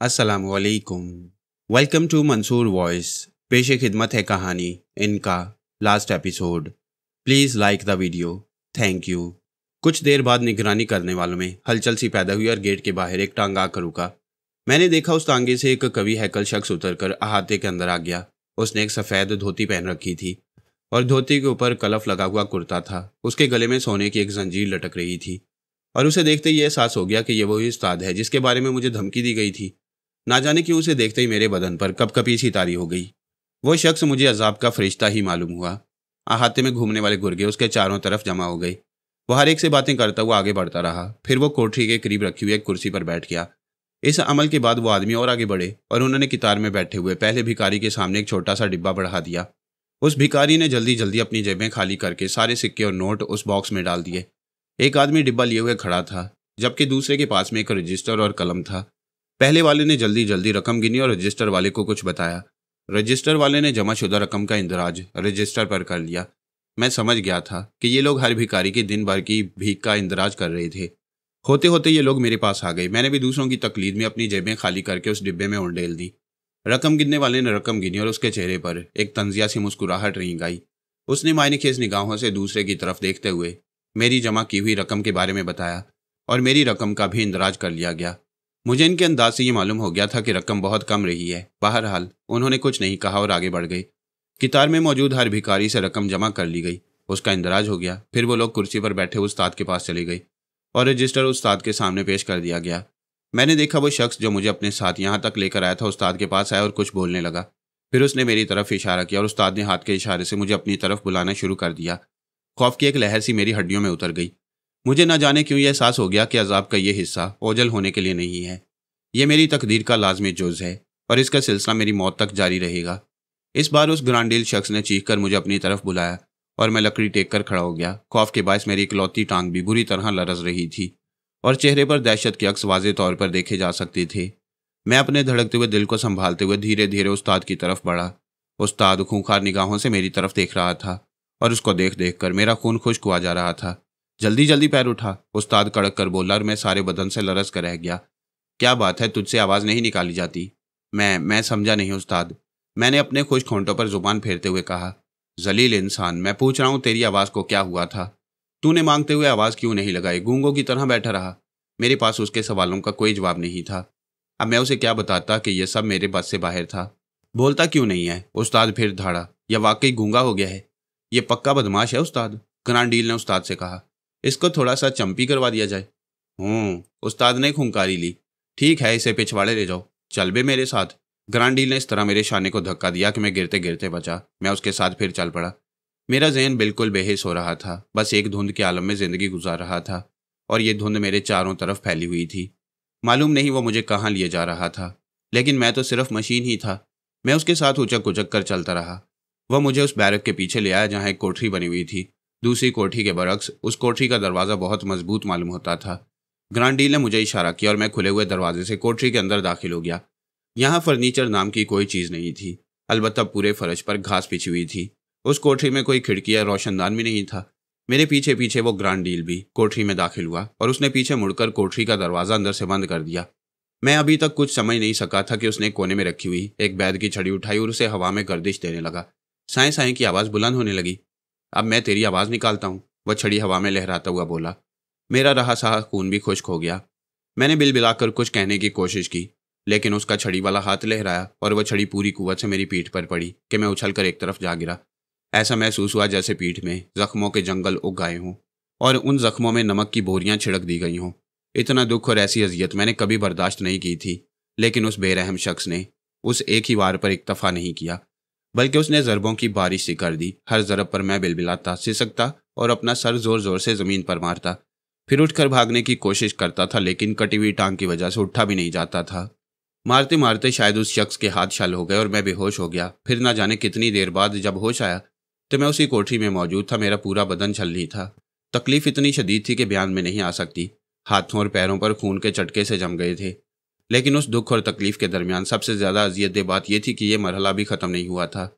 असलकुम welcome to Mansoor voice पेश खिदमत है कहानी इनका last episode please like the video thank you कुछ देर बाद निगरानी करने वालों में हलचल सी पैदा हुई और गेट के बाहर एक टांगा आकर रुका। मैंने देखा उस टांगे से एक कवि हैकल शख्स उतरकर अहाते के अंदर आ गया। उसने एक सफ़ेद धोती पहन रखी थी और धोती के ऊपर कलफ लगा हुआ कुर्ता था। उसके गले में सोने की एक जंजीर लटक रही थी और उसे देखते ही एहसास हो गया कि यह वही उस्ताद है जिसके बारे में मुझे धमकी दी गई थी। ना जाने क्यों उसे देखते ही मेरे बदन पर कप कपी सी तारी हो गई। वो शख्स मुझे अजाब का फरिश्ता ही मालूम हुआ। अहाते में घूमने वाले गुर्गे उसके चारों तरफ़ जमा हो गए। वो हर एक से बातें करता हुआ आगे बढ़ता रहा। फिर वो कोठरी के करीब रखी हुई एक कुर्सी पर बैठ गया। इस अमल के बाद वो आदमी और आगे बढ़े और उन्होंने कितार में बैठे हुए पहले भिकारी के सामने एक छोटा सा डिब्बा बढ़ा दिया। उस भिकारी ने जल्दी जल्दी अपनी जेबें खाली करके सारे सिक्के और नोट उस बॉक्स में डाल दिए। एक आदमी डिब्बा लिए हुए खड़ा था, जबकि दूसरे के पास में एक रजिस्टर और कलम था। पहले वाले ने जल्दी जल्दी रकम गिनी और रजिस्टर वाले को कुछ बताया। रजिस्टर वाले ने जमा शुदा रकम का इंदराज रजिस्टर पर कर लिया। मैं समझ गया था कि ये लोग हर भिकारी की दिन भर की भीख का इंदराज कर रहे थे। होते होते ये लोग मेरे पास आ गए। मैंने भी दूसरों की तकलीद में अपनी जेबें खाली करके उस डिब्बे में उंडेल दी। रकम गिनने वाले ने रकम गिनी और उसके चेहरे पर एक तंजिया सी मुस्कुराहट रही गाई उसने मायने खेज निगाहों से दूसरे की तरफ़ देखते हुए मेरी जमा की हुई रकम के बारे में बताया और मेरी रकम का भी इंदराज कर लिया गया। मुझे इनके अंदाज से ये मालूम हो गया था कि रकम बहुत कम रही है। बहरहाल, उन्होंने कुछ नहीं कहा और आगे बढ़ गए। कितार में मौजूद हर भिखारी से रकम जमा कर ली गई। उसका इंदराज हो गया। फिर वो लोग कुर्सी पर बैठे उस्ताद के पास चले गए और रजिस्टर उस्ताद के सामने पेश कर दिया गया। मैंने देखा वो शख्स जो मुझे अपने साथ यहाँ तक लेकर आया था, उस्ताद के पास आया और कुछ बोलने लगा। फिर उसने मेरी तरफ़ इशारा किया और उस्ताद ने हाथ के इशारे से मुझे अपनी तरफ़ बुलाना शुरू कर दिया। खौफ की एक लहर सी मेरी हड्डियों में उतर गई। मुझे न जाने क्यों यह एहसास हो गया कि अजाब का यह हिस्सा ओझल होने के लिए नहीं है। यह मेरी तकदीर का लाजमी जुज है और इसका सिलसिला मेरी मौत तक जारी रहेगा। इस बार उस ग्रांडील शख्स ने चीख कर मुझे अपनी तरफ़ बुलाया और मैं लकड़ी टेक कर खड़ा हो गया। खौफ के बायस मेरी इकलौती टांग भी बुरी तरह लरज रही थी और चेहरे पर दहशत के अक्स वाजे तौर पर देखे जा सकते थे। मैं अपने धड़कते हुए दिल को संभालते हुए धीरे धीरे उस्ताद की तरफ़ बढ़ा। उस्ताद खूंखार निगाहों से मेरी तरफ़ देख रहा था और उसको देख देख कर मेरा खून खुश्क हुआ जा रहा था। जल्दी जल्दी पैर उठा। उस्ताद कड़क कर बोला, और मैं सारे बदन से लरस कर रह गया। क्या बात है, तुझसे आवाज़ नहीं निकाली जाती? मैं मैं समझा नहीं उस्ताद। मैंने अपने खुश खोंटों पर ज़ुबान फेरते हुए कहा, जलील इंसान, मैं पूछ रहा हूँ तेरी आवाज़ को क्या हुआ था? तूने मांगते हुए आवाज़ क्यों नहीं लगाई? गूंगों की तरह बैठा रहा। मेरे पास उसके सवालों का कोई जवाब नहीं था। अब मैं उसे क्या बताता कि यह सब मेरे बस से बाहर था? बोलता क्यों नहीं है? उस्ताद फिर धाड़ा, यह वाकई गूँगा हो गया है? यह पक्का बदमाश है उस्ताद? ग्रांडील ने उस्ताद से कहा इसको थोड़ा सा चंपी करवा दिया जाए। हूँ उस्ताद ने खुंकारी ली। ठीक है, इसे पिछवाड़े ले जाओ। चल बे मेरे साथ। ग्रांडील ने इस तरह मेरे शाने को धक्का दिया कि मैं गिरते गिरते बचा। मैं उसके साथ फिर चल पड़ा। मेरा जहन बिल्कुल बेहिस हो रहा था। बस एक धुंध के आलम में ज़िंदगी गुजार रहा था और ये धुंध मेरे चारों तरफ़ फैली हुई थी। मालूम नहीं वो मुझे कहाँ लिए जा रहा था, लेकिन मैं तो सिर्फ़ मशीन ही था। मैं उसके साथ उचक उचक कर चलता रहा। वह मुझे उस बैरक के पीछे ले आया जहाँ एक कोठरी बनी हुई थी। दूसरी कोठी के बरक्स, उस कोठरी का दरवाज़ा बहुत मज़बूत मालूम होता था। ग्रांडील ने मुझे इशारा किया और मैं खुले हुए दरवाजे से कोठरी के अंदर दाखिल हो गया। यहाँ फर्नीचर नाम की कोई चीज़ नहीं थी, अलबत्त पूरे फर्श पर घास पिछी हुई थी। उस कोठरी में कोई खिड़की या रोशनदान भी नहीं था। मेरे पीछे पीछे वो ग्रांड डील भी कोठरी में दाखिल हुआ और उसने पीछे मुड़कर कोठरी का दरवाज़ा अंदर से बंद कर दिया। मैं अभी तक कुछ समझ नहीं सका था कि उसने कोने में रखी हुई एक बैद की छड़ी उठाई और उसे हवा में गर्दिश देने लगा। साए साए की आवाज़ बुलंद होने लगी। अब मैं तेरी आवाज़ निकालता हूँ। वह छड़ी हवा में लहराता हुआ बोला, मेरा रहा सहा खून भी खुश्क हो गया। मैंने बिल बिलाकर कुछ कहने की कोशिश की, लेकिन उसका छड़ी वाला हाथ लहराया और वह छड़ी पूरी कुवत से मेरी पीठ पर पड़ी कि मैं उछल कर एक तरफ़ जा गिरा। ऐसा महसूस हुआ जैसे पीठ में जख्मों के जंगल उग गए हों और उन जख्मों में नमक की बोरियाँ छिड़क दी गई हों। इतना दुख और ऐसी अजियत मैंने कभी बर्दाश्त नहीं की थी, लेकिन उस बेरहम शख्स ने उस एक ही वार पर इकतफा नहीं किया। बल्कि उसने ज़रबों की बारिश सी कर दी। हर ज़रब पर मैं बिलबिलाता सिसकता और अपना सर ज़ोर ज़ोर से ज़मीन पर मारता। फिर उठकर भागने की कोशिश करता था, लेकिन कटी हुई टांग की वजह से उठा भी नहीं जाता था। मारते मारते शायद उस शख्स के हाथ शल हो गए और मैं बेहोश हो गया। फिर ना जाने कितनी देर बाद जब होश आया तो मैं उसी कोठरी में मौजूद था, मेरा पूरा बदन छल रही था। तकलीफ़ इतनी शदीद थी कि बयान में नहीं आ सकती। हाथों और पैरों पर खून के चटके से जम गए थे। लेकिन उस दुख और तकलीफ़ के दरमियान सबसे ज़्यादा अजियत बात यह थी कि यह मरहला भी ख़त्म नहीं हुआ था।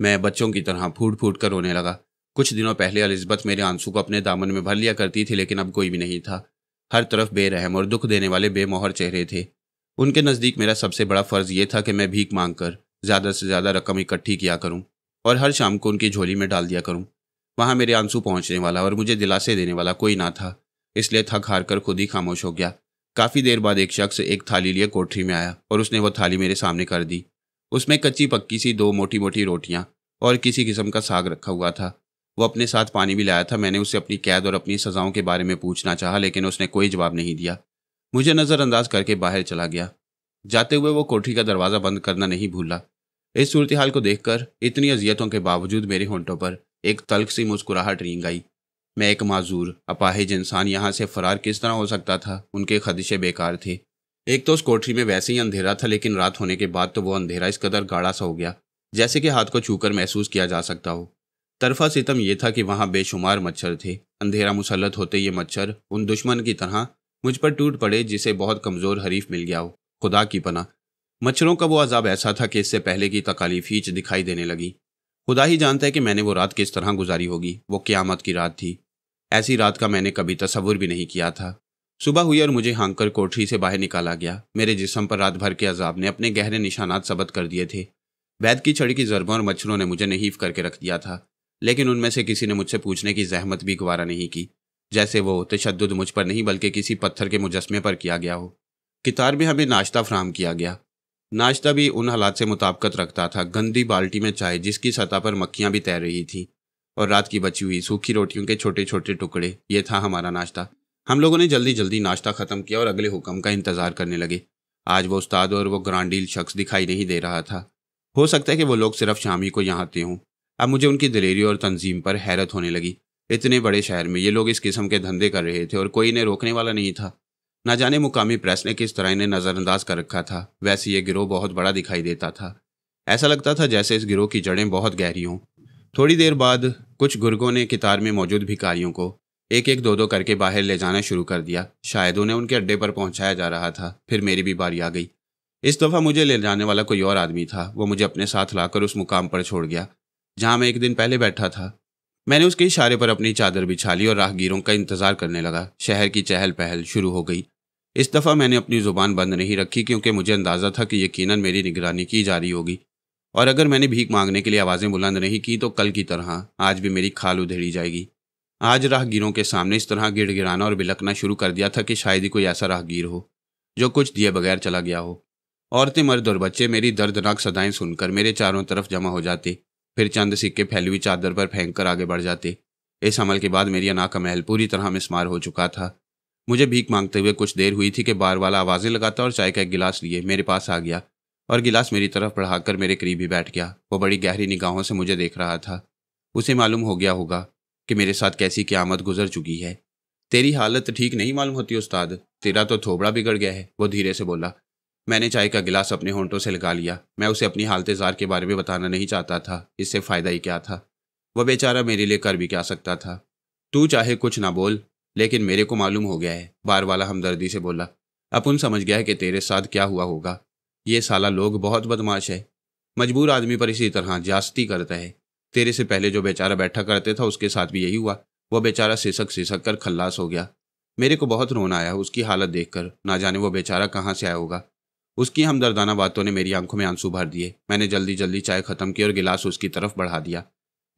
मैं बच्चों की तरह फूट फूट कर रोने लगा। कुछ दिनों पहले अलिजबत मेरे आँसू को अपने दामन में भर लिया करती थी, लेकिन अब कोई भी नहीं था। हर तरफ़ बेरहम और दुख देने वाले बेमोहर चेहरे थे। उनके नज़दीक मेरा सबसे बड़ा फ़र्ज़ ये था कि मैं भीख मांग कर ज़्यादा से ज़्यादा रकम इकट्ठी किया करूँ और हर शाम को उनकी झोली में डाल दिया करूँ। वहाँ मेरे आँसू पहुँचने वाला और मुझे दिलासे देने वाला कोई ना था, इसलिए थक हार कर खुद ही खामोश हो गया। काफ़ी देर बाद एक शख्स एक थाली लिए कोठरी में आया और उसने वो थाली मेरे सामने कर दी। उसमें कच्ची पक्की सी दो मोटी मोटी रोटियाँ और किसी किस्म का साग रखा हुआ था। वो अपने साथ पानी भी लाया था। मैंने उससे अपनी कैद और अपनी सज़ाओं के बारे में पूछना चाहा, लेकिन उसने कोई जवाब नहीं दिया। मुझे नज़रअंदाज करके बाहर चला गया। जाते हुए वो कोठरी का दरवाज़ा बंद करना नहीं भूला। इस सूरत हाल को देखकर इतनी अजियतों के बावजूद मेरे होंठों पर एक तल्ख सी मुस्कुराहट रींग आई। मैं एक माजूर, अपाहिज इंसान यहाँ से फरार किस तरह हो सकता था? उनके खदशे बेकार थे। एक तो उस कोठरी में वैसे ही अंधेरा था, लेकिन रात होने के बाद तो वो अंधेरा इस कदर गाढ़ा सा हो गया, जैसे कि हाथ को छूकर महसूस किया जा सकता हो। तरफा सितम यह था कि वहाँ बेशुमार मच्छर थे। अंधेरा मुसलत होते ये मच्छर उन दुश्मन की तरह मुझ पर टूट पड़े, जिसे बहुत कमज़ोर हरीफ मिल गया हो। खुदा की पना मच्छरों का वो अजाब ऐसा था कि इससे पहले की तकालीफ हीच दिखाई देने लगी। खुदा ही जानता है कि मैंने वो रात किस तरह गुजारी होगी। वो क्यामत की रात थी। ऐसी रात का मैंने कभी तस्वुर भी नहीं किया था। सुबह हुई और मुझे हाँक कोठरी से बाहर निकाला गया। मेरे जिसम पर रात भर के अजाब ने अपने गहरे निशानात सबत कर दिए थे। वैद की छड़ी की जरबों और मच्छरों ने मुझे नहीफ करके रख दिया था। लेकिन उनमें से किसी ने मुझसे पूछने की जहमत भी गवारा नहीं की। जैसे वो तशद मुझ पर नहीं, बल्कि किसी पत्थर के मुजस्मे पर किया गया हो। कितार में हमें नाश्ता फ्राहम किया गया। नाश्ता भी उन हालात से मुताबकत रखता था। गंदी बाल्टी में चाय जिसकी सतह पर मक्खियाँ भी तैर रही थी और रात की बची हुई सूखी रोटियों के छोटे छोटे टुकड़े। ये था हमारा नाश्ता। हम लोगों ने जल्दी जल्दी नाश्ता ख़त्म किया और अगले हुक्म का इंतज़ार करने लगे। आज वो उस्ताद और वो ग्रांडील शख्स दिखाई नहीं दे रहा था। हो सकता है कि वो लोग सिर्फ़ शामी को यहाँ आते हों। अब मुझे उनकी दिलेरी और तंजीम पर हैरत होने लगी। इतने बड़े शहर में ये लोग इस किस्म के धंधे कर रहे थे और कोई इन्हें रोकने वाला नहीं था। न जाने मुकामी प्रेस ने किस तरह इन्हें नज़रअंदाज कर रखा था। वैसे ये गिरोह बहुत बड़ा दिखाई देता था। ऐसा लगता था जैसे इस गिरोह की जड़ें बहुत गहरी हों। थोड़ी देर बाद कुछ गुर्गों ने कितार में मौजूद भिकारियों को एक एक दो दो करके बाहर ले जाना शुरू कर दिया। शायद उन्हें उनके अड्डे पर पहुँचाया जा रहा था। फिर मेरी भी बारी आ गई। इस दफ़ा मुझे ले जाने वाला कोई और आदमी था। वो मुझे अपने साथ लाकर उस मुकाम पर छोड़ गया, जहाँ मैं एक दिन पहले बैठा था। मैंने उसके इशारे पर अपनी चादर बिछा ली और राहगीरों का इंतज़ार करने लगा। शहर की चहल पहल शुरू हो गई। इस दफ़ा मैंने अपनी ज़ुबान बंद नहीं रखी क्योंकि मुझे अंदाज़ा था कि यकीनन मेरी निगरानी की जा रही होगी। और अगर मैंने भीख मांगने के लिए आवाज़ें बुलंद नहीं की तो कल की तरह आज भी मेरी खाल उधेड़ी जाएगी। आज राहगीरों के सामने इस तरह गिड़गिड़ाना और बिलकना शुरू कर दिया था कि शायद ही कोई ऐसा राहगीर हो, जो कुछ दिए बगैर चला गया हो। औरतें मर्द और बच्चे मेरी दर्दनाक सदाएँ सुनकर मेरे चारों तरफ़ जमा हो जाते। फिर चंद सिक्के फैली हुई चादर पर फेंक कर आगे बढ़ जाते। इस अमल के बाद मेरी अना का महल पूरी तरह मिसमार हो चुका था। मुझे भीख मांगते हुए कुछ देर हुई थी कि बार वाला आवाज़ें लगाता और चाय का एक गिलास लिए, मेरे पास आ गया और गिलास मेरी तरफ़ बढ़ाकर मेरे करीब ही बैठ गया। वो बड़ी गहरी निगाहों से मुझे देख रहा था। उसे मालूम हो गया होगा कि मेरे साथ कैसी क्यामत गुजर चुकी है। तेरी हालत ठीक नहीं मालूम होती उस्ताद। तेरा तो थोबड़ा बिगड़ गया है, वो धीरे से बोला। मैंने चाय का गिलास अपने होंठों से लगा लिया। मैं उसे अपनी हालत जार के बारे में बताना नहीं चाहता था। इससे फ़ायदा ही क्या था? वह बेचारा मेरे लिए कर भी क्या सकता था? तू चाहे कुछ ना बोल, लेकिन मेरे को मालूम हो गया है बार वाला हमदर्दी से बोला। अपुन समझ गया है कि तेरे साथ क्या हुआ होगा। ये साला लोग बहुत बदमाश है। मजबूर आदमी पर इसी तरह जास्ती करता है। तेरे से पहले जो बेचारा बैठा करते था, उसके साथ भी यही हुआ। वह बेचारा सिसक सिसक कर खल्लास हो गया। मेरे को बहुत रोना आया उसकी हालत देखकर। ना जाने वो बेचारा कहाँ से आया होगा। उसकी हमदर्दाना बातों ने मेरी आँखों में आँसू भर दिए। मैंने जल्दी जल्दी चाय खत्म की और गिलास उसकी तरफ़ बढ़ा दिया।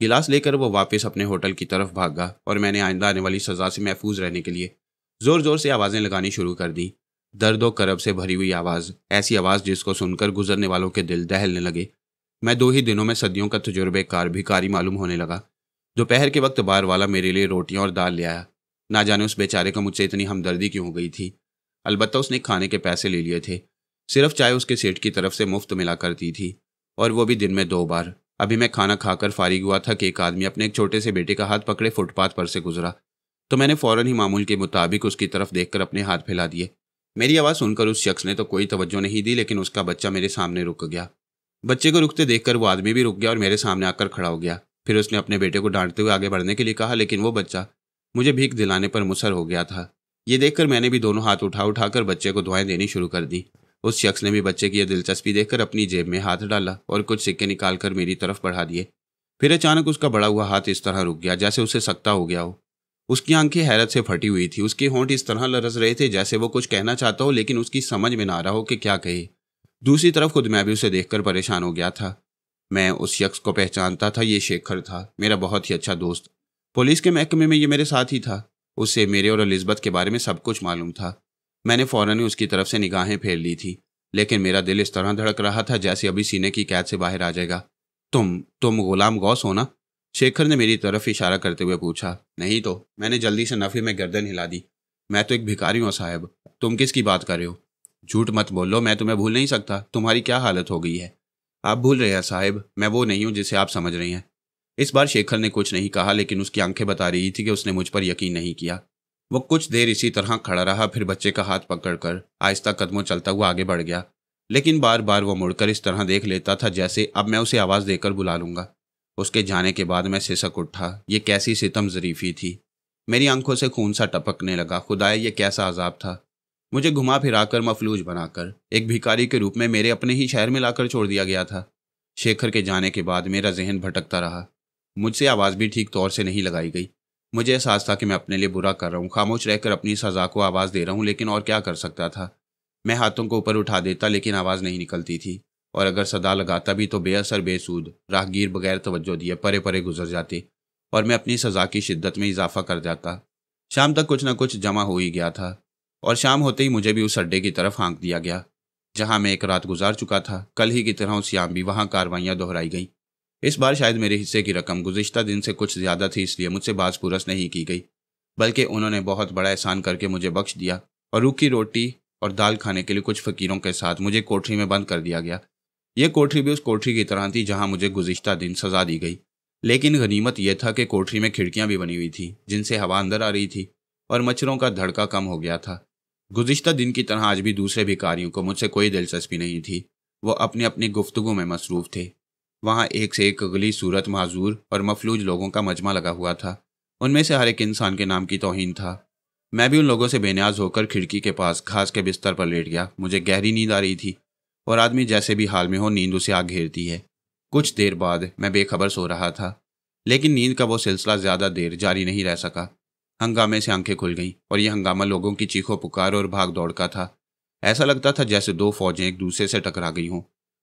गिलास लेकर वो वापस अपने होटल की तरफ़ भागा और मैंने आइंदा आने वाली सज़ा से महफूज रहने के लिए ज़ोर ज़ोर से आवाज़ें लगानी शुरू कर दी। दर्द और करब से भरी हुई आवाज़, ऐसी आवाज़ जिसको सुनकर गुजरने वालों के दिल दहलने लगे। मैं दो ही दिनों में सदियों का तजुर्बेकार भिकारी मालूम होने लगा। दोपहर के वक्त बार वाला मेरे लिए रोटियाँ और दाल ले आया। ना जाने उस बेचारे को मुझसे इतनी हमदर्दी क्यों हो गई थी। अलबत्ता उसने खाने के पैसे ले लिए थे। सिर्फ़ चाय उसके सेठ की तरफ़ से मुफ़्त मिला करती थी, और वो भी दिन में दो बार। अभी मैं खाना खाकर फारिग हुआ था कि एक आदमी अपने एक छोटे से बेटे का हाथ पकड़े फुटपाथ पर से गुजरा। तो मैंने फ़ौरन ही मामूल के मुताबिक उसकी तरफ़ देखकर अपने हाथ फैला दिए। मेरी आवाज़ सुनकर उस शख्स ने तो कोई तवज्जो नहीं दी, लेकिन उसका बच्चा मेरे सामने रुक गया। बच्चे को रुकते देखकर वो आदमी भी रुक गया और मेरे सामने आकर खड़ा हो गया। फिर उसने अपने बेटे को डांटते हुए आगे बढ़ने के लिए कहा, लेकिन वो बच्चा मुझे भीख दिलाने पर मुसर हो गया था। ये देखकर मैंने भी दोनों हाथ उठा उठाकर बच्चे को दुआएँ देनी शुरू कर दी। उस शख्स ने भी बच्चे की यह दिलचस्पी देखकर अपनी जेब में हाथ डाला और कुछ सिक्के निकालकर मेरी तरफ़ बढ़ा दिए। फिर अचानक उसका बड़ा हुआ हाथ इस तरह रुक गया जैसे उसे सख्ता हो गया हो। उसकी आँखें हैरत से फटी हुई थी। उसके होंठ इस तरह लरस रहे थे जैसे वो कुछ कहना चाहता हो लेकिन उसकी समझ में ना रहा हो कि क्या कहे। दूसरी तरफ़ खुद मैं भी उसे देखकर परेशान हो गया था। मैं उस शख्स को पहचानता था, ये शेखर था, मेरा बहुत ही अच्छा दोस्त। पुलिस के महकमे में ये मेरे साथ ही था। उससे मेरे और एलिजबत के बारे में सब कुछ मालूम था। मैंने फ़ौरन ही उसकी तरफ़ से निगाहें फेर ली थी, लेकिन मेरा दिल इस तरह धड़क रहा था जैसे अभी सीने की कैद से बाहर आ जाएगा। तुम तुम गुलाम गौस हो ना? शेखर ने मेरी तरफ़ इशारा करते हुए पूछा, नहीं तो मैंने जल्दी से नफे में गर्दन हिला दी। मैं तो एक भिखारी हूँ साहब। तुम किसकी बात कर रहे हो? झूठ मत बोलो, मैं तुम्हें भूल नहीं सकता। तुम्हारी क्या हालत हो गई है? आप भूल रहे हैं साहिब, मैं वो नहीं हूँ जिसे आप समझ रही हैं। इस बार शेखर ने कुछ नहीं कहा, लेकिन उसकी आँखें बता रही थी कि उसने मुझ पर यकीन नहीं किया। वो कुछ देर इसी तरह खड़ा रहा, फिर बच्चे का हाथ पकड़कर आहिस्ता कदमों चलता हुआ आगे बढ़ गया। लेकिन बार बार वो मुड़कर इस तरह देख लेता था जैसे, अब मैं उसे आवाज़ देकर बुला लूँगा। उसके जाने के बाद मैं सिसक उठा। ये कैसी सितम जरीफी थी। मेरी आँखों से खून सा टपकने लगा। खुदाए, ये कैसा अजाब था। मुझे घुमा फिराकर मफलूज बनाकर, एक भिखारी के रूप में मेरे अपने ही शहर में लाकर छोड़ दिया गया था। शेखर के जाने के बाद मेरा जहन भटकता रहा। मुझसे आवाज़ भी ठीक तौर से नहीं लगाई गई। मुझे एहसास था कि मैं अपने लिए बुरा कर रहा हूँ। खामोश रहकर अपनी सज़ा को आवाज़ दे रहा हूँ, लेकिन और क्या कर सकता था? मैं हाथों को ऊपर उठा देता, लेकिन आवाज़ नहीं निकलती थी। और अगर सदा लगाता भी तो बेअसर बेसूद राहगीर बगैर तवज्जो दिए परे परे गुजर जाते और मैं अपनी सज़ा की शिद्दत में इजाफा कर जाता। शाम तक कुछ ना कुछ जमा हो ही गया था और शाम होते ही मुझे भी उस अड्डे की तरफ़ हाँक दिया गया, जहाँ मैं एक रात गुजार चुका था। कल ही की तरह उस शाम भी वहाँ कार्रवाइयाँ दोहराई गईं। इस बार शायद मेरे हिस्से की रकम गुजशत दिन से कुछ ज़्यादा थी, इसलिए मुझसे बाज पुरस नहीं की गई, बल्कि उन्होंने बहुत बड़ा एहसान करके मुझे बख्श दिया और रूखी रोटी और दाल खाने के लिए कुछ फ़कीरों के साथ मुझे कोठरी में बंद कर दिया गया। यह कोठरी भी उस कोठरी की तरह थी जहाँ मुझे गुजशत दिन सजा दी गई। लेकिन गनीमत यह था कि कोठरी में खिड़कियाँ भी बनी हुई थी, जिनसे हवा अंदर आ रही थी और मच्छरों का धड़का कम हो गया था। गुजशत दिन की तरह आज भी दूसरे भिकारियों को मुझसे कोई दिलचस्पी नहीं थी। वो अपनी अपनी गुफ्तगु में मसरूफ़ थे। वहाँ एक से एक अगली सूरत माजूर और मफलूज लोगों का मजमा लगा हुआ था। उनमें से हर एक इंसान के नाम की तोहिन था। मैं भी उन लोगों से बेनियाज होकर खिड़की के पास घास के बिस्तर पर लेट गया। मुझे गहरी नींद आ रही थी और आदमी जैसे भी हाल में हो नींद उसे आग घेरती है। कुछ देर बाद मैं बेखबर सो रहा था, लेकिन नींद का वो सिलसिला ज़्यादा देर जारी नहीं रह सका। हंगामे से आँखें खुल गईं और यह हंगामा लोगों की चीखों पुकार और भाग दौड़ का था। ऐसा लगता था जैसे दो फौजें एक दूसरे से टकरा गई हों।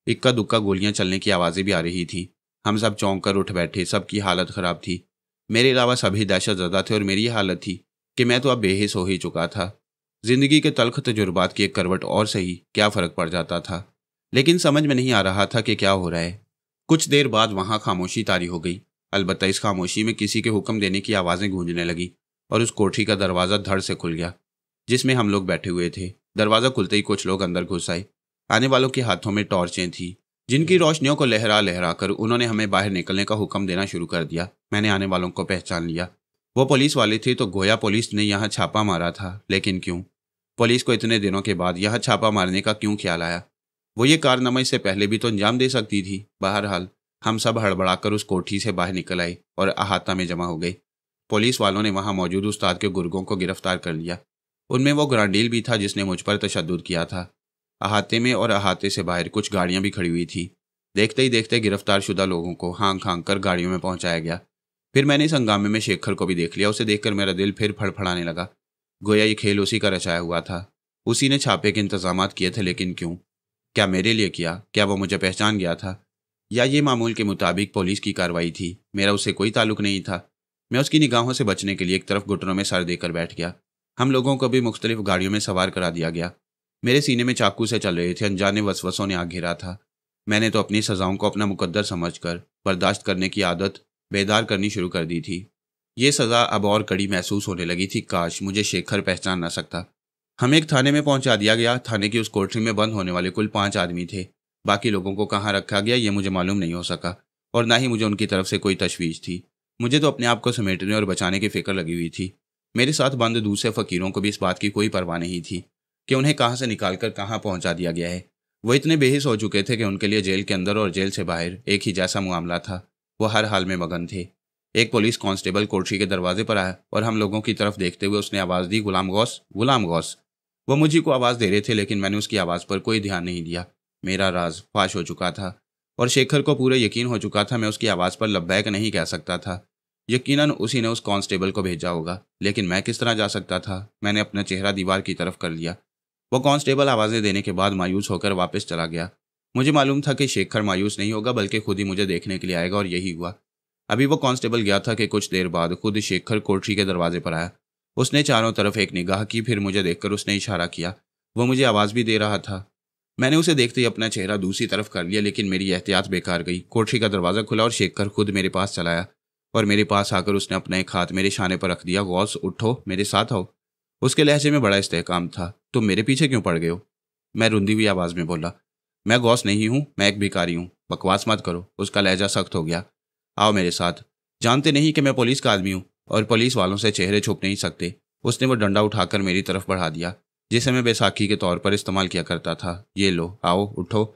इक्का दुक्का गोलियाँ चलने की आवाज़ें भी आ रही थी। हम सब चौंक कर उठ बैठे, सबकी हालत ख़राब थी। मेरे अलावा सभी दहशत ज़दा थे और मेरी हालत थी कि मैं तो अब बेहिस हो ही चुका था। ज़िंदगी के तलख तजुर्बात की एक करवट और सही, क्या फ़र्क पड़ जाता था? लेकिन समझ में नहीं आ रहा था कि क्या हो रहा है। कुछ देर बाद वहाँ खामोशी तारी हो गई। अलबत्त इस खामोशी में किसी के हुक्म देने की आवाज़ें गूंजने लगी और उस कोठी का दरवाज़ा धड़ से खुल गया, जिसमें हम लोग बैठे हुए थे। दरवाज़ा खुलते ही कुछ लोग अंदर घुस आए। आने वालों के हाथों में टॉर्चें थी, जिनकी रोशनियों को लहरा लहरा कर उन्होंने हमें बाहर निकलने का हुक्म देना शुरू कर दिया। मैंने आने वालों को पहचान लिया। वो पुलिस वाले थे तो गोया पुलिस ने यहाँ छापा मारा था, लेकिन क्यों? पुलिस को इतने दिनों के बाद यहाँ छापा मारने का क्यों ख्याल आया? वो ये कारनामा इससे पहले भी तो अंजाम दे सकती थी। बहरहाल, हम सब हड़बड़ाकर उस कोठी से बाहर निकल आए और अहाता में जमा हो गए। पुलिस वालों ने वहाँ मौजूद उस्ताद के गुर्गों को गिरफ़्तार कर लिया। उनमें वो ग्रांडील भी था जिसने मुझ पर तशद किया था। अहाते में और अहाते से बाहर कुछ गाड़ियाँ भी खड़ी हुई थी। देखते ही देखते गिरफ़्तार शुदा लोगों को हाँक हाँक कर गाड़ियों में पहुँचाया गया। फिर मैंने इस हंगामे में शेखर को भी देख लिया। उसे देखकर मेरा दिल फिर फड़फड़ाने लगा। गोया ये खेल उसी का रचाया हुआ था। उसी ने छापे के इंतज़ाम किए थे, लेकिन क्यों? क्या मेरे लिए किया? क्या वो मुझे पहचान गया था? या ये मामूल के मुताबिक पुलिस की कार्रवाई थी? मेरा उससे कोई ताल्लुक नहीं था। मैं उसकी निगाहों से बचने के लिए एक तरफ़ घुटनों में सर देकर बैठ गया। हम लोगों को भी मुख्तलिफ़ गाड़ियों में सवार करा दिया गया। मेरे सीने में चाकू से चल रहे थे, अनजाने वसवसों ने आग घेरा था। मैंने तो अपनी सज़ाओं को अपना मुकद्दर समझकर, बर्दाश्त करने की आदत बेदार करनी शुरू कर दी थी। ये सज़ा अब और कड़ी महसूस होने लगी थी, काश मुझे शेखर पहचान ना सकता। हमें एक थाने में पहुँचा दिया गया। थाने की उस कोठरी में बंद होने वाले कुल पाँच आदमी थे। बाकी लोगों को कहाँ रखा गया, ये मुझे मालूम नहीं हो सका। और ना ही मुझे उनकी तरफ़ से कोई तशवीश थी। मुझे तो अपने आप को समेटने और बचाने की फ़िक्र लगी हुई थी। मेरे साथ बंद दूसरे फ़कीरों को भी इस बात की कोई परवाह नहीं थी। कि उन्हें कहाँ से निकाल कर कहाँ पहुँचा दिया गया है। वो इतने बेहिस हो चुके थे कि उनके लिए जेल के अंदर और जेल से बाहर एक ही जैसा मामला था। वो हर हाल में मगन थे। एक पुलिस कांस्टेबल कोठरी के दरवाजे पर आया और हम लोगों की तरफ़ देखते हुए उसने आवाज़ दी, गुलाम गौस गुलाम गौस। वो मुझे को आवाज़ दे रहे थे, लेकिन मैंने उसकी आवाज़ पर कोई ध्यान नहीं दिया। मेरा राज फाश हो चुका था और शेखर को पूरा यकीन हो चुका था मैं उसकी आवाज़ पर लब्बैक नहीं कह सकता था। यकीनन उसी ने उस कांस्टेबल को भेजा होगा, लेकिन मैं किस तरह जा सकता था? मैंने अपना चेहरा दीवार की तरफ़ कर लिया। वो कांस्टेबल आवाज़ें देने के बाद मायूस होकर वापस चला गया। मुझे मालूम था कि शेखर मायूस नहीं होगा, बल्कि खुद ही मुझे देखने के लिए आएगा और यही हुआ। अभी वो कांस्टेबल गया था कि कुछ देर बाद खुद शेखर कोठरी के दरवाजे पर आया। उसने चारों तरफ़ एक निगाह की, फिर मुझे देखकर उसने इशारा किया। वो मुझे आवाज़ भी दे रहा था। मैंने उसे देखते ही अपना चेहरा दूसरी तरफ़ कर लिया, लेकिन मेरी एहतियात बेकार गई। कोठरी का दरवाज़ा खुला और शेखर खुद मेरे पास चलाया और मेरे पास आकर उसने अपना एक हाथ मेरे शाने पर रख दिया। गौस, उठो, मेरे साथ आओ। उसके लहजे में बड़ा इस्तेकाम था। तुम मेरे पीछे क्यों पड़ गए हो? मैं रुंदी हुई आवाज़ में बोला, मैं गौस नहीं हूँ, मैं एक भिकारी हूँ, बकवास मत करो, उसका लहजा सख्त हो गया। आओ मेरे साथ। जानते नहीं कि मैं पुलिस का आदमी हूँ और पुलिस वालों से चेहरे छुप नहीं सकते। उसने वो डंडा उठाकर मेरी तरफ़ बढ़ा दिया, जिसे मैं बैसाखी के तौर पर इस्तेमाल किया करता था। ये लो, आओ, उठो।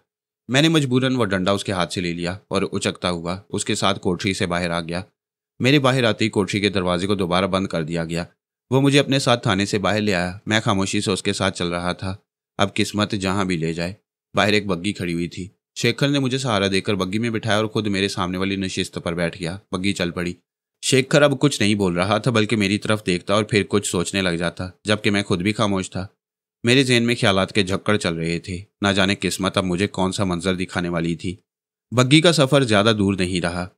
मैंने मजबूरन वह डंडा उसके हाथ से ले लिया और उचकता हुआ उसके साथ कोठरी से बाहर आ गया। मेरे बाहर आते ही कोठरी के दरवाजे को दोबारा बंद कर दिया गया। वो मुझे अपने साथ थाने से बाहर ले आया। मैं खामोशी से उसके साथ चल रहा था। अब किस्मत जहाँ भी ले जाए। बाहर एक बग्गी खड़ी हुई थी। शेखर ने मुझे सहारा देकर बग्गी में बिठाया और खुद मेरे सामने वाली नशिस्त पर बैठ गया। बग्गी चल पड़ी। शेखर अब कुछ नहीं बोल रहा था, बल्कि मेरी तरफ़ देखता और फिर कुछ सोचने लग जाता, जबकि मैं खुद भी खामोश था। मेरे जहन में ख्यालात के झक्कड़ चल रहे थे। ना जाने किस्मत अब मुझे कौन सा मंजर दिखाने वाली थी। बग्गी का सफ़र ज़्यादा दूर नहीं रहा।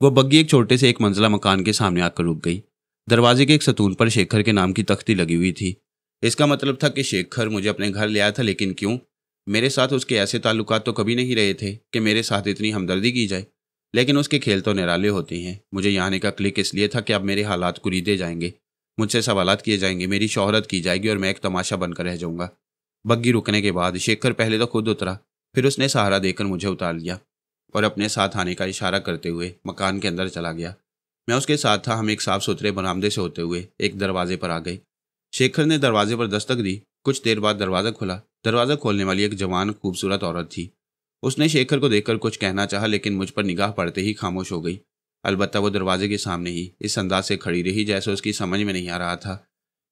वो बग्गी एक छोटे से एक मंजिला मकान के सामने आकर रुक गई। दरवाजे के एक सतून पर शेखर के नाम की तख्ती लगी हुई थी। इसका मतलब था कि शेखर मुझे अपने घर ले आया था, लेकिन क्यों? मेरे साथ उसके ऐसे ताल्लुकात तो कभी नहीं रहे थे कि मेरे साथ इतनी हमदर्दी की जाए। लेकिन उसके खेल तो निराले होते हैं। मुझे यहाँ आने का क्लिक इसलिए था कि अब मेरे हालात कुरीदे जाएँगे। मुझसे सवाल किए जाएँगे, मेरी शोहरत की जाएगी और मैं एक तमाशा बनकर रह जाऊँगा। बग्गी रुकने के बाद शेखर पहले तो खुद उतरा, फिर उसने सहारा देकर मुझे उतार लिया और अपने साथ आने का इशारा करते हुए मकान के अंदर चला गया। मैं उसके साथ था, हम एक साफ़ सुथरे बरामदे से होते हुए एक दरवाजे पर आ गए। शेखर ने दरवाजे पर दस्तक दी। कुछ देर बाद दरवाज़ा खुला। दरवाज़ा खोलने वाली एक जवान खूबसूरत औरत थी। उसने शेखर को देखकर कुछ कहना चाहा, लेकिन मुझ पर निगाह पड़ते ही खामोश हो गई। अलबत्ता वो दरवाजे के सामने ही, इस अंदाज से खड़ी रही जैसे उसकी समझ में नहीं आ रहा था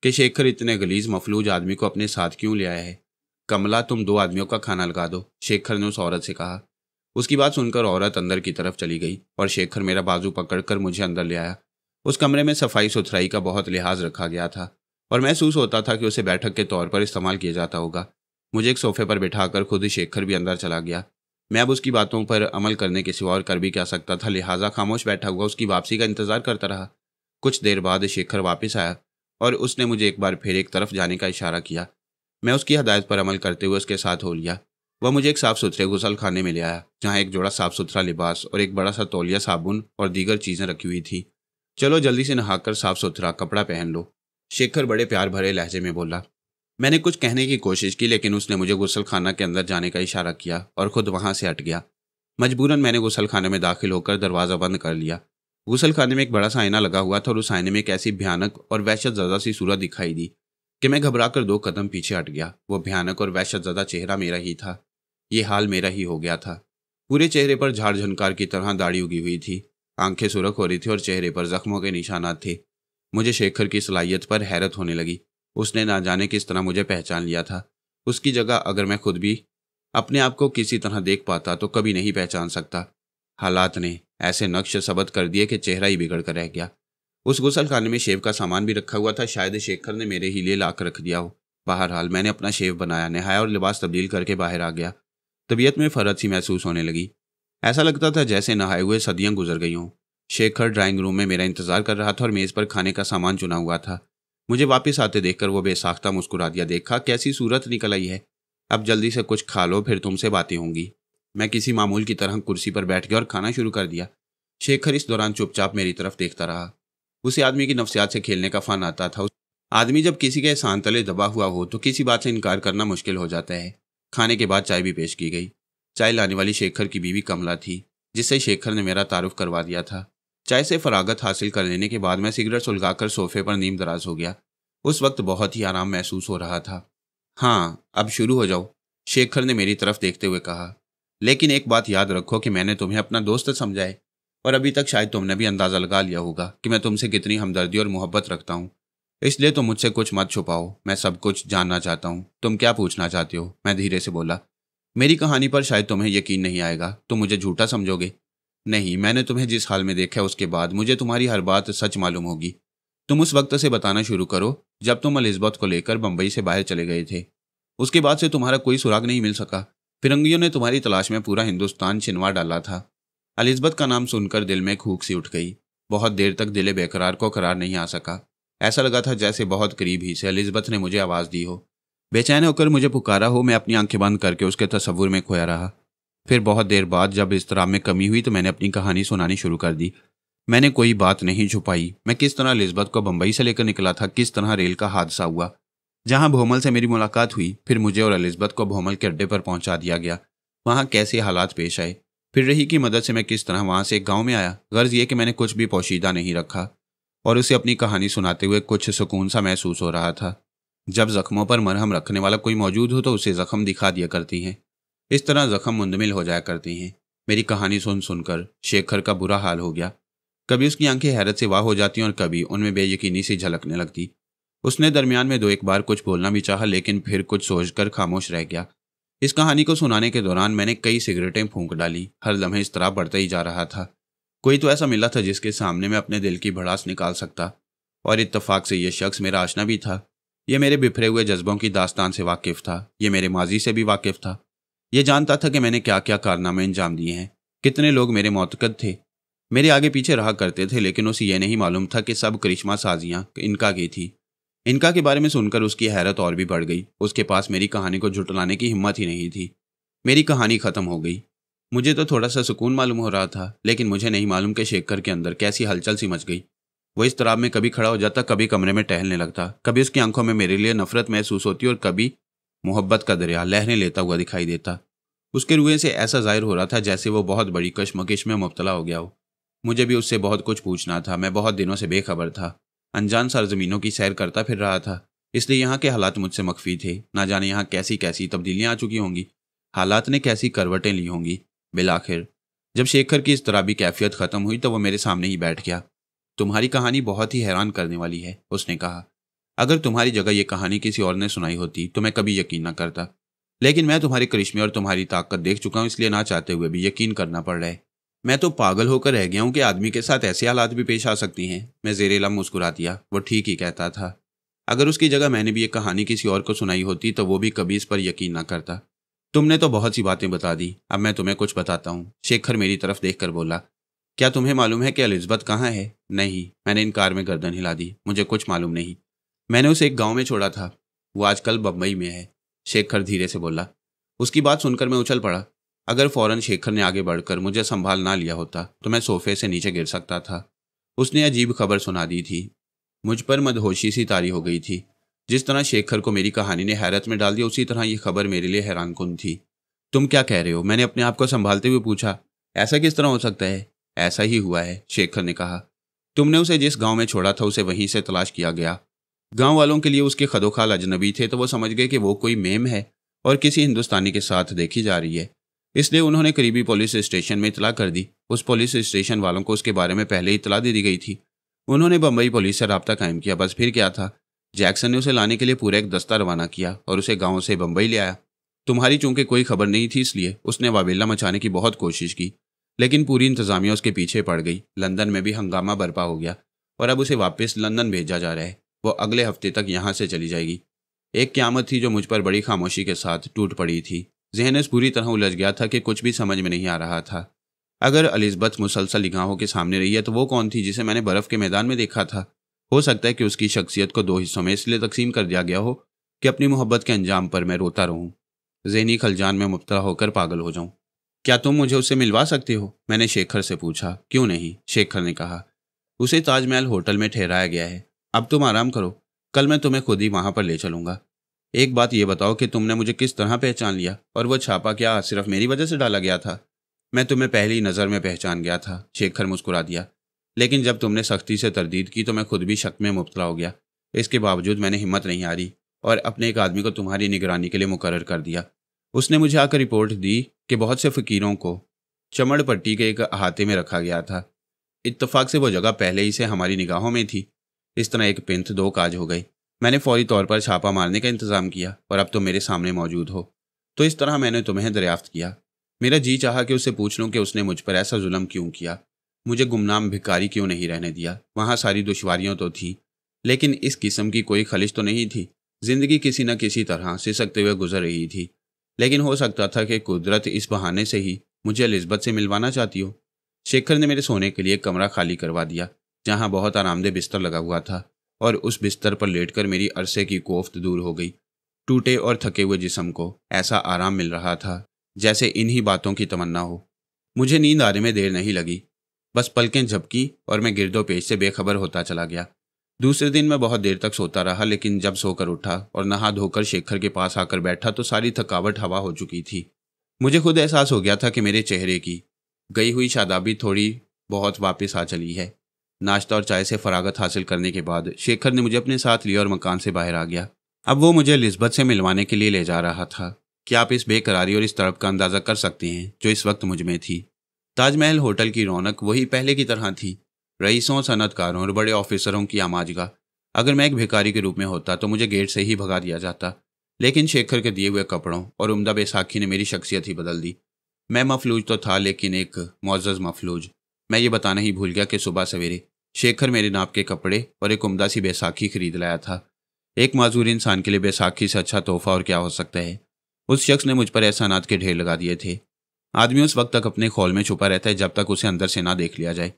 कि शेखर इतने गलीज, मफलूज आदमी को अपने साथ क्यों ले आया है। कमला, तुम दो आदमियों का खाना लगा दो, शेखर ने उस औरत से कहा। उसकी बात सुनकर औरत अंदर की तरफ़ चली गई और शेखर मेरा बाजू पकड़कर मुझे अंदर ले आया। उस कमरे में सफ़ाई सुथराई का बहुत लिहाज रखा गया था और महसूस होता था कि उसे बैठक के तौर पर इस्तेमाल किया जाता होगा। मुझे एक सोफे पर बिठाकर खुद ही शेखर भी अंदर चला गया। मैं अब उसकी बातों पर अमल करने के सिवा और कर भी क्या सकता था, लिहाजा खामोश बैठा हुआ उसकी वापसी का इंतज़ार करता रहा। कुछ देर बाद शेखर वापस आया और उसने मुझे एक बार फिर एक तरफ़ जाने का इशारा किया। मैं उसकी हदायत पर अमल करते हुए उसके साथ हो लिया। वह मुझे एक साफ़ सुथरे गुसल खाने में ले आया, जहाँ एक जोड़ा साफ़ सुथरा लिबास और एक बड़ा सा तौलिया साबुन और दीगर चीज़ें रखी हुई थी। चलो जल्दी से नहाकर साफ़ सुथरा कपड़ा पहन लो, शेखर बड़े प्यार भरे लहजे में बोला। मैंने कुछ कहने की कोशिश की, लेकिन उसने मुझे गुसल खाना के अंदर जाने का इशारा किया और खुद वहाँ से हट गया। मजबूरन मैंने गुसल खाने में दाखिल होकर दरवाज़ा बंद कर लिया। गुसल खाने में एक बड़ा सा आईना लगा हुआ था और उस आईने में एक ऐसी भयानक और वहशत ज़्यादा सी सूरत दिखाई दी कि मैं घबरा कर दो कदम पीछे हट गया। वो भयानक और वहशत ज़्यादा चेहरा मेरा ही था। ये हाल मेरा ही हो गया था। पूरे चेहरे पर झाड़ झनकार की तरह दाढ़ी उगी हुई थी। आँखें सुरख हो रही थी और चेहरे पर जख्मों के निशानात थे। मुझे शेखर की सलाहियत पर हैरत होने लगी। उसने ना जाने किस तरह मुझे पहचान लिया था। उसकी जगह अगर मैं खुद भी अपने आप को किसी तरह देख पाता तो कभी नहीं पहचान सकता। हालात ने ऐसे नक्श सबत कर दिए कि चेहरा ही बिगड़ कर रह गया। उस गुसल खाने में शेव का सामान भी रखा हुआ था। शायद शेखर ने मेरे ही लिए ला कर रख दिया हो। बहरहाल मैंने अपना शेव बनाया, नहाया और लिबास तब्दील करके बाहर आ गया। तबीयत में फ़र्क सी महसूस होने लगी। ऐसा लगता था जैसे नहाए हुए सदियाँ गुजर गई हों। शेखर ड्राइंग रूम में मेरा इंतज़ार कर रहा था और मेज़ पर खाने का सामान चुना हुआ था। मुझे वापस आते देखकर वो बेसाख्ता मुस्कुरा दिया देखा, कैसी सूरत निकल आई है। अब जल्दी से कुछ खा लो, फिर तुमसे बातें होंगी। मैं किसी मामूल की तरह कुर्सी पर बैठ गया और खाना शुरू कर दिया। शेखर इस दौरान चुपचाप मेरी तरफ़ देखता रहा। उसे आदमी की नफसियात से खेलने का फन आता था। आदमी जब किसी के एहसान तले दबा हुआ हो तो किसी बात से इनकार करना मुश्किल हो जाता है। खाने के बाद चाय भी पेश की गई। चाय लाने वाली शेखर की बीवी कमला थी, जिससे शेखर ने मेरा तारुफ करवा दिया था। चाय से फरागत हासिल कर लेने के बाद मैं सिगरेट सुलगाकर सोफे पर नीम दराज हो गया। उस वक्त बहुत ही आराम महसूस हो रहा था। हाँ अब शुरू हो जाओ, शेखर ने मेरी तरफ़ देखते हुए कहा। लेकिन एक बात याद रखो कि मैंने तुम्हें अपना दोस्त समझा है, और अभी तक शायद तुमने भी अंदाज़ा लगा लिया होगा कि मैं तुमसे कितनी हमदर्दी और मोहब्बत रखता हूँ। इसलिए तुम मुझसे कुछ मत छुपाओ। मैं सब कुछ जानना चाहता हूँ। तुम क्या पूछना चाहते हो? मैं धीरे से बोला, मेरी कहानी पर शायद तुम्हें यकीन नहीं आएगा। तुम मुझे झूठा समझोगे? नहीं, मैंने तुम्हें जिस हाल में देखा उसके बाद मुझे तुम्हारी हर बात सच मालूम होगी। तुम उस वक्त से बताना शुरू करो, जब तुम अलिजबत को लेकर बम्बई से बाहर चले गए थे। उसके बाद से तुम्हारा कोई सुराग नहीं मिल सका। फिरंगियों ने तुम्हारी तलाश में पूरा हिंदुस्तान छिनवा डाला था। अलिजबत का नाम सुनकर दिल में खूक सी उठ गई। बहुत देर तक दिले बेकरार को करार नहीं आ सका। ऐसा लगा था जैसे बहुत करीब ही से अलिजबत ने मुझे आवाज़ दी हो। बेचैन होकर मुझे पुकारा, हो, मैं अपनी आँखें बंद करके उसके तस्वुर में खोया रहा। फिर बहुत देर बाद जब इस तरह में कमी हुई तो मैंने अपनी कहानी सुनानी शुरू कर दी। मैंने कोई बात नहीं छुपाई। मैं किस तरह लिजबत को बंबई से लेकर निकला था, किस तरह रेल का हादसा हुआ। जहाँ भोमल से मेरी मुलाकात हुई, फिर मुझे और अलिजबत को भोमल के अड्डे पर पहुँचा दिया गया। वहाँ कैसे हालात पेश आए? फिर रही की मदद से मैं किस तरह वहाँ से एक गाँव में आया? गर्ज ये कि मैंने कुछ भी पोशीदा नहीं रखा। और उसे अपनी कहानी सुनाते हुए कुछ सुकून सा महसूस हो रहा था। जब जख्मों पर मरहम रखने वाला कोई मौजूद हो तो उसे जख्म दिखा दिया करती हैं। इस तरह जख्म मुंदमिल हो जाया करती हैं। मेरी कहानी सुन सुनकर शेखर का बुरा हाल हो गया। कभी उसकी आँखें हैरत से वाह हो जाती और कभी उनमें बेयकीनी सी झलकने लगती। उसने दरमियान में दो एक बार कुछ बोलना भी चाहा, लेकिन फिर कुछ सोचकर खामोश रह गया। इस कहानी को सुनाने के दौरान मैंने कई सिगरेटें फूंक डाली। हर लम्हे इस तरह बढ़ता ही जा रहा था। कोई तो ऐसा मिला था जिसके सामने मैं अपने दिल की भड़ास निकाल सकता, और इत्तफाक से यह शख्स मेरा आशना भी था। यह मेरे बिफरे हुए जज्बों की दास्तान से वाकिफ था यह मेरे माजी से भी वाकिफ था। यह जानता था कि मैंने क्या क्या कारनामे अंजाम दिए हैं, कितने लोग मेरे मोतकद थे। मेरे आगे पीछे रहा करते थे, लेकिन उसे यह नहीं मालूम था कि सब करिश्मा साजियाँ इनका की थी। इनका के बारे में सुनकर उसकी हैरत और भी बढ़ गई। उसके पास मेरी कहानी को झुटलाने की हिम्मत ही नहीं थी। मेरी कहानी खत्म हो गई। मुझे तो थोड़ा सा सुकून मालूम हो रहा था, लेकिन मुझे नहीं मालूम कि शेखर के अंदर कैसी हलचल सी मच गई। वो इस तरह में कभी खड़ा हो जाता, कभी कमरे में टहलने लगता, कभी उसकी आँखों में मेरे लिए नफरत महसूस होती और कभी मोहब्बत का दरिया लहरें लेता हुआ दिखाई देता। उसके रुए से ऐसा ज़ाहिर हो रहा था जैसे वो बहुत बड़ी कशमकश में मुबतला हो गया हो। मुझे भी उससे बहुत कुछ पूछना था, मैं बहुत दिनों से बेखबर था। अनजान सरजमीनों की सैर करता फिर रहा था, इसलिए यहाँ के हालात मुझसे मख्फी थे। ना जाने यहाँ कैसी कैसी तब्दीलियाँ आ चुकी होंगी, हालात ने कैसी करवटें ली होंगी। बिलाखिर। जब शेखर की इस तरह भी कैफियत ख़त्म हुई तो वह मेरे सामने ही बैठ गया। तुम्हारी कहानी बहुत ही हैरान करने वाली है, उसने कहा। अगर तुम्हारी जगह ये कहानी किसी और ने सुनाई होती तो मैं कभी यकीन न करता। लेकिन मैं तुम्हारे करिश्मे और तुम्हारी ताकत देख चुका हूँ, इसलिए ना चाहते हुए भी यकीन करना पड़ रहा है। मैं तो पागल होकर रह गया हूँ कि आदमी के साथ ऐसे हालात भी पेश आ सकती हैं। मैं जेर लम मुस्कुरा दिया, वो ठीक ही कहता था। अगर उसकी जगह मैंने भी ये कहानी किसी और को सुनाई होती तो वो भी कभी इस पर यकीन ना करता। तुमने तो बहुत सी बातें बता दी। अब मैं तुम्हें कुछ बताता हूँ। शेखर मेरी तरफ़ देख कर बोला, क्या तुम्हें मालूम है कि अलिजबत कहाँ है? नहीं, मैंने इनकार में गर्दन हिला दी। मुझे कुछ मालूम नहीं। मैंने उसे एक गाँव में छोड़ा था। वो आजकल बम्बई में है। शेखर धीरे से बोला, उसकी बात सुनकर मैं उछल पड़ा। अगर फ़ौरन शेखर ने आगे बढ़कर मुझे संभाल ना लिया होता तो मैं सोफे से नीचे गिर सकता था। उसने अजीब खबर सुना दी थी। मुझ पर मदहोशी सी तारी हो गई थी। जिस तरह शेखर को मेरी कहानी ने हैरत में डाल दिया, उसी तरह ये खबर मेरे लिए हैरान कन थी। तुम क्या कह रहे हो? मैंने अपने आप को संभालते हुए पूछा, ऐसा किस तरह हो सकता है? ऐसा ही हुआ है, शेखर ने कहा। तुमने उसे जिस गाँव में छोड़ा था, उसे वहीं से तलाश किया गया। गाँव वालों के लिए उसके खदोखाल अजनबी थे तो वो समझ गए कि वो कोई मेम है और किसी हिंदुस्तानी के साथ देखी जा रही है। इसलिए उन्होंने करीबी पुलिस स्टेशन में इतला कर दी। उस पुलिस स्टेशन वालों को उसके बारे में पहले ही इतला दे दी गई थी। उन्होंने बम्बई पुलिस से रबता कायम किया। बस फिर क्या था? जैक्सन ने उसे लाने के लिए पूरा एक दस्ता रवाना किया और उसे गाँव से बम्बई ले आया। तुम्हारी चूँकि कोई खबर नहीं थी इसलिए उसने वावेला मचाने की बहुत कोशिश की, लेकिन पूरी इंतजामिया उसके पीछे पड़ गई। लंदन में भी हंगामा बर्पा हो गया और अब उसे वापस लंदन भेजा जा रहा है। वो अगले हफ़्ते तक यहाँ से चली जाएगी। एक क्यामत थी जो मुझ पर बड़ी खामोशी के साथ टूट पड़ी थी। जहनस पूरी तरह उलझ गया था कि कुछ भी समझ में नहीं आ रहा था। अगर अलिजबत मुसलसल निगाहों के सामने रही है तो वो कौन थी जिसे मैंने बर्फ़ के मैदान में देखा था? हो सकता है कि उसकी शख्सियत को दो हिस्सों में इसलिए तकसीम कर दिया गया हो कि अपनी मोहब्बत के अंजाम पर मैं रोता रहूँ। जहनी खलजान, में मुबतला होकर पागल हो जाऊँ। क्या तुम मुझे उससे मिलवा सकते हो? मैंने शेखर से पूछा। क्यों नहीं? शेखर ने कहा, उसे ताजमहल होटल में ठहराया गया है। अब तुम आराम करो। कल मैं तुम्हें खुद ही वहाँ पर ले चलूँगा। एक बात ये बताओ कि तुमने मुझे किस तरह पहचान लिया? और वह छापा क्या सिर्फ़ मेरी वजह से डाला गया था? मैं तुम्हें पहली नज़र में पहचान गया था। शेखर मुस्कुरा दिया। लेकिन जब तुमने सख्ती से तरदीद की तो मैं खुद भी शक में मुबतला हो गया। इसके बावजूद मैंने हिम्मत नहीं हारी और अपने एक आदमी को तुम्हारी निगरानी के लिए मुकर कर दिया। उसने मुझे आकर रिपोर्ट दी कि बहुत से फ़कीरों को चमड़ पट्टी के एक अहाते में रखा गया था। इत्तफाक से वो जगह पहले ही से हमारी निगाहों में थी। इस तरह एक पिंथ दो काज हो गई। मैंने फौरी तौर पर छापा मारने का इंतज़ाम किया और अब तुम मेरे सामने मौजूद हो। तो इस तरह मैंने तुम्हें दरियाफ्त किया। मेरा जी चाहा कि उससे पूछ लूँ कि उसने मुझ पर ऐसा जुल्म क्यों किया? मुझे गुमनाम भिकारी क्यों नहीं रहने दिया? वहाँ सारी दुश्वारियाँ तो थी, लेकिन इस किस्म की कोई खलिश तो नहीं थी। ज़िंदगी किसी न किसी तरह सिसकते हुए गुजर रही थी, लेकिन हो सकता था कि कुदरत इस बहाने से ही मुझे एलिजबत से मिलवाना चाहती हो। शेखर ने मेरे सोने के लिए कमरा खाली करवा दिया, जहाँ बहुत आरामदेह बिस्तर लगा हुआ था, और उस बिस्तर पर लेटकर मेरी अरसे की कोफ्त दूर हो गई। टूटे और थके हुए जिसम को ऐसा आराम मिल रहा था, जैसे इन्हीं बातों की तमन्ना हो। मुझे नींद आने में देर नहीं लगी बस पलकें झपकी और मैं गिरदो पेश से बेखबर होता चला गया। दूसरे दिन मैं बहुत देर तक सोता रहा, लेकिन जब सोकर उठा और नहा धोकर शेखर के पास आकर बैठा तो सारी थकावट हवा हो चुकी थी। मुझे खुद एहसास हो गया था कि मेरे चेहरे की गई हुई शादाबी थोड़ी बहुत वापस आ चली है। नाश्ता और चाय से फरागत हासिल करने के बाद शेखर ने मुझे अपने साथ लिया और मकान से बाहर आ गया। अब वो मुझे लिस्बत से मिलवाने के लिए ले जा रहा था। क्या आप इस बेकरारी और इस तड़प का अंदाज़ा कर सकते हैं, जो इस वक्त मुझमें थी? ताजमहल होटल की रौनक वही पहले की तरह थी। रईसों, सनतकारों और बड़े ऑफिसरों की आमाजगा। अगर मैं एक भिखारी के रूप में होता तो मुझे गेट से ही भगा दिया जाता। लेकिन शेखर के दिए हुए कपड़ों और उमदा बैसाखी ने मेरी शख्सियत ही बदल दी। मैं मफलूज तो था, लेकिन एक मोज़ मफलूज। मैं ये बताना ही भूल गया कि सुबह सवेरे शेखर मेरे नाप के कपड़े और एक उमदा सी बैसाखी खरीद लाया था। एक माजूर इंसान के लिए बैसाखी से अच्छा तोहफा और क्या हो सकता है? उस शख्स ने मुझ पर एहसानात के ढेर लगा दिए थे। आदमी उस वक्त तक अपने खोल में छुपा रहता है जब तक उसे अंदर से ना देख लिया जाए।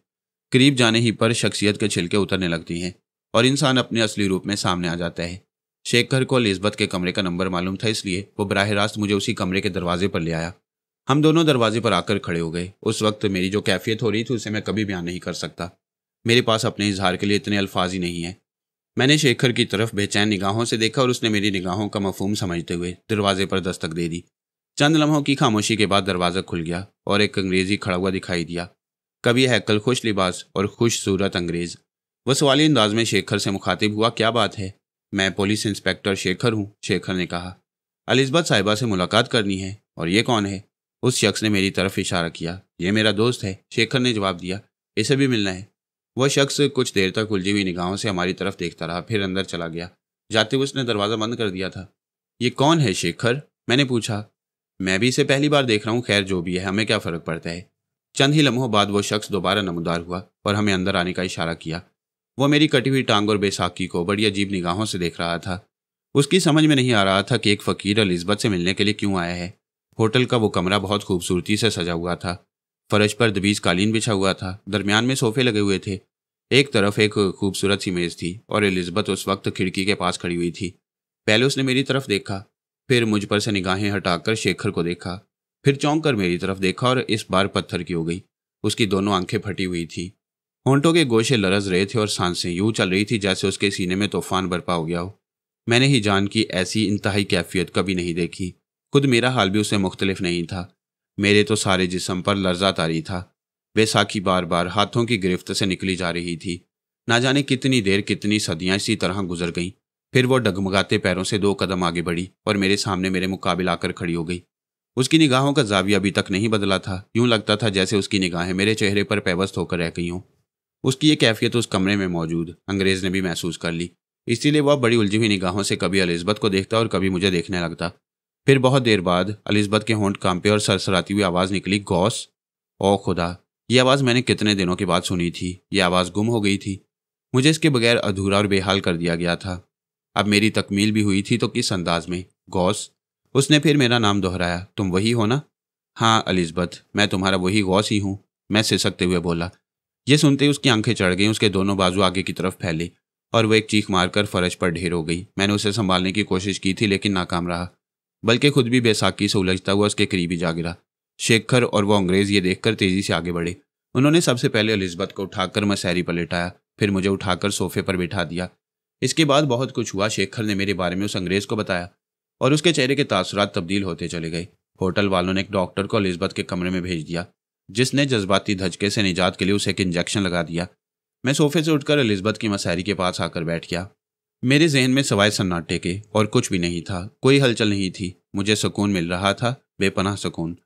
करीब जाने ही पर शख्सियत के छिलके उतरने लगती हैं और इंसान अपने असली रूप में सामने आ जाता है। शेखर को लिस्बत के कमरे का नंबर मालूम था इसलिए वो बराह रास्त मुझे उसी कमरे के दरवाजे पर ले आया। हम दोनों दरवाजे पर आकर खड़े हो गए। उस वक्त मेरी जो कैफियत हो रही थी उसे मैं कभी बयान नहीं कर सकता। मेरे पास अपने इजहार के लिए इतने अल्फाज ही नहीं है। मैंने शेखर की तरफ़ बेचैन निगाहों से देखा और उसने मेरी निगाहों का मफहूम समझते हुए दरवाजे पर दस्तक दे दी। चंद लम्हों की खामोशी के बाद दरवाज़ा खुल गया और एक अंग्रेज़ी खड़ा हुआ दिखाई दिया। कभी हैकल खुश लिबास और खुश सूरत अंग्रेज़। वह सवाली अंदाज में शेखर से मुखातिब हुआ, क्या बात है? मैं पुलिस इंस्पेक्टर शेखर हूँ, शेखर ने कहा। अलिजबत साहिबा से मुलाकात करनी है, और ये कौन है? उस शख्स ने मेरी तरफ़ इशारा किया यह मेरा दोस्त है, शेखर ने जवाब दिया, इसे भी मिलना है। वह शख्स कुछ देर तक उलझी हुई निगाहों से हमारी तरफ़ देखता रहा, फिर अंदर चला गया। जाते हुए उसने दरवाज़ा बंद कर दिया था। ये कौन है शेखर? मैंने पूछा मैं भी इसे पहली बार देख रहा हूँ। खैर, जो भी है, हमें क्या फ़र्क पड़ता है? चंद ही लम्हों बाद वो शख्स दोबारा नमदार हुआ और हमें अंदर आने का इशारा किया। वो मेरी कटी हुई टांग और बेसाखी को बड़ी अजीब निगाहों से देख रहा था। उसकी समझ में नहीं आ रहा था कि एक फ़कीर अलिजबत से मिलने के लिए क्यों आया है। होटल का वो कमरा बहुत खूबसूरती से सजा हुआ था। फर्श पर दबीज कालीन बिछा हुआ था। दरमियान में सोफे लगे हुए थे। एक तरफ़ एक खूबसूरत सी मेज़ थी और एलिजबत उस वक्त खिड़की के पास खड़ी हुई थी। पहले उसने मेरी तरफ़ देखा। फिर मुझ पर से निगाहें हटाकर शेखर को देखा, फिर चौंक कर मेरी तरफ़ देखा और इस बार पत्थर की हो गई। उसकी दोनों आँखें फटी हुई थी। होंठों के गोशे लरज रहे थे और साँसें यूँ चल रही थी जैसे उसके सीने में तूफ़ान बरपा हो गया हो। मैंने ही जान की ऐसी इंतहाई कैफियत कभी नहीं देखी। खुद मेरा हाल भी उससे मुख्तलिफ़ नहीं था। मेरे तो सारे जिसम पर लर्जा तारी था। बेसाखी बार बार हाथों की गिरफ्त से निकली जा रही थी। ना जाने कितनी देर कितनी सदियाँ इसी तरह गुजर गईं। फिर वो डगमगाते पैरों से दो कदम आगे बढ़ी और मेरे सामने मेरे मुकाबिल आकर खड़ी हो गई। उसकी निगाहों का जाविया अभी तक नहीं बदला था। यूँ लगता था जैसे उसकी निगाहें मेरे चेहरे पर पैवस्त होकर रह गई हों। उसकी ये कैफियत उस कमरे में मौजूद, अंग्रेज़ ने भी महसूस कर ली। इसीलिए वह बड़ी उलझी हुई निगाहों से कभी अलिजबत को देखता और कभी मुझे देखने लगता। फिर बहुत देर बाद अलिजबत के होंठ कांपे और सरसराती हुई आवाज़ निकली, गौस, ओ खुदा, ये आवाज़ मैंने कितने दिनों के बाद सुनी थी? ये आवाज़ गुम हो गई थी। मुझे इसके बगैर अधूरा और बेहाल कर दिया गया था। अब मेरी तकमील भी हुई थी तो किस अंदाज में? गौस, उसने फिर मेरा नाम दोहराया। तुम वही हो ना? हाँ अलिजबत, मैं तुम्हारा वही गौस ही हूँ। मैं सिसकते हुए बोला। ये सुनते ही उसकी आँखें चढ़ गईं, उसके दोनों बाजू आगे की तरफ़ फैले और वह एक चीख मारकर फर्श पर ढेर हो गई। मैंने उसे संभालने की कोशिश की थी, लेकिन नाकाम रहा। बल्कि खुद भी बेसाखी से उलझता हुआ उसके करीब जा गिरा। शेखर और वो अंग्रेज़ ये देखकर तेज़ी से आगे बढ़े। उन्होंने सबसे पहले अलिजबत को उठाकर मसहरी पर लेटाया, फिर मुझे उठाकर सोफे पर बिठा दिया। इसके बाद बहुत कुछ हुआ, शेखर ने मेरे बारे में उस अंग्रेज़ को बताया और उसके चेहरे के तासरात तब्दील होते चले गए। होटल वालों ने एक डॉक्टर को अलिजबत के कमरे में भेज दिया, जिसने जज्बाती धचके से निजात के लिए उसे एक इंजेक्शन लगा दिया। मैं सोफे से उठकर अलिजबत की मसारी के पास आकर बैठ गया। मेरे जहन में सवाए सन्नाटे के और कुछ भी नहीं था, कोई हलचल नहीं थी। मुझे सुकून मिल रहा था, बेपनाह सुकून।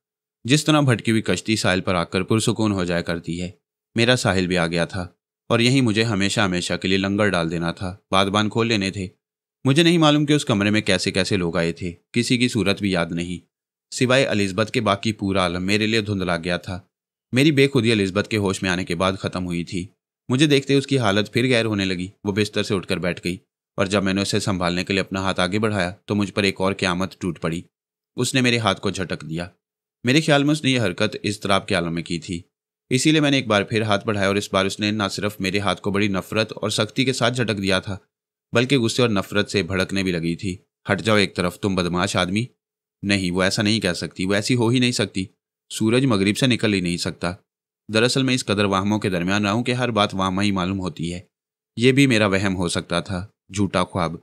जिस तरह भटकी हुई कश्ती साहिल पर आकर पुरसकून हो जाया करती है, मेरा साहिल भी आ गया था। और यहीं मुझे हमेशा हमेशा के लिए लंगर डाल देना था। बादबान खोल लेने थे। मुझे नहीं मालूम कि उस कमरे में कैसे कैसे लोग आए थे। किसी की सूरत भी याद नहीं। सिवाय अलिजबत के बाकी पूरा आलम, मेरे लिए धुंधला गया था। मेरी बेखुदी अलिजबत के होश में आने के बाद खत्म हुई थी। मुझे देखते उसकी हालत फिर गैर होने लगी। वो बिस्तर से उठकर बैठ गई और जब मैंने उसे संभालने के लिए अपना हाथ आगे बढ़ाया तो मुझ पर एक और क्यामत टूट पड़ी। उसने मेरे हाथ को झटक दिया। मेरे ख्याल में उसने यह हरकत इस तराब के आलम में की थी। इसीलिए मैंने एक बार फिर हाथ बढ़ाया और इस बार उसने न सिर्फ़ मेरे हाथ को बड़ी नफरत और सख्ती के साथ झटक दिया था, बल्कि गुस्से और नफरत से भड़कने भी लगी थी। हट जाओ एक तरफ़, तुम बदमाश आदमी। नहीं, वो ऐसा नहीं कह सकती, वो ऐसी हो ही नहीं सकती। सूरज मगरिब से निकल ही नहीं सकता। दरअसल मैं इस कदर वाहमों के दरमियान रहा हूँ कि हर बात वाहमा ही मालूम होती है। ये भी मेरा वहम हो सकता था, झूठा ख्वाब।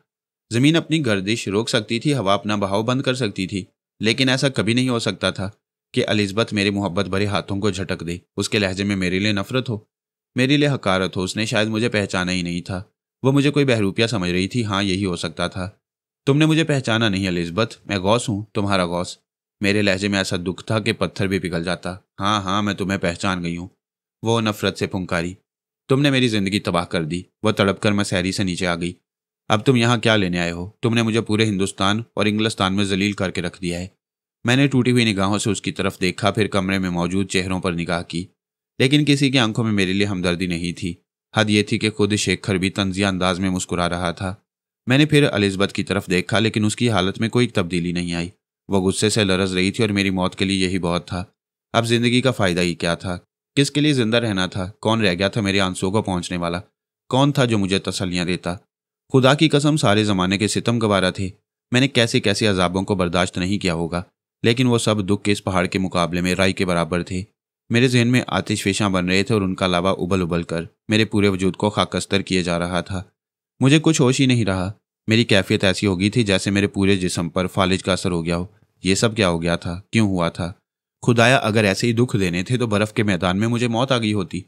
ज़मीन अपनी गर्दिश रोक सकती थी, हवा अपना बहाव बंद कर सकती थी, लेकिन ऐसा कभी नहीं हो सकता था। कि अलिजबत मेरे मोहब्बत भरे हाथों को झटक दे। उसके लहजे में मेरे लिए नफरत हो, मेरे लिए हकारत हो, उसने शायद मुझे पहचाना ही नहीं था। वो मुझे कोई बहरूपिया समझ रही थी हाँ यही हो सकता था। तुमने मुझे पहचाना नहीं, अलिजबत। मैं गौस हूँ, तुम्हारा गौस। मेरे लहजे में ऐसा दुख था कि पत्थर भी पिघल जाता। हाँ हाँ मैं तुम्हें पहचान गई हूँ। वो नफरत से पुंकारी तुमने मेरी ज़िंदगी तबाह कर दी। वह तड़प कर मैं शहरी से नीचे आ गई। अब तुम यहाँ क्या लेने आए हो? तुमने मुझे पूरे हिंदुस्तान और इंग्लिस्तान में जलील करके रख दिया है। मैंने टूटी हुई निगाहों से उसकी तरफ़ देखा, फिर कमरे में मौजूद चेहरों पर निगाह की। लेकिन किसी की आँखों में मेरे लिए हमदर्दी नहीं थी। हद ये थी कि खुद शेखर भी तंजिया अंदाज में मुस्कुरा रहा था। मैंने फिर अलिजबत की तरफ़ देखा, लेकिन उसकी हालत में कोई तब्दीली नहीं आई। वह गुस्से से लरज रही थी और मेरी मौत के लिए यही बहुत था। अब ज़िंदगी का फ़ायदा ही क्या था? किसके लिए ज़िंदा रहना था? कौन रह गया था मेरे आंसुओं को पहुँचने वाला? कौन था जो मुझे तसलियाँ देता? खुदा की कसम सारे ज़माने के सितम गवारा थे। मैंने कैसे कैसे अजाबों को बर्दाश्त नहीं किया होगा? लेकिन वो सब दुख के इस पहाड़ के मुकाबले में राई के बराबर थे। मेरे जहन में आतिशफेशा बन रहे थे और उनका लावा उबल उबल कर मेरे पूरे वजूद को खाकस्तर किए जा रहा था। मुझे कुछ होश ही नहीं रहा। मेरी कैफियत ऐसी हो गई थी जैसे मेरे पूरे जिसम पर फालिज का असर हो गया हो। ये सब क्या हो गया था? क्यों हुआ था? खुदाया अगर ऐसे ही दुख देने थे तो बर्फ़ के मैदान में मुझे मौत आ गई होती।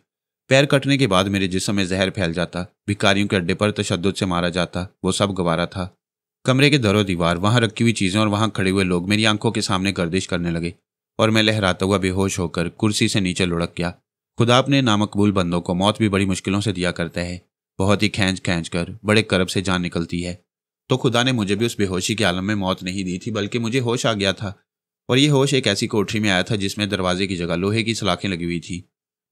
पैर कटने के बाद मेरे जिसम में जहर फैल जाता। भिकारियों के अड्डे पर तशद से मारा जाता। वो सब गवारा था। कमरे के दरों दीवार, वहाँ रखी हुई चीज़ें और वहाँ खड़े हुए लोग मेरी आँखों के सामने गर्दिश करने लगे और मैं लहराता हुआ बेहोश होकर कुर्सी से नीचे लुढ़क गया। खुदा अपने नामकबूल बंदों को मौत भी बड़ी मुश्किलों से दिया करता है। बहुत ही खींच खींच कर बड़े करब से जान निकलती है। तो खुदा ने मुझे भी उस बेहोशी के आलम में मौत नहीं दी थी, बल्कि मुझे होश आ गया था। और ये होश एक ऐसी कोठरी में आया था जिसमें दरवाजे की जगह लोहे की सलाखें लगी हुई थी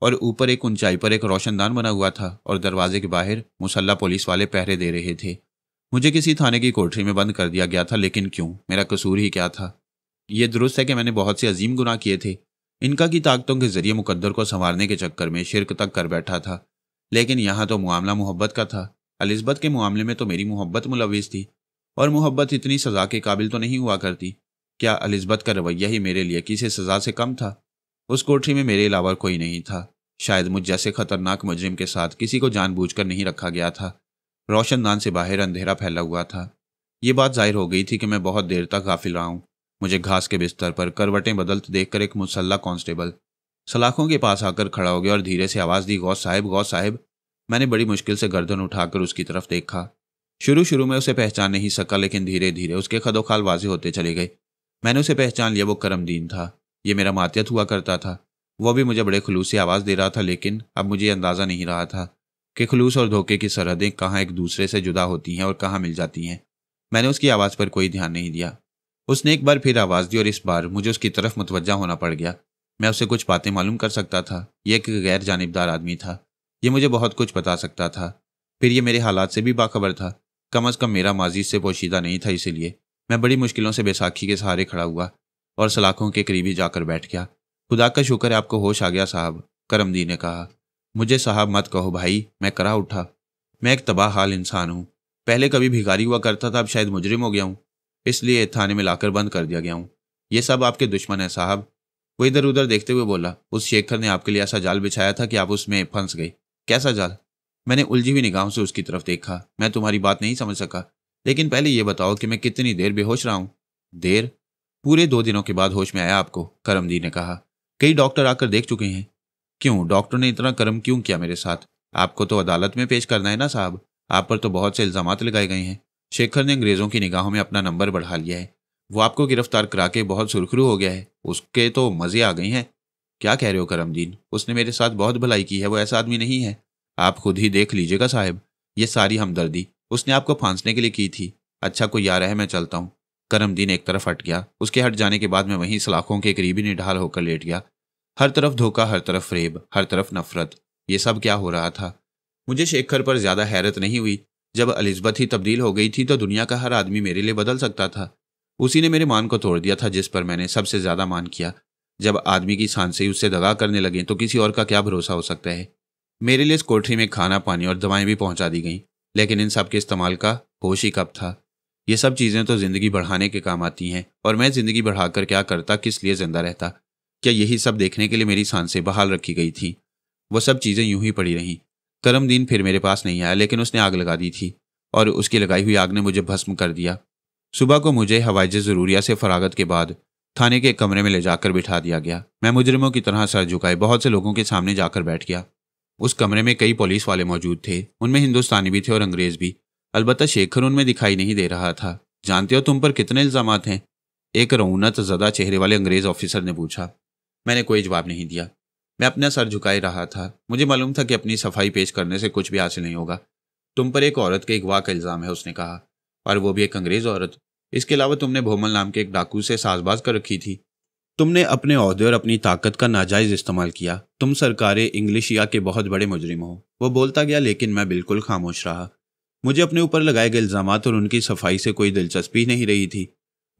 और ऊपर एक ऊंचाई पर एक रोशनदान बना हुआ था और दरवाजे के बाहर मुसल्ला पुलिस वाले पहरे दे रहे थे। मुझे किसी थाने की कोठरी में बंद कर दिया गया था, लेकिन क्यों? मेरा कसूर ही क्या था? यह दुरुस्त है कि मैंने बहुत से अजीम गुनाह किए थे। इनका की ताकतों के ज़रिए मुकद्दर को संवारने के चक्कर में शिरक तक कर बैठा था। लेकिन यहाँ तो मामला मोहब्बत का था। अलिजबत के मामले में तो मेरी मोहब्बत मुलविस थी, और मोहब्बत इतनी सज़ा के काबिल तो नहीं हुआ करती। क्या अलिजबत का रवैया ही मेरे लिए किसी सज़ा से कम था? उस कोठरी में मेरे अलावा कोई नहीं था। शायद मुझ जैसे खतरनाक मुजरिम के साथ किसी को जानबूझकर नहीं रखा गया था। रोशनदान से बाहर अंधेरा फैला हुआ था। ये बात ज़ाहिर हो गई थी कि मैं बहुत देर तक गाफिल रहा हूँ। मुझे घास के बिस्तर पर करवटें बदलते देखकर एक मुसल्ला कांस्टेबल सलाखों के पास आकर खड़ा हो गया और धीरे से आवाज़ दी गौ साहिब गौ साहिब। मैंने बड़ी मुश्किल से गर्दन उठाकर उसकी तरफ़ देखा। शुरू शुरू में उसे पहचान नहीं सका, लेकिन धीरे धीरे उसके खदोखाल वाजे होते चले गए। मैंने उसे पहचान लिया, वो करमदीन था। ये मेरा मातियत हुआ करता था। वह भी मुझे बड़े खलूस से आवाज़ दे रहा था, लेकिन अब मुझे अंदाज़ा नहीं रहा था। कि खलूस और धोखे की सरहदें कहाँ एक दूसरे से जुदा होती हैं और कहाँ मिल जाती हैं? मैंने उसकी आवाज़ पर कोई ध्यान नहीं दिया। उसने एक बार फिर आवाज़ दी और इस बार मुझे उसकी तरफ़ मुतवजा होना पड़ गया। मैं उसे कुछ बातें मालूम कर सकता था। यह एक गैर जानबदार आदमी था। ये मुझे बहुत कुछ बता सकता था। फिर ये मेरे हालात से भी बाखबर था। कम अज़ कम मेरा माजी से पोशीदा नहीं था इसीलिए। मैं बड़ी मुश्किलों से बैसाखी के सहारे खड़ा हुआ और सलाखों के करीबी जाकर बैठ गया। खुदा का शुक्र है आपको होश आ गया साहब करमदी ने कहा। मुझे साहब मत कहो, भाई, मैं करा उठा। मैं एक तबाह हाल इंसान हूँ। पहले कभी भिखारी हुआ करता था, अब शायद मुजरिम हो गया हूँ। इसलिए थाने में लाकर बंद कर दिया गया हूँ। ये सब आपके दुश्मन है, साहब। वो इधर उधर देखते हुए बोला, उस शेखर ने आपके लिए ऐसा जाल बिछाया था कि आप उसमें फंस गए। कैसा जाल? मैंने उलझी हुई निगाहों से उसकी तरफ़ देखा। मैं तुम्हारी बात नहीं समझ सका। लेकिन पहले ये बताओ कि मैं कितनी देर बेहोश रहा हूँ। देर? पूरे दो दिनों के बाद होश में आया आपको करमदी ने कहा। कई डॉक्टर आकर देख चुके हैं। क्यों? डॉक्टर ने इतना कर्म क्यों किया मेरे साथ? आपको तो अदालत में पेश करना है ना साहब। आप पर तो बहुत से इल्ज़ाम लगाए गए हैं। शेखर ने अंग्रेज़ों की निगाहों में अपना नंबर बढ़ा लिया है। वो आपको गिरफ़्तार करा के बहुत सुरखरू हो गया है। उसके तो मज़े आ गए हैं। क्या कह रहे हो करमदीन? उसने मेरे साथ बहुत भलाई की है। वो ऐसा आदमी नहीं है। आप खुद ही देख लीजिएगा साहब। ये सारी हमदर्दी उसने आपको फांसने के लिए की थी। अच्छा कोई आ रहा है, मैं चलता हूँ। करमदीन एक तरफ़ हट गया। उसके हट जाने के बाद मैं वहीं सलाखों के करीबी निढाल होकर लेट गया। हर तरफ़ धोखा, हर तरफ़ रेब, हर तरफ़ नफरत। ये सब क्या हो रहा था? मुझे शेखर पर ज़्यादा हैरत नहीं हुई। जब अलिजबत ही तब्दील हो गई थी तो दुनिया का हर आदमी मेरे लिए बदल सकता था। उसी ने मेरे मान को तोड़ दिया था, जिस पर मैंने सबसे ज़्यादा मान किया। जब आदमी की साँसें उससे दगा करने लगे तो किसी और का क्या भरोसा हो सकता है? मेरे लिए इस कोठरी में खाना, पानी और दवाएँ भी पहुँचा दी गईं, लेकिन इन सब के इस्तेमाल का होश ही कब था? ये सब चीज़ें तो ज़िंदगी बढ़ाने के काम आती हैं, और मैं ज़िंदगी बढ़ाकर क्या करता, किस लिए ज़िंदा रहता? क्या यही सब देखने के लिए मेरी साँसें बहाल रखी गई थी? वो सब चीज़ें यूँ ही पड़ी रहीं। करम दिन फिर मेरे पास नहीं आया, लेकिन उसने आग लगा दी थी, और उसकी लगाई हुई आग ने मुझे भस्म कर दिया। सुबह को मुझे हवाई ज़रूरिया से फरागत के बाद थाने के कमरे में ले जाकर बिठा दिया गया। मैं मुजरिमों की तरह सर झुकाए, बहुत से लोगों के सामने जाकर बैठ गया। उस कमरे में कई पुलिस वाले मौजूद थे। उनमें हिंदुस्तानी भी थे और अंग्रेज़ भी। अलबत्ता शेखर उनमें दिखाई नहीं दे रहा था। जानते हो तुम पर कितने इल्ज़ाम हैं? एक रौनत ज़दा चेहरे वाले अंग्रेज़ ऑफिसर ने पूछा। मैंने कोई जवाब नहीं दिया। मैं अपना सर झुकाए रहा था। मुझे मालूम था कि अपनी सफ़ाई पेश करने से कुछ भी हासिल नहीं होगा। तुम पर एक औरत के अगवा का इल्ज़ाम है, उसने कहा। और वो भी एक अंग्रेज़ औरत। इसके अलावा तुमने भोमल नाम के एक डाकू से साजबाज कर रखी थी। तुमने अपने अहदे और अपनी ताकत का नाजायज इस्तेमाल किया। तुम सरकारें इंग्लिशिया के बहुत बड़े मुजरिम हो। वो बोलता गया, लेकिन मैं बिल्कुल खामोश रहा। मुझे अपने ऊपर लगाए गए इल्ज़ाम और उनकी सफ़ाई से कोई दिलचस्पी नहीं रही थी।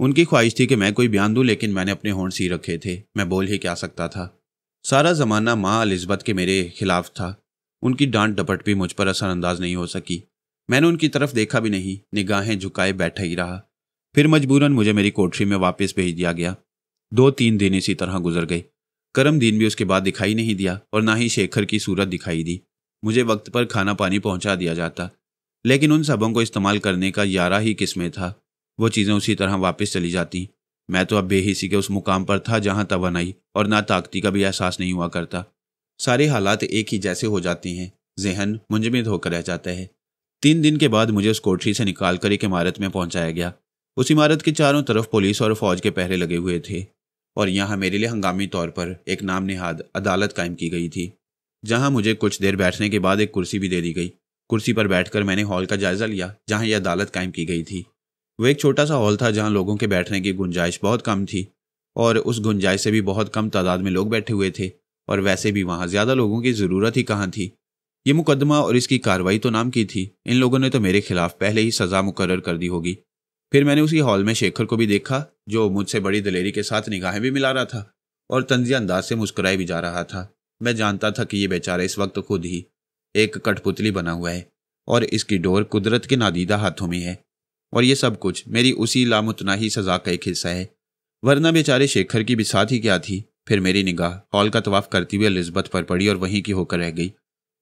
उनकी ख्वाहिश थी कि मैं कोई बयान दूँ, लेकिन मैंने अपने होंठ सी रखे थे। मैं बोल ही क्या सकता था? सारा ज़माना माँ अलिजबत के मेरे खिलाफ था। उनकी डांट डपट भी मुझ पर असरअंदाज नहीं हो सकी। मैंने उनकी तरफ़ देखा भी नहीं, निगाहें झुकाए बैठा ही रहा। फिर मजबूरन मुझे मेरी कोठरी में वापस भेज दिया गया। दो तीन दिन इसी तरह गुजर गए करम दिन भी उसके बाद दिखाई नहीं दिया, और ना ही शेखर की सूरत दिखाई दी। मुझे वक्त पर खाना पानी पहुँचा दिया जाता, लेकिन उन सबों को इस्तेमाल करने का यारा ही किस्में था? वो चीज़ें उसी तरह वापस चली जाती। मैं तो अब बेहिसी के उस मुकाम पर था जहाँ तवानाई और ना ताकती का भी एहसास नहीं हुआ करता। सारे हालात एक ही जैसे हो जाते हैं। जहन मुंजमिद होकर रह जाता है। तीन दिन के बाद मुझे उस कोठरी से निकाल कर एक इमारत में पहुँचाया गया। उस इमारत के चारों तरफ़ पुलिस और फौज के पहरे लगे हुए थे और यहाँ मेरे लिए हंगामी तौर पर एक नाम निहाद अदालत कायम की गई थी, जहाँ मुझे कुछ देर बैठने के बाद एक कुर्सी भी दे दी गई। कुर्सी पर बैठकर मैंने हॉल का जायजा लिया, जहाँ यह अदालत कायम की गई थी। वो एक छोटा सा हॉल था जहाँ लोगों के बैठने की गुंजाइश बहुत कम थी, और उस गुंजाइश से भी बहुत कम तादाद में लोग बैठे हुए थे, और वैसे भी वहाँ ज़्यादा लोगों की ज़रूरत ही कहाँ थी। ये मुकदमा और इसकी कार्रवाई तो नाम की थी, इन लोगों ने तो मेरे खिलाफ पहले ही सज़ा मुकर कर दी होगी। फिर मैंने उसी हॉल में शेखर को भी देखा, जो मुझसे बड़ी दलेरी के साथ निगाहें भी मिला रहा था, और तंजिया अंदाज से मुस्कुराए भी जा रहा था। मैं जानता था कि ये बेचारा इस वक्त खुद ही एक कठपुतली बना हुआ है, और इसकी डोर कुदरत के नादीदा हाथों में है। और ये सब कुछ मेरी उसी लामुतनाही सजा का एक हिस्सा है। वरना बेचारे शेखर की बिसात ही क्या थी? फिर मेरी निगाह हॉल का तवाफ करती हुई लिस्बत पर पड़ी और वहीं की होकर रह गई।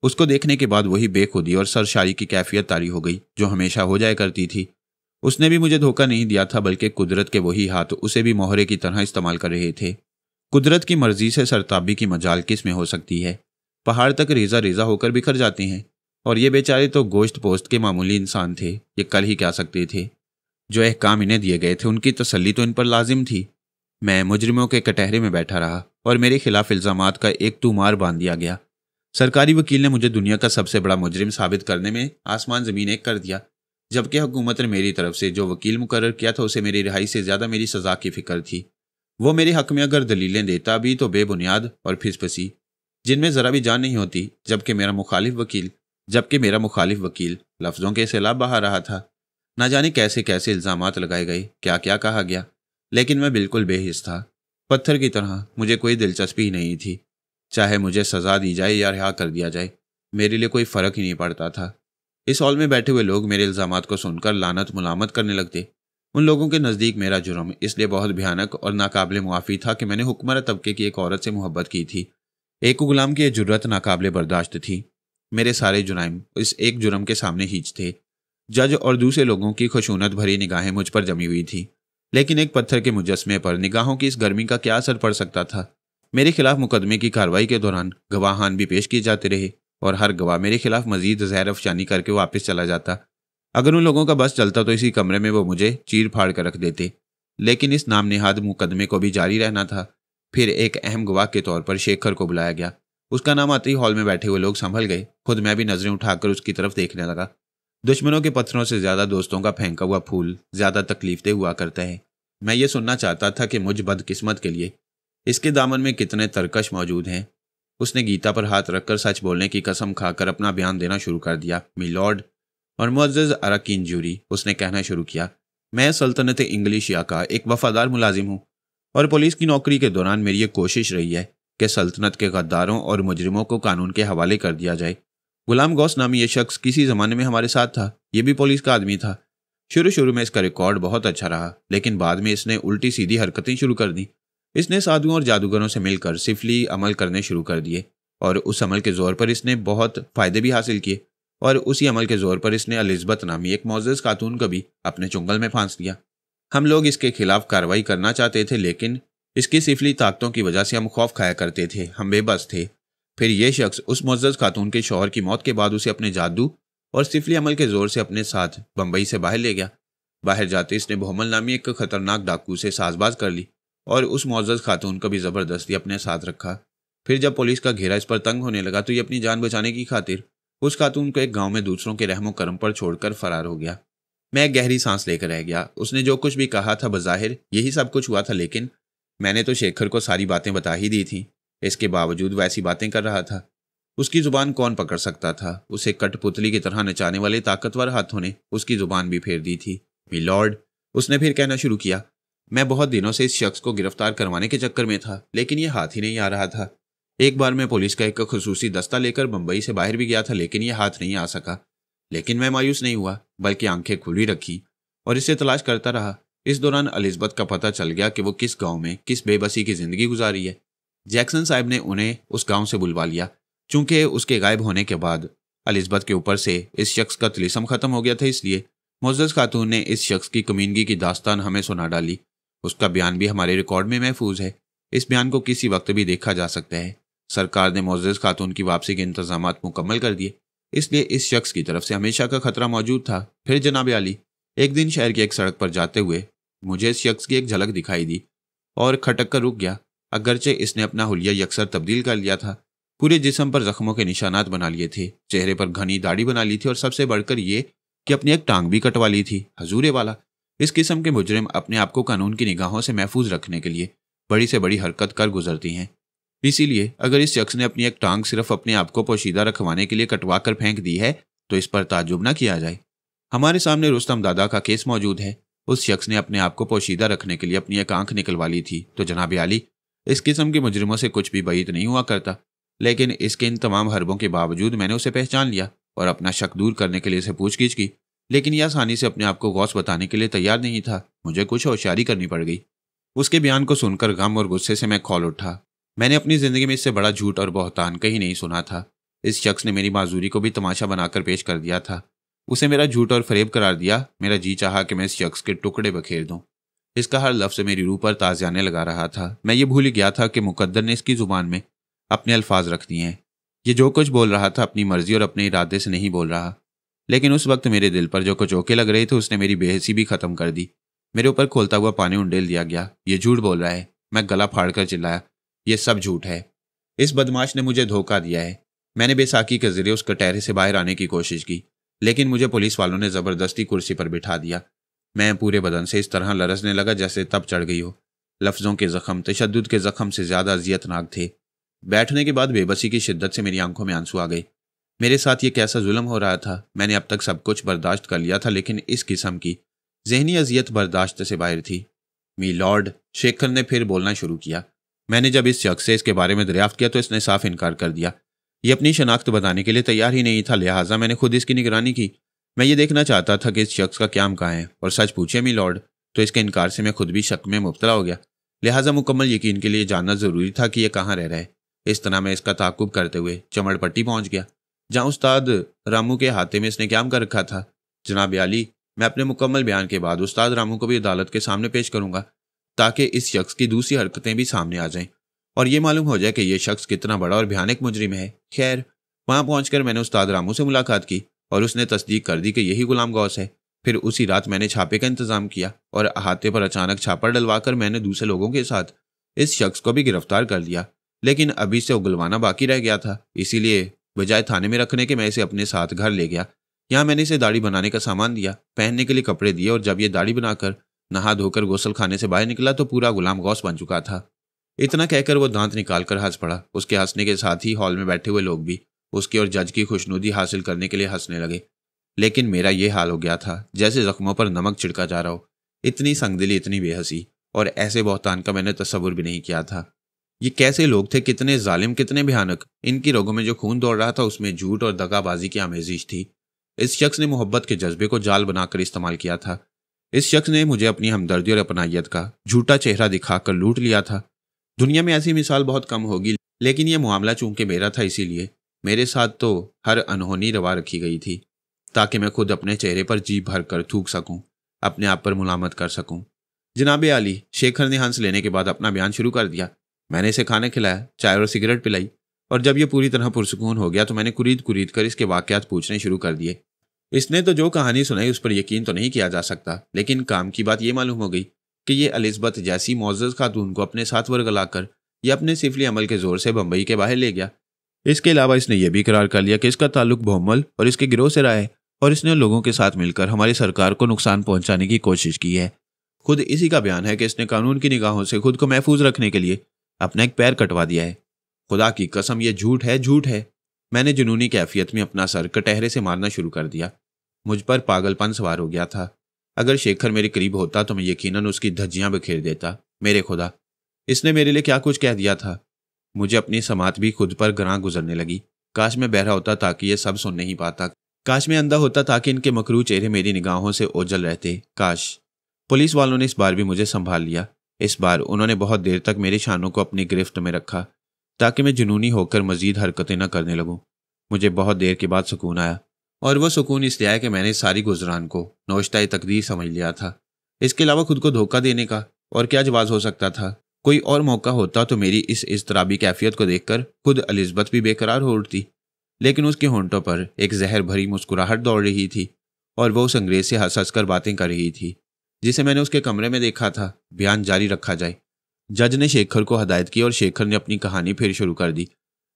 उसको देखने के बाद वही बेखुदी और सरशारी की कैफियत तारी हो गई, जो हमेशा हो जाया करती थी। उसने भी मुझे धोखा नहीं दिया था, बल्कि कुदरत के वही हाथ उसे भी मोहरे की तरह इस्तेमाल कर रहे थे। कुदरत की मर्ज़ी से सरताबी की मजाल किसमें हो सकती है? पहाड़ तक रेजा रेजा होकर बिखर जाते हैं। और ये बेचारे तो गोश्त पोस्त के मामूली इंसान थे, ये कल ही क्या सकते थे। जो एक काम इन्हें दिए गए थे, उनकी तसली तो इन पर लाजिम थी। मैं मुजरिमों के कटहरे में बैठा रहा, और मेरे खिलाफ इल्ज़ाम का एक तुमार बाँध दिया गया। सरकारी वकील ने मुझे दुनिया का सबसे बड़ा मुजरिम साबित करने में आसमान ज़मीन एक कर दिया, जबकि हुकूमत ने मेरी तरफ़ से जो वकील मुकर किया था, उसे मेरी रिहाई से ज़्यादा मेरी सज़ा की फ़िक्र थी। वो मेरे हक में अगर दलीलें देता भी तो बेबुनियाद और फिसफसी, जिनमें ज़रा भी जान नहीं होती, जबकि मेरा मुखालिफ वकील जबकि मेरा मुखालिफ वकील लफ्ज़ों के सैलाब बहा रहा था। ना जाने कैसे कैसे इल्ज़ाम लगाए गए क्या क्या कहा गया, लेकिन मैं बिल्कुल बेहिस था। पत्थर की तरह, मुझे कोई दिलचस्पी ही नहीं थी। चाहे मुझे सज़ा दी जाए या रिहा कर दिया जाए, मेरे लिए कोई फ़र्क ही नहीं पड़ता था। इस हॉल में बैठे हुए लोग मेरे इल्ज़ाम को सुनकर लानत मुलामत करने लगते। उन लोगों के नज़दीक मेरा जुर्म, इसलिए बहुत भयानक और नाकाबले मुआफ़ी था कि मैंने हुक्मर तबके की एक औरत से मोहब्बत की थी। एक गुलाम की यह ज़रूरत नाकाबले बर्दाश्त थी। मेरे सारे जुराइम इस एक जुर्म के सामने हीच थे। जज और दूसरे लोगों की खशूनत भरी निगाहें मुझ पर जमी हुई थी। लेकिन एक पत्थर के मुजस्मे पर निगाहों की इस गर्मी का क्या असर पड़ सकता था? मेरे खिलाफ मुकदमे की कार्रवाई के दौरान गवाहान भी पेश किए जाते रहे और हर गवाह मेरे खिलाफ मजीद जहर अफशानी करके वापस चला जाता। अगर उन लोगों का बस चलता तो इसी कमरे में वो मुझे चीर फाड़ कर रख देते। लेकिन इस नाम निहाद मुकदमे को भी जारी रहना था। फिर एक अहम गवाह के तौर पर शेखर को बुलाया गया। उसका नाम आते ही हॉल में बैठे हुए लोग संभल गए। खुद मैं भी नज़रें उठाकर उसकी तरफ़ देखने लगा। दुश्मनों के पत्थरों से ज़्यादा दोस्तों का फेंका हुआ फूल ज़्यादा तकलीफदेह हुआ करता है। मैं ये सुनना चाहता था कि मुझ बदकिस्मत के लिए इसके दामन में कितने तरकश मौजूद हैं। उसने गीता पर हाथ रखकर सच बोलने की कसम खाकर अपना बयान देना शुरू कर दिया। मी लॉर्ड और मुआज़ अरकिन जूरी, उसने कहना शुरू किया। मैं सल्तनत इंग्लिशिया का एक वफादार मुलाजिम हूँ और पुलिस की नौकरी के दौरान मेरी ये कोशिश रही है कि सल्तनत के गद्दारों और मुजरिमों को कानून के हवाले कर दिया जाए। गुलाम गौस नामी ये शख्स किसी ज़माने में हमारे साथ था, ये भी पुलिस का आदमी था। शुरू शुरू में इसका रिकॉर्ड बहुत अच्छा रहा, लेकिन बाद में इसने उल्टी सीधी हरकतें शुरू कर दी। इसने साधुओं और जादूगरों से मिलकर सिफली अमल करने शुरू कर दिए, और उस अमल के ज़ोर पर इसने बहुत फ़ायदे भी हासिल किए, और उसी अमल के ज़ोर पर इसने अलिजबत नामी एक मोजस खातून को भी अपने चुंगल में फांस दिया। हम लोग इसके खिलाफ कार्रवाई करना चाहते थे, लेकिन इसकी सिफली ताकतों की वजह से हम खौफ खाया करते थे, हम बेबस थे। फिर यह शख्स उस मोजस खातून के शोहर की मौत के बाद उसे अपने जादू और सिफली अमल के ज़ोर से अपने साथ बम्बई से बाहर ले गया। बाहर जाते इसने बहुमल नामी एक खतरनाक डाकू से साजबाज कर ली और उस मोजस खातून को भी ज़बरदस्ती अपने साथ रखा। फिर जब पुलिस का घेरा इस पर तंग होने लगा तो ये अपनी जान बचाने की खातिर उस खातून को एक गाँव में दूसरों के रहमो करम पर छोड़कर फरार हो गया। मैं एक गहरी सांस लेकर रह गया। उसने जो कुछ भी कहा था, बज़ाहिर यही सब कुछ हुआ था, लेकिन मैंने तो शेखर को सारी बातें बता ही दी थी। इसके बावजूद वह ऐसी बातें कर रहा था। उसकी ज़ुबान कौन पकड़ सकता था? उसे कठपुतली की तरह नचाने वाले ताकतवर हाथों ने उसकी ज़ुबान भी फेर दी थी। मी लॉर्ड, उसने फिर कहना शुरू किया, मैं बहुत दिनों से इस शख्स को गिरफ़्तार करवाने के चक्कर में था, लेकिन यह हाथ ही नहीं आ रहा था। एक बार मैं पुलिस का एक खसूसी दस्ता लेकर बंबई से बाहर भी गया था, लेकिन यह हाथ नहीं आ सका। लेकिन मैं मायूस नहीं हुआ, बल्कि आँखें खुली रखी और इसे तलाश करता रहा। इस दौरान अलिजबत का पता चल गया कि वो किस गाँव में, किस बेबसी की ज़िंदगी गुजारी है। जैक्सन साहब ने उन्हें उस गाँव से बुलवा लिया। चूँकि उसके गायब होने के बाद अलिजबत के ऊपर से इस शख्स का तलीसम खत्म हो गया था, इसलिए मोजस खातून ने इस शख्स की कमीनगी की दास्तान हमें सुना डाली। उसका बयान भी हमारे रिकॉर्ड में महफूज है। इस बयान को किसी वक्त भी देखा जा सकता है। सरकार ने मोजस खातून की वापसी के इंतज़ाम मुकम्मल कर दिए, इसलिए इस शख्स की तरफ़ से हमेशा का खतरा मौजूद था। फिर जनाब अली एक दिन शहर की एक सड़क पर जाते हुए मुझे इस शख्स की एक झलक दिखाई दी और खटक कर रुक गया। अगरचे इसने अपना हुलिया यकसर तब्दील कर लिया था। पूरे जिसम पर जख्मों के निशानात बना लिए थे। चेहरे पर घनी दाढ़ी बना ली थी और सबसे बढ़कर ये कि अपनी एक टांग भी कटवा ली थी। हजूरे वाला, इस किस्म के मुजरिम अपने आप को कानून की निगाहों से महफूज रखने के लिए बड़ी से बड़ी हरकत कर गुजरती हैं। इसीलिए अगर इस शख्स ने अपनी एक टांग सिर्फ़ अपने आप को पोशीदा रखवाने के लिए कटवा कर फेंक दी है तो इस पर ताजुब न किया जाए। हमारे सामने रुस्तम दादा का केस मौजूद है। उस शख्स ने अपने आप को पोशीदा रखने के लिए अपनी एक आँख निकलवा ली थी। तो जनाब आली, इस किस्म के मुजरिमों से कुछ भी बईत नहीं हुआ करता। लेकिन इसके इन तमाम हरबों के बावजूद मैंने उसे पहचान लिया और अपना शक दूर करने के लिए उसे पूछगिछ की। लेकिन यह आसानी से अपने आप को गौस बताने के लिए तैयार नहीं था। मुझे कुछ होशियारी करनी पड़ गई। उसके बयान को सुनकर गम और गुस्से से मैं खोल उठा। मैंने अपनी ज़िंदगी में इससे बड़ा झूठ और बहतान कहीं नहीं सुना था। इस शख्स ने मेरी माजूरी को भी तमाशा बनाकर पेश कर दिया था। उसे मेरा झूठ और फरेब करार दिया। मेरा जी चाहा कि मैं इस शख्स के टुकड़े बखेर दूँ। इसका हर लफ्ज़ मेरी रूह पर ताजियाने लगा रहा था। मैं ये भूल गया था कि मुकद्दर ने इसकी ज़ुबान में अपने अल्फाज रख दिए हैं। ये जो कुछ बोल रहा था अपनी मर्ज़ी और अपने इरादे से नहीं बोल रहा। लेकिन उस वक्त मेरे दिल पर जो कुछ ओके लग रहे थे, उसने मेरी बेहसी भी खत्म कर दी। मेरे ऊपर खोलता हुआ पानी उंडेल दिया गया। ये झूठ बोल रहा है। मैं गला फाड़ कर चिल्लाया, ये सब झूठ है। इस बदमाश ने मुझे धोखा दिया है। मैंने बेसाखी के ज़रिए उस कटहरे से बाहर आने की कोशिश की। लेकिन मुझे पुलिस वालों ने ज़बरदस्ती कुर्सी पर बिठा दिया। मैं पूरे बदन से इस तरह लरसने लगा जैसे तब चढ़ गई हो। लफ्ज़ों के जख्म तशद के जख्म से ज़्यादा अजियतनाक थे। बैठने के बाद बेबसी की शिद्दत से मेरी आँखों में आँसू आ गए। मेरे साथ ये कैसा जुल्म हो रहा था? मैंने अब तक सब कुछ बर्दाश्त कर लिया था, लेकिन इस किस्म की जहनी अजियत बर्दाश्त से बाहर थी। मी लॉर्ड शेखर ने फिर बोलना शुरू किया। मैंने जब इस शख्स से इसके बारे में दरियाफ्त किया तो इसने साफ़ इनकार कर दिया। ये अपनी शनाख्त बताने के लिए तैयार ही नहीं था, लिहाजा मैंने खुद इसकी निगरानी की। मैं ये देखना चाहता था कि इस शख्स का क्या कहाँ है, और सच पूछे, मी लॉर्ड तो इसके इनकार से मैं खुद भी शक में मुबतला हो गया। लिहाजा मुकम्मल यकीन के लिए जानना ज़रूरी था कि यह कहाँ रह रहा है। इस तरह मैं इसका ताकुब करते हुए चमड़ पट्टी पहुँच गया, जहाँ उस्ताद रामू के हाथे में इसने क्या कर रखा था। जनाब अली मैं अपने मुकम्मल बयान के बाद उस्ताद रामू को भी अदालत के सामने पेश करूँगा, ताकि इस शख्स की दूसरी हरकतें भी सामने आ जाएँ। और ये मालूम हो जाए कि यह शख्स कितना बड़ा और भयानक मुजरिम है। खैर, वहाँ पहुंचकर मैंने उस्ताद रामू से मुलाकात की और उसने तस्दीक कर दी कि यही गुलाम गौस है। फिर उसी रात मैंने छापे का इंतज़ाम किया और अहाते पर अचानक छापा डलवाकर मैंने दूसरे लोगों के साथ इस शख्स को भी गिरफ़्तार कर लिया। लेकिन अभी से उगलवाना बाकी रह गया था। इसीलिए बजाय थाने में रखने के मैं इसे अपने साथ घर ले गया। यहाँ मैंने इसे दाढ़ी बनाने का सामान दिया, पहनने के लिए कपड़े दिए और जब ये दाढ़ी बनाकर नहा धोकर गोसल खाने से बाहर निकला तो पूरा गुलाम गौस बन चुका था। इतना कहकर वो दांत निकाल कर हंस पड़ा। उसके हंसने के साथ ही हॉल में बैठे हुए लोग भी उसकी और जज की खुशनुदी हासिल करने के लिए हंसने लगे। लेकिन मेरा ये हाल हो गया था, जैसे जख्मों पर नमक छिड़का जा रहा हो। इतनी संगदिली, इतनी बेहसी और ऐसे बहुतान का मैंने तस्वुर भी नहीं किया था। ये कैसे लोग थे, कितने जालिम, कितने भयानक। इनकी रोगों में जो खून दौड़ रहा था, उसमें झूठ और दगाबाजी की आमेजिश थी। इस शख्स ने मोहब्बत के जज्बे को जाल बनाकर इस्तेमाल किया था। इस शख्स ने मुझे अपनी हमदर्दी और अपनाइत का झूठा चेहरा दिखाकर लूट लिया था। दुनिया में ऐसी मिसाल बहुत कम होगी, लेकिन यह मामला चूँकि मेरा था इसीलिए मेरे साथ तो हर अनहोनी रवा रखी गई थी, ताकि मैं खुद अपने चेहरे पर जी भर कर थूक सकूँ, अपने आप पर मुलामत कर सकूँ। जनाब आली, शेखर ने हंस लेने के बाद अपना बयान शुरू कर दिया। मैंने इसे खाना खिलाया, चाय और सिगरेट पिलाई, और जब यह पूरी तरह पुरसकून हो गया तो मैंने कुरीद कुरीद कर इसके वाकयात पूछने शुरू कर दिए। इसने तो जो कहानी सुनाई उस पर यकीन तो नहीं किया जा सकता, लेकिन काम की बात यह मालूम हो गई कि ये अलिजबत जैसी मोजज खातून को अपने साथ वर्गलाकर यह अपने सिफली अमल के ज़ोर से बम्बई के बाहर ले गया। इसके अलावा इसने यह भी करार कर लिया कि इसका ताल्लुक बहुमल और इसके गिरोह से रहा है और इसने लोगों के साथ मिलकर हमारी सरकार को नुकसान पहुँचाने की कोशिश की है। खुद इसी का बयान है कि इसने कानून की निगाहों से खुद को महफूज रखने के लिए अपना एक पैर कटवा दिया है। खुदा की कसम यह झूठ है झूठ है। मैंने जुनूनी कैफियत में अपना सर कटहरे से मारना शुरू कर दिया। मुझ पर पागलपन सवार हो गया था। अगर शेखर मेरे करीब होता तो मैं यकीनन उसकी धज्जियाँ बिखेर देता। मेरे खुदा, इसने मेरे लिए क्या कुछ कह दिया था? मुझे अपनी समात भी खुद पर ग्रां गुजरने लगी। काश मैं बहरा होता ताकि ये सब सुन नहीं पाता। काश में अंधा होता ताकि इनके मकरू चेहरे मेरी निगाहों से ओझल रहते। काश। पुलिस वालों ने इस बार भी मुझे संभाल लिया। इस बार उन्होंने बहुत देर तक मेरे शानों को अपनी गिरफ्त में रखा, ताकि मैं जुनूनी होकर मजीद हरकतें न करने लगूं। मुझे बहुत देर के बाद सुकून आया। और वह सुकून इसलिए आया कि मैंने सारी गुजरान को नौश्ता तकदीर समझ लिया था। इसके अलावा खुद को धोखा देने का और क्या जवाब हो सकता था? कोई और मौका होता तो मेरी इस इजतराबी कैफियत को देखकर खुद अलिजबत भी बेकरार हो उठती। लेकिन उसके होंठों पर एक जहर भरी मुस्कुराहट दौड़ रही थी और वह उस अंग्रेज़ से हंस हंस कर बातें कर रही थी, जिसे मैंने उसके कमरे में देखा था। बयान जारी रखा जाए। जज ने शेखर को हदायत की और शेखर ने अपनी कहानी फिर शुरू कर दी।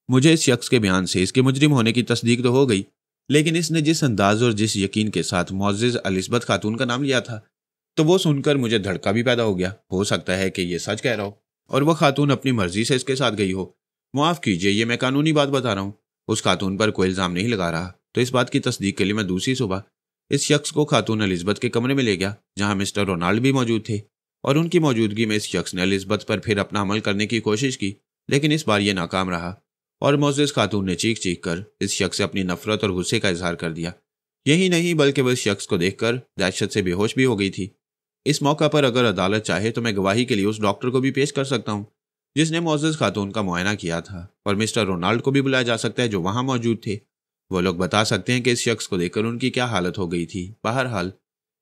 मुझे इस शख्स के बयान से इसके मुजरिम होने की तस्दीक तो हो गई लेकिन इसने जिस अंदाज और जिस यकीन के साथ मोजिज अलिस्बत खातून का नाम लिया था तो वो सुनकर मुझे धड़का भी पैदा हो गया। हो सकता है कि ये सच कह रहा हो, और वह खातून अपनी मर्ज़ी से इसके साथ गई हो। माफ़ कीजिए, ये मैं कानूनी बात बता रहा हूँ। उस खातून पर कोई इल्ज़ाम नहीं लगा रहा। तो इस बात की तस्दीक के लिए मैं दूसरी सुबह इस शख्स को खातून अलिजबत के कमरे में ले गया, जहाँ मिस्टर रोनाल्ड भी मौजूद थे, और उनकी मौजूदगी में इस शख्स ने अलिजबत पर फिर अपना अमल करने की कोशिश की, लेकिन इस बार यह नाकाम रहा। और मोजिज खातून ने चीख चीख कर इस शख्स से अपनी नफरत और गुस्से का इजहार कर दिया। यही नहीं, बल्कि वह इस शख्स को देखकर दहशत से बेहोश भी हो गई थी। इस मौका पर अगर अदालत चाहे तो मैं गवाही के लिए उस डॉक्टर को भी पेश कर सकता हूँ, जिसने मोजिज खातून का मुआयना किया था और मिस्टर रोनाल्ड को भी बुलाया जा सकता है जो वहाँ मौजूद थे। वो लोग बता सकते हैं कि इस शख्स को देखकर उनकी क्या हालत हो गई थी। बहरहाल,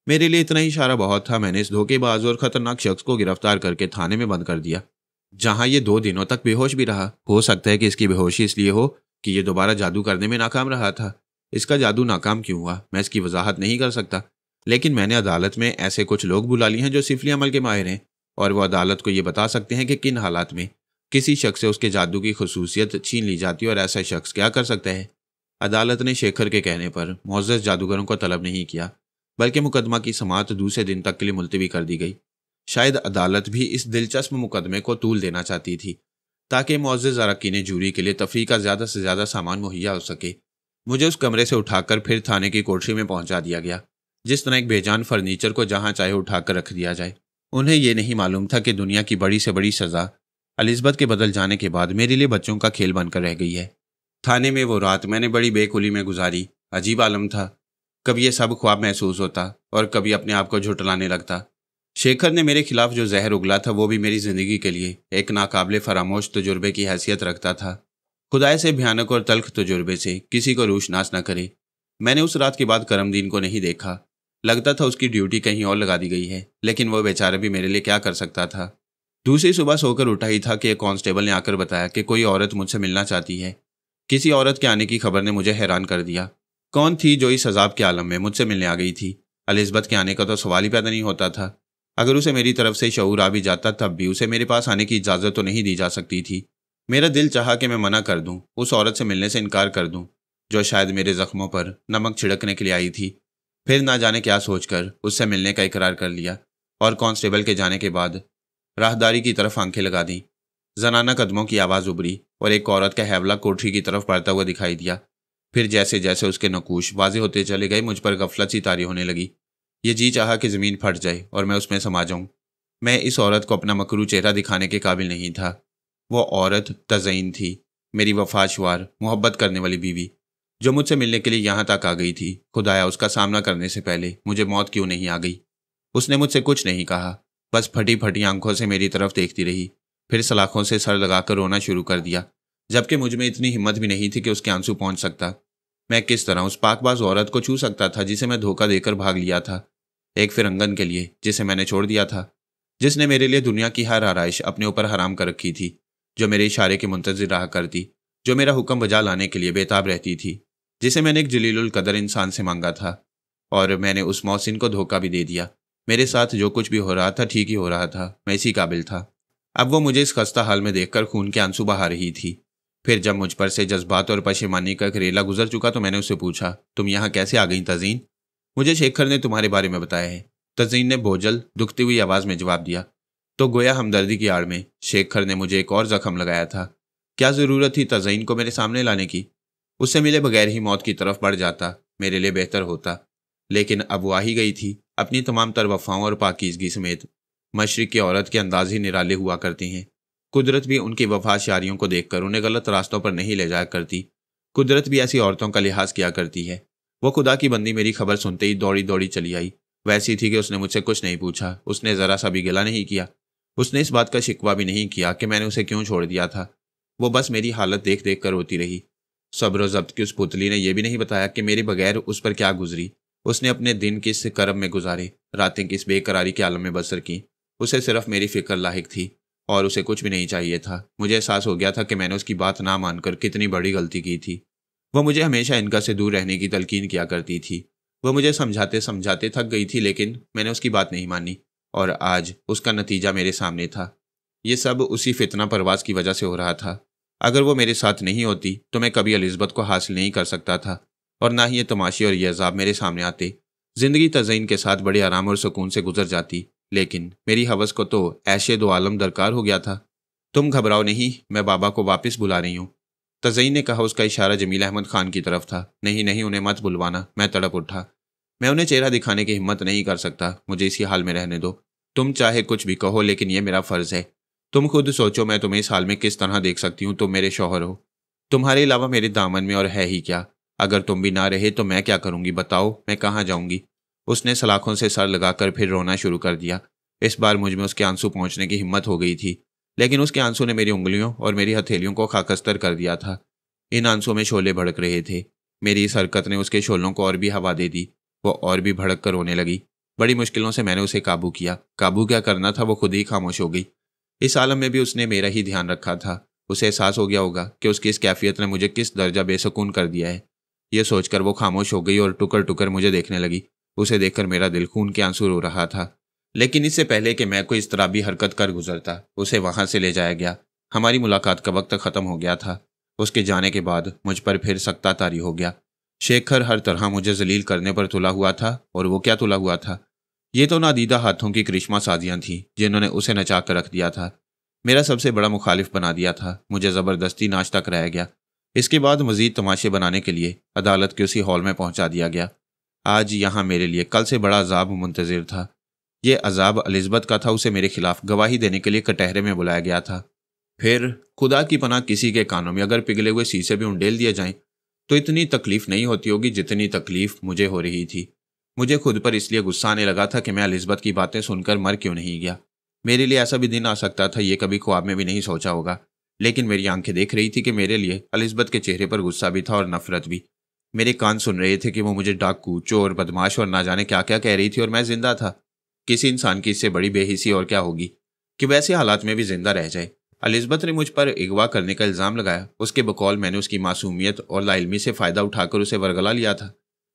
मेरे लिए इतना ही इशारा बहुत था। मैंने इस धोखेबाज और खतरनाक शख्स को गिरफ़्तार करके थाने में बंद कर दिया। जहाँ ये दो दिनों तक बेहोश भी रहा, हो सकता है कि इसकी बेहोशी इसलिए हो कि ये दोबारा जादू करने में नाकाम रहा था। इसका जादू नाकाम क्यों हुआ? मैं इसकी वजाहत नहीं कर सकता। लेकिन मैंने अदालत में ऐसे कुछ लोग बुला लिए हैं जो सिफली अमल के माहिर हैं, और वो अदालत को ये बता सकते हैं कि किन हालात में किसी शख्स से उसके जादू की खसूसियत छीन ली जाती है और ऐसा शख्स क्या कर सकता है? अदालत ने शेखर के कहने पर मोज़ जादूगरों को तलब नहीं किया, बल्कि मुकदमा की समात दूसरे दिन तक के लिए मुलतवी कर दी गई। शायद अदालत भी इस दिलचस्प मुकदमे को तूल देना चाहती थी, ताकि मोज़ अरकान जूरी के लिए तफरी का ज़्यादा से ज़्यादा सामान मुहैया हो सके। मुझे उस कमरे से उठाकर फिर थाने की कोठरी में पहुँचा दिया गया, जिस तरह एक बेजान फर्नीचर को जहाँ चाहे उठाकर रख दिया जाए। उन्हें यह नहीं मालूम था कि दुनिया की बड़ी से बड़ी सज़ा अलिजबत के बदल जाने के बाद मेरे लिए बच्चों का खेल बनकर रह गई है। थाने में वो रात मैंने बड़ी बेकुली में गुजारी, अजीब आलम था। कभी यह सब ख्वाब महसूस होता और कभी अपने आप को झुटलाने लगता। शेखर ने मेरे खिलाफ जो जहर उगला था, वो भी मेरी ज़िंदगी के लिए। एक नाकाबले फरामोश तजुर्बे की हैसियत रखता था। खुदाए से भयानक और तल्ख तजुर्बे से किसी को रूशनास न करे। मैंने उस रात के बाद करमदीन को नहीं देखा। लगता था उसकी ड्यूटी कहीं और लगा दी गई है, लेकिन वह बेचारा भी मेरे लिए क्या कर सकता था? दूसरी सुबह सोकर उठा ही था कि एक कांस्टेबल ने आकर बताया कि कोई औरत मुझसे मिलना चाहती है। किसी औरत के आने की खबर ने मुझे हैरान कर दिया। कौन थी जो इस अजाब के आलम में मुझसे मिलने आ गई थी? अलिजबत के आने का तो सवाल ही पैदा नहीं होता था। अगर उसे मेरी तरफ़ से शऊर आ भी जाता, तब भी उसे मेरे पास आने की इजाज़त तो नहीं दी जा सकती थी। मेरा दिल चाहा कि मैं मना कर दूँ, उस औरत से मिलने से इनकार कर दूँ, जो शायद मेरे जख्मों पर नमक छिड़कने के लिए आई थी। फिर ना जाने क्या सोचकर उससे मिलने का इकरार कर लिया, और कांस्टेबल के जाने के बाद राहदारी की तरफ़ आँखें लगा दी। जनाना कदमों की आवाज़ उभरी, और एक औरत का हैवला कोठरी की तरफ़ पड़ता हुआ दिखाई दिया। फिर जैसे जैसे उसके नकूश वाजे होते चले गए, मुझ पर गफलत सी तारी होने लगी। ये जी चाहा कि ज़मीन फट जाए और मैं उसमें समा जाऊँ। मैं इस औरत को अपना मकरू चेहरा दिखाने के काबिल नहीं था। वो औरत तजईन थी, मेरी वफाशवार मोहब्बत करने वाली बीवी, जो मुझसे मिलने के लिए यहाँ तक आ गई थी। खुदाया, उसका सामना करने से पहले मुझे मौत क्यों नहीं आ गई? उसने मुझसे कुछ नहीं कहा, बस फटी फटी आँखों से मेरी तरफ़ देखती रही, फिर सलाखों से सर लगाकर रोना शुरू कर दिया, जबकि मुझमें इतनी हिम्मत भी नहीं थी कि उसके आँसू पहुँच सकता। मैं किस तरह उस पाकबाज औरत को छू सकता था जिसे मैं धोखा देकर भाग लिया था? एक फिरंगन के लिए, जिसे मैंने छोड़ दिया था, जिसने मेरे लिए दुनिया की हर आरइश अपने ऊपर हराम कर रखी थी, जो मेरे इशारे के मुंतजर रहा करती, जो मेरा हुक्म बजा लाने के लिए बेताब रहती थी, जिसे मैंने एक जलील कदर इंसान से मांगा था, और मैंने उस मौसिन को धोखा भी दे दिया। मेरे साथ जो कुछ भी हो रहा था, ठीक ही हो रहा था, मैं इसी काबिल था। अब वो मुझे इस खस्ता हाल में देखकर खून के आँसू बहा रही थी। फिर जब मुझ पर से जज्बात और पशेमानी का करेला गुजर चुका तो मैंने उससे पूछा, तुम यहाँ कैसे आ गई, तजीन? मुझे शेखर ने तुम्हारे बारे में बताया है। तजीन ने बोझल, दुखती हुई आवाज़ में जवाब दिया तो गोया हमदर्दी की आड़ में शेखर ने मुझे एक और जख्म लगाया था। क्या ज़रूरत थी तजीन को मेरे सामने लाने की? उससे मिले बगैर ही मौत की तरफ़ बढ़ जाता, मेरे लिए बेहतर होता। लेकिन अब वो आ ही गई थी, अपनी तमाम तर वफाओं और पाकिजगी समेत। मशरक की औरत के अंदाज ही निराले हुआ करती हैं। कुदरत भी उनकी वफा शारियों को देखकर उन्हें गलत रास्तों पर नहीं ले जाया करती। कुदरत भी ऐसी औरतों का लिहाज किया करती है। वो खुदा की बंदी मेरी खबर सुनते ही दौड़ी दौड़ी चली आई। वैसी थी कि उसने मुझसे कुछ नहीं पूछा। उसने ज़रा सा भी गिला नहीं किया। उसने इस बात का शिकवा भी नहीं किया कि मैंने उसे क्यों छोड़ दिया था। वो बस मेरी हालत देख देख कर रोती रही। सब्र जब्त की उस पुतली ने यह भी नहीं बताया कि मेरे बगैर उस पर क्या गुजरी। उसने अपने दिन किस करम में गुजारे, रातें किस बेकरारी के आलम में बसर की। उसे सिर्फ़ मेरी फ़िक्र लाहिक थी और उसे कुछ भी नहीं चाहिए था। मुझे एहसास हो गया था कि मैंने उसकी बात ना मानकर कितनी बड़ी गलती की थी। वह मुझे हमेशा इनका से दूर रहने की तलकीन किया करती थी। वह मुझे समझाते समझाते थक गई थी, लेकिन मैंने उसकी बात नहीं मानी और आज उसका नतीजा मेरे सामने था। ये सब उसी फितना परवाज की वजह से हो रहा था। अगर वो मेरे साथ नहीं होती तो मैं कभी अलिजबत को हासिल नहीं कर सकता था और ना ही ये तमाशे और ये अजाब मेरे सामने आते। ज़िंदगी तजईन के साथ बड़े आराम और सुकून से गुजर जाती, लेकिन मेरी हवस को तो ऐशे दो आलम दरकार हो गया था। तुम घबराओ नहीं, मैं बाबा को वापस बुला रही हूँ। तजई ने कहा, उसका इशारा जमील अहमद खान की तरफ़ था। नहीं नहीं, उन्हें मत बुलवाना। मैं तड़प उठा। मैं उन्हें चेहरा दिखाने की हिम्मत नहीं कर सकता। मुझे इसी हाल में रहने दो। तुम चाहे कुछ भी कहो, लेकिन यह मेरा फ़र्ज़ है। तुम खुद सोचो, मैं तुम्हें इस हाल में किस तरह देख सकती हूँ। तुम मेरे शोहर हो। तुम्हारे अलावा मेरे दामन में और है ही क्या? अगर तुम भी ना रहे तो मैं क्या करूँगी? बताओ, मैं कहाँ जाऊँगी? उसने सलाखों से सर लगाकर फिर रोना शुरू कर दिया। इस बार मुझमें उसके आँसू पहुँचने की हिम्मत हो गई थी। लेकिन उसके आँसू ने मेरी उंगलियों और मेरी हथेलियों को खाकस्तर कर दिया था। इन आंसुओं में शोले भड़क रहे थे। मेरी इस हरकत ने उसके शोलों को और भी हवा दे दी। वो और भी भड़क कर रोने लगी। बड़ी मुश्किलों से मैंने उसे काबू किया। काबू क्या करना था, वो खुद ही खामोश हो गई। इस आलम में भी उसने मेरा ही ध्यान रखा था। उसे एहसास हो गया होगा कि उसकी इस कैफियत ने मुझे किस दर्जा बेसकून कर दिया है। ये सोचकर वो खामोश हो गई और टुकर टुकर मुझे देखने लगी। उसे देखकर मेरा दिल खून के आँसू रो रहा था। लेकिन इससे पहले कि मैं कोई इस तरह भी हरकत कर गुजरता, उसे वहाँ से ले जाया गया। हमारी मुलाकात का वक्त ख़त्म हो गया था। उसके जाने के बाद मुझ पर फिर सख्ता तारी हो गया। शेखर हर तरह मुझे जलील करने पर तुला हुआ था और वो क्या तुला हुआ था? ये तो नादीदा हाथों की करिश्मा साजियाँ थीं, जिन्होंने उसे नचा कर रख दिया था। मेरा सबसे बड़ा मुखालिफ बना दिया था। मुझे ज़बरदस्ती नाश्ता कराया गया। इसके बाद मजीद तमाशे बनाने के लिए अदालत के उसी हॉल में पहुँचा दिया गया। आज यहाँ मेरे लिए कल से बड़ा अजाब मुंतजर था। ये अजाब अलिजबत का था, उसे मेरे खिलाफ गवाही देने के लिए कटहरे में बुलाया गया था। फिर खुदा की पनाह किसी के कानों में, अगर पिघले हुए शीशे भी उंडेल दिए जाएँ तो इतनी तकलीफ़ नहीं होती होगी जितनी तकलीफ़ मुझे हो रही थी। मुझे खुद पर इसलिए गुस्सा आने लगा था कि मैं अलिजबत की बातें सुनकर मर क्यों नहीं गया। मेरे लिए ऐसा भी दिन आ सकता था, ये कभी ख्वाब में भी नहीं सोचा होगा। लेकिन मेरी आँखें देख रही थी कि मेरे लिए अलिजबत के चेहरे पर गुस्सा भी था और नफरत भी। मेरे कान सुन रहे थे कि वो मुझे डाकू, चोर, बदमाश और ना जाने क्या क्या कह रही थी और मैं ज़िंदा था। किसी इंसान की इससे बड़ी बेहिसी और क्या होगी? कि वैसे हालात में भी ज़िंदा रह जाए। अलिजबत ने मुझ पर अगवा करने का इल्ज़ाम लगाया। उसके बकौल मैंने उसकी मासूमियत और लाइलमी से फ़ायदा उठाकर उसे वरगला लिया था।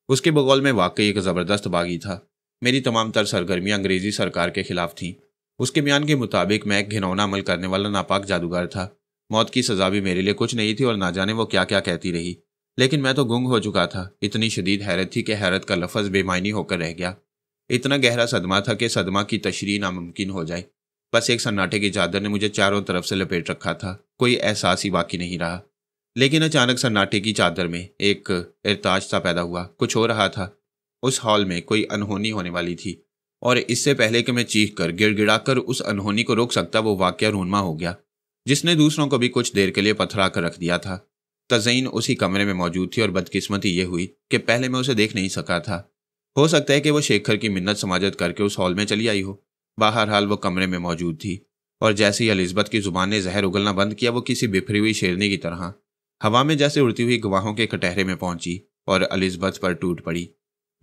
उसके बकौल में वाकई एक ज़बरदस्त बागी था। मेरी तमाम तर सरगर्मियाँ अंग्रेज़ी सरकार के खिलाफ थीं। उसके बयान के मुताबिक मैं एक घिनौना अमल करने वाला नापाक जादूगर था। मौत की सज़ा भी मेरे लिए कुछ नहीं थी और ना जाने वो क्या क्या कहती रही। लेकिन मैं तो गुंग हो चुका था। इतनी शदीद हैरत थी कि हैरत का लफज बेमायनी होकर रह गया। इतना गहरा सदमा था कि सदमा की तशरी नामुमकिन हो जाए। बस एक सन्नाटे की चादर ने मुझे चारों तरफ़ से लपेट रखा था, कोई एहसास ही बाकी नहीं रहा। लेकिन अचानक सन्नाटे की चादर में एक इरताज सा पैदा हुआ, कुछ हो रहा था। उस हॉल में कोई अनहोनी होने वाली थी, और इससे पहले कि मैं चीख कर गिड़गिड़ा कर उस अनहोनी को रोक सकता, वो वाक्य रूनमा हो गया, जिसने दूसरों को भी कुछ देर के लिए पथरा कर रख दिया था। तजईन उसी कमरे में मौजूद थी और बदकिस्मती ये हुई कि पहले मैं उसे देख नहीं सका था। हो सकता है कि वो शेखर की मिन्नत समाजत करके उस हॉल में चली आई हो। बहरहाल वो कमरे में मौजूद थी और जैसे ही अलिजबत की ज़ुबान ने जहर उगलना बंद किया, वो किसी बिफरी हुई शेरनी की तरह हवा में जैसे उड़ती हुई गवाहों के कटहरे में पहुँची और अलिजबत पर टूट पड़ी।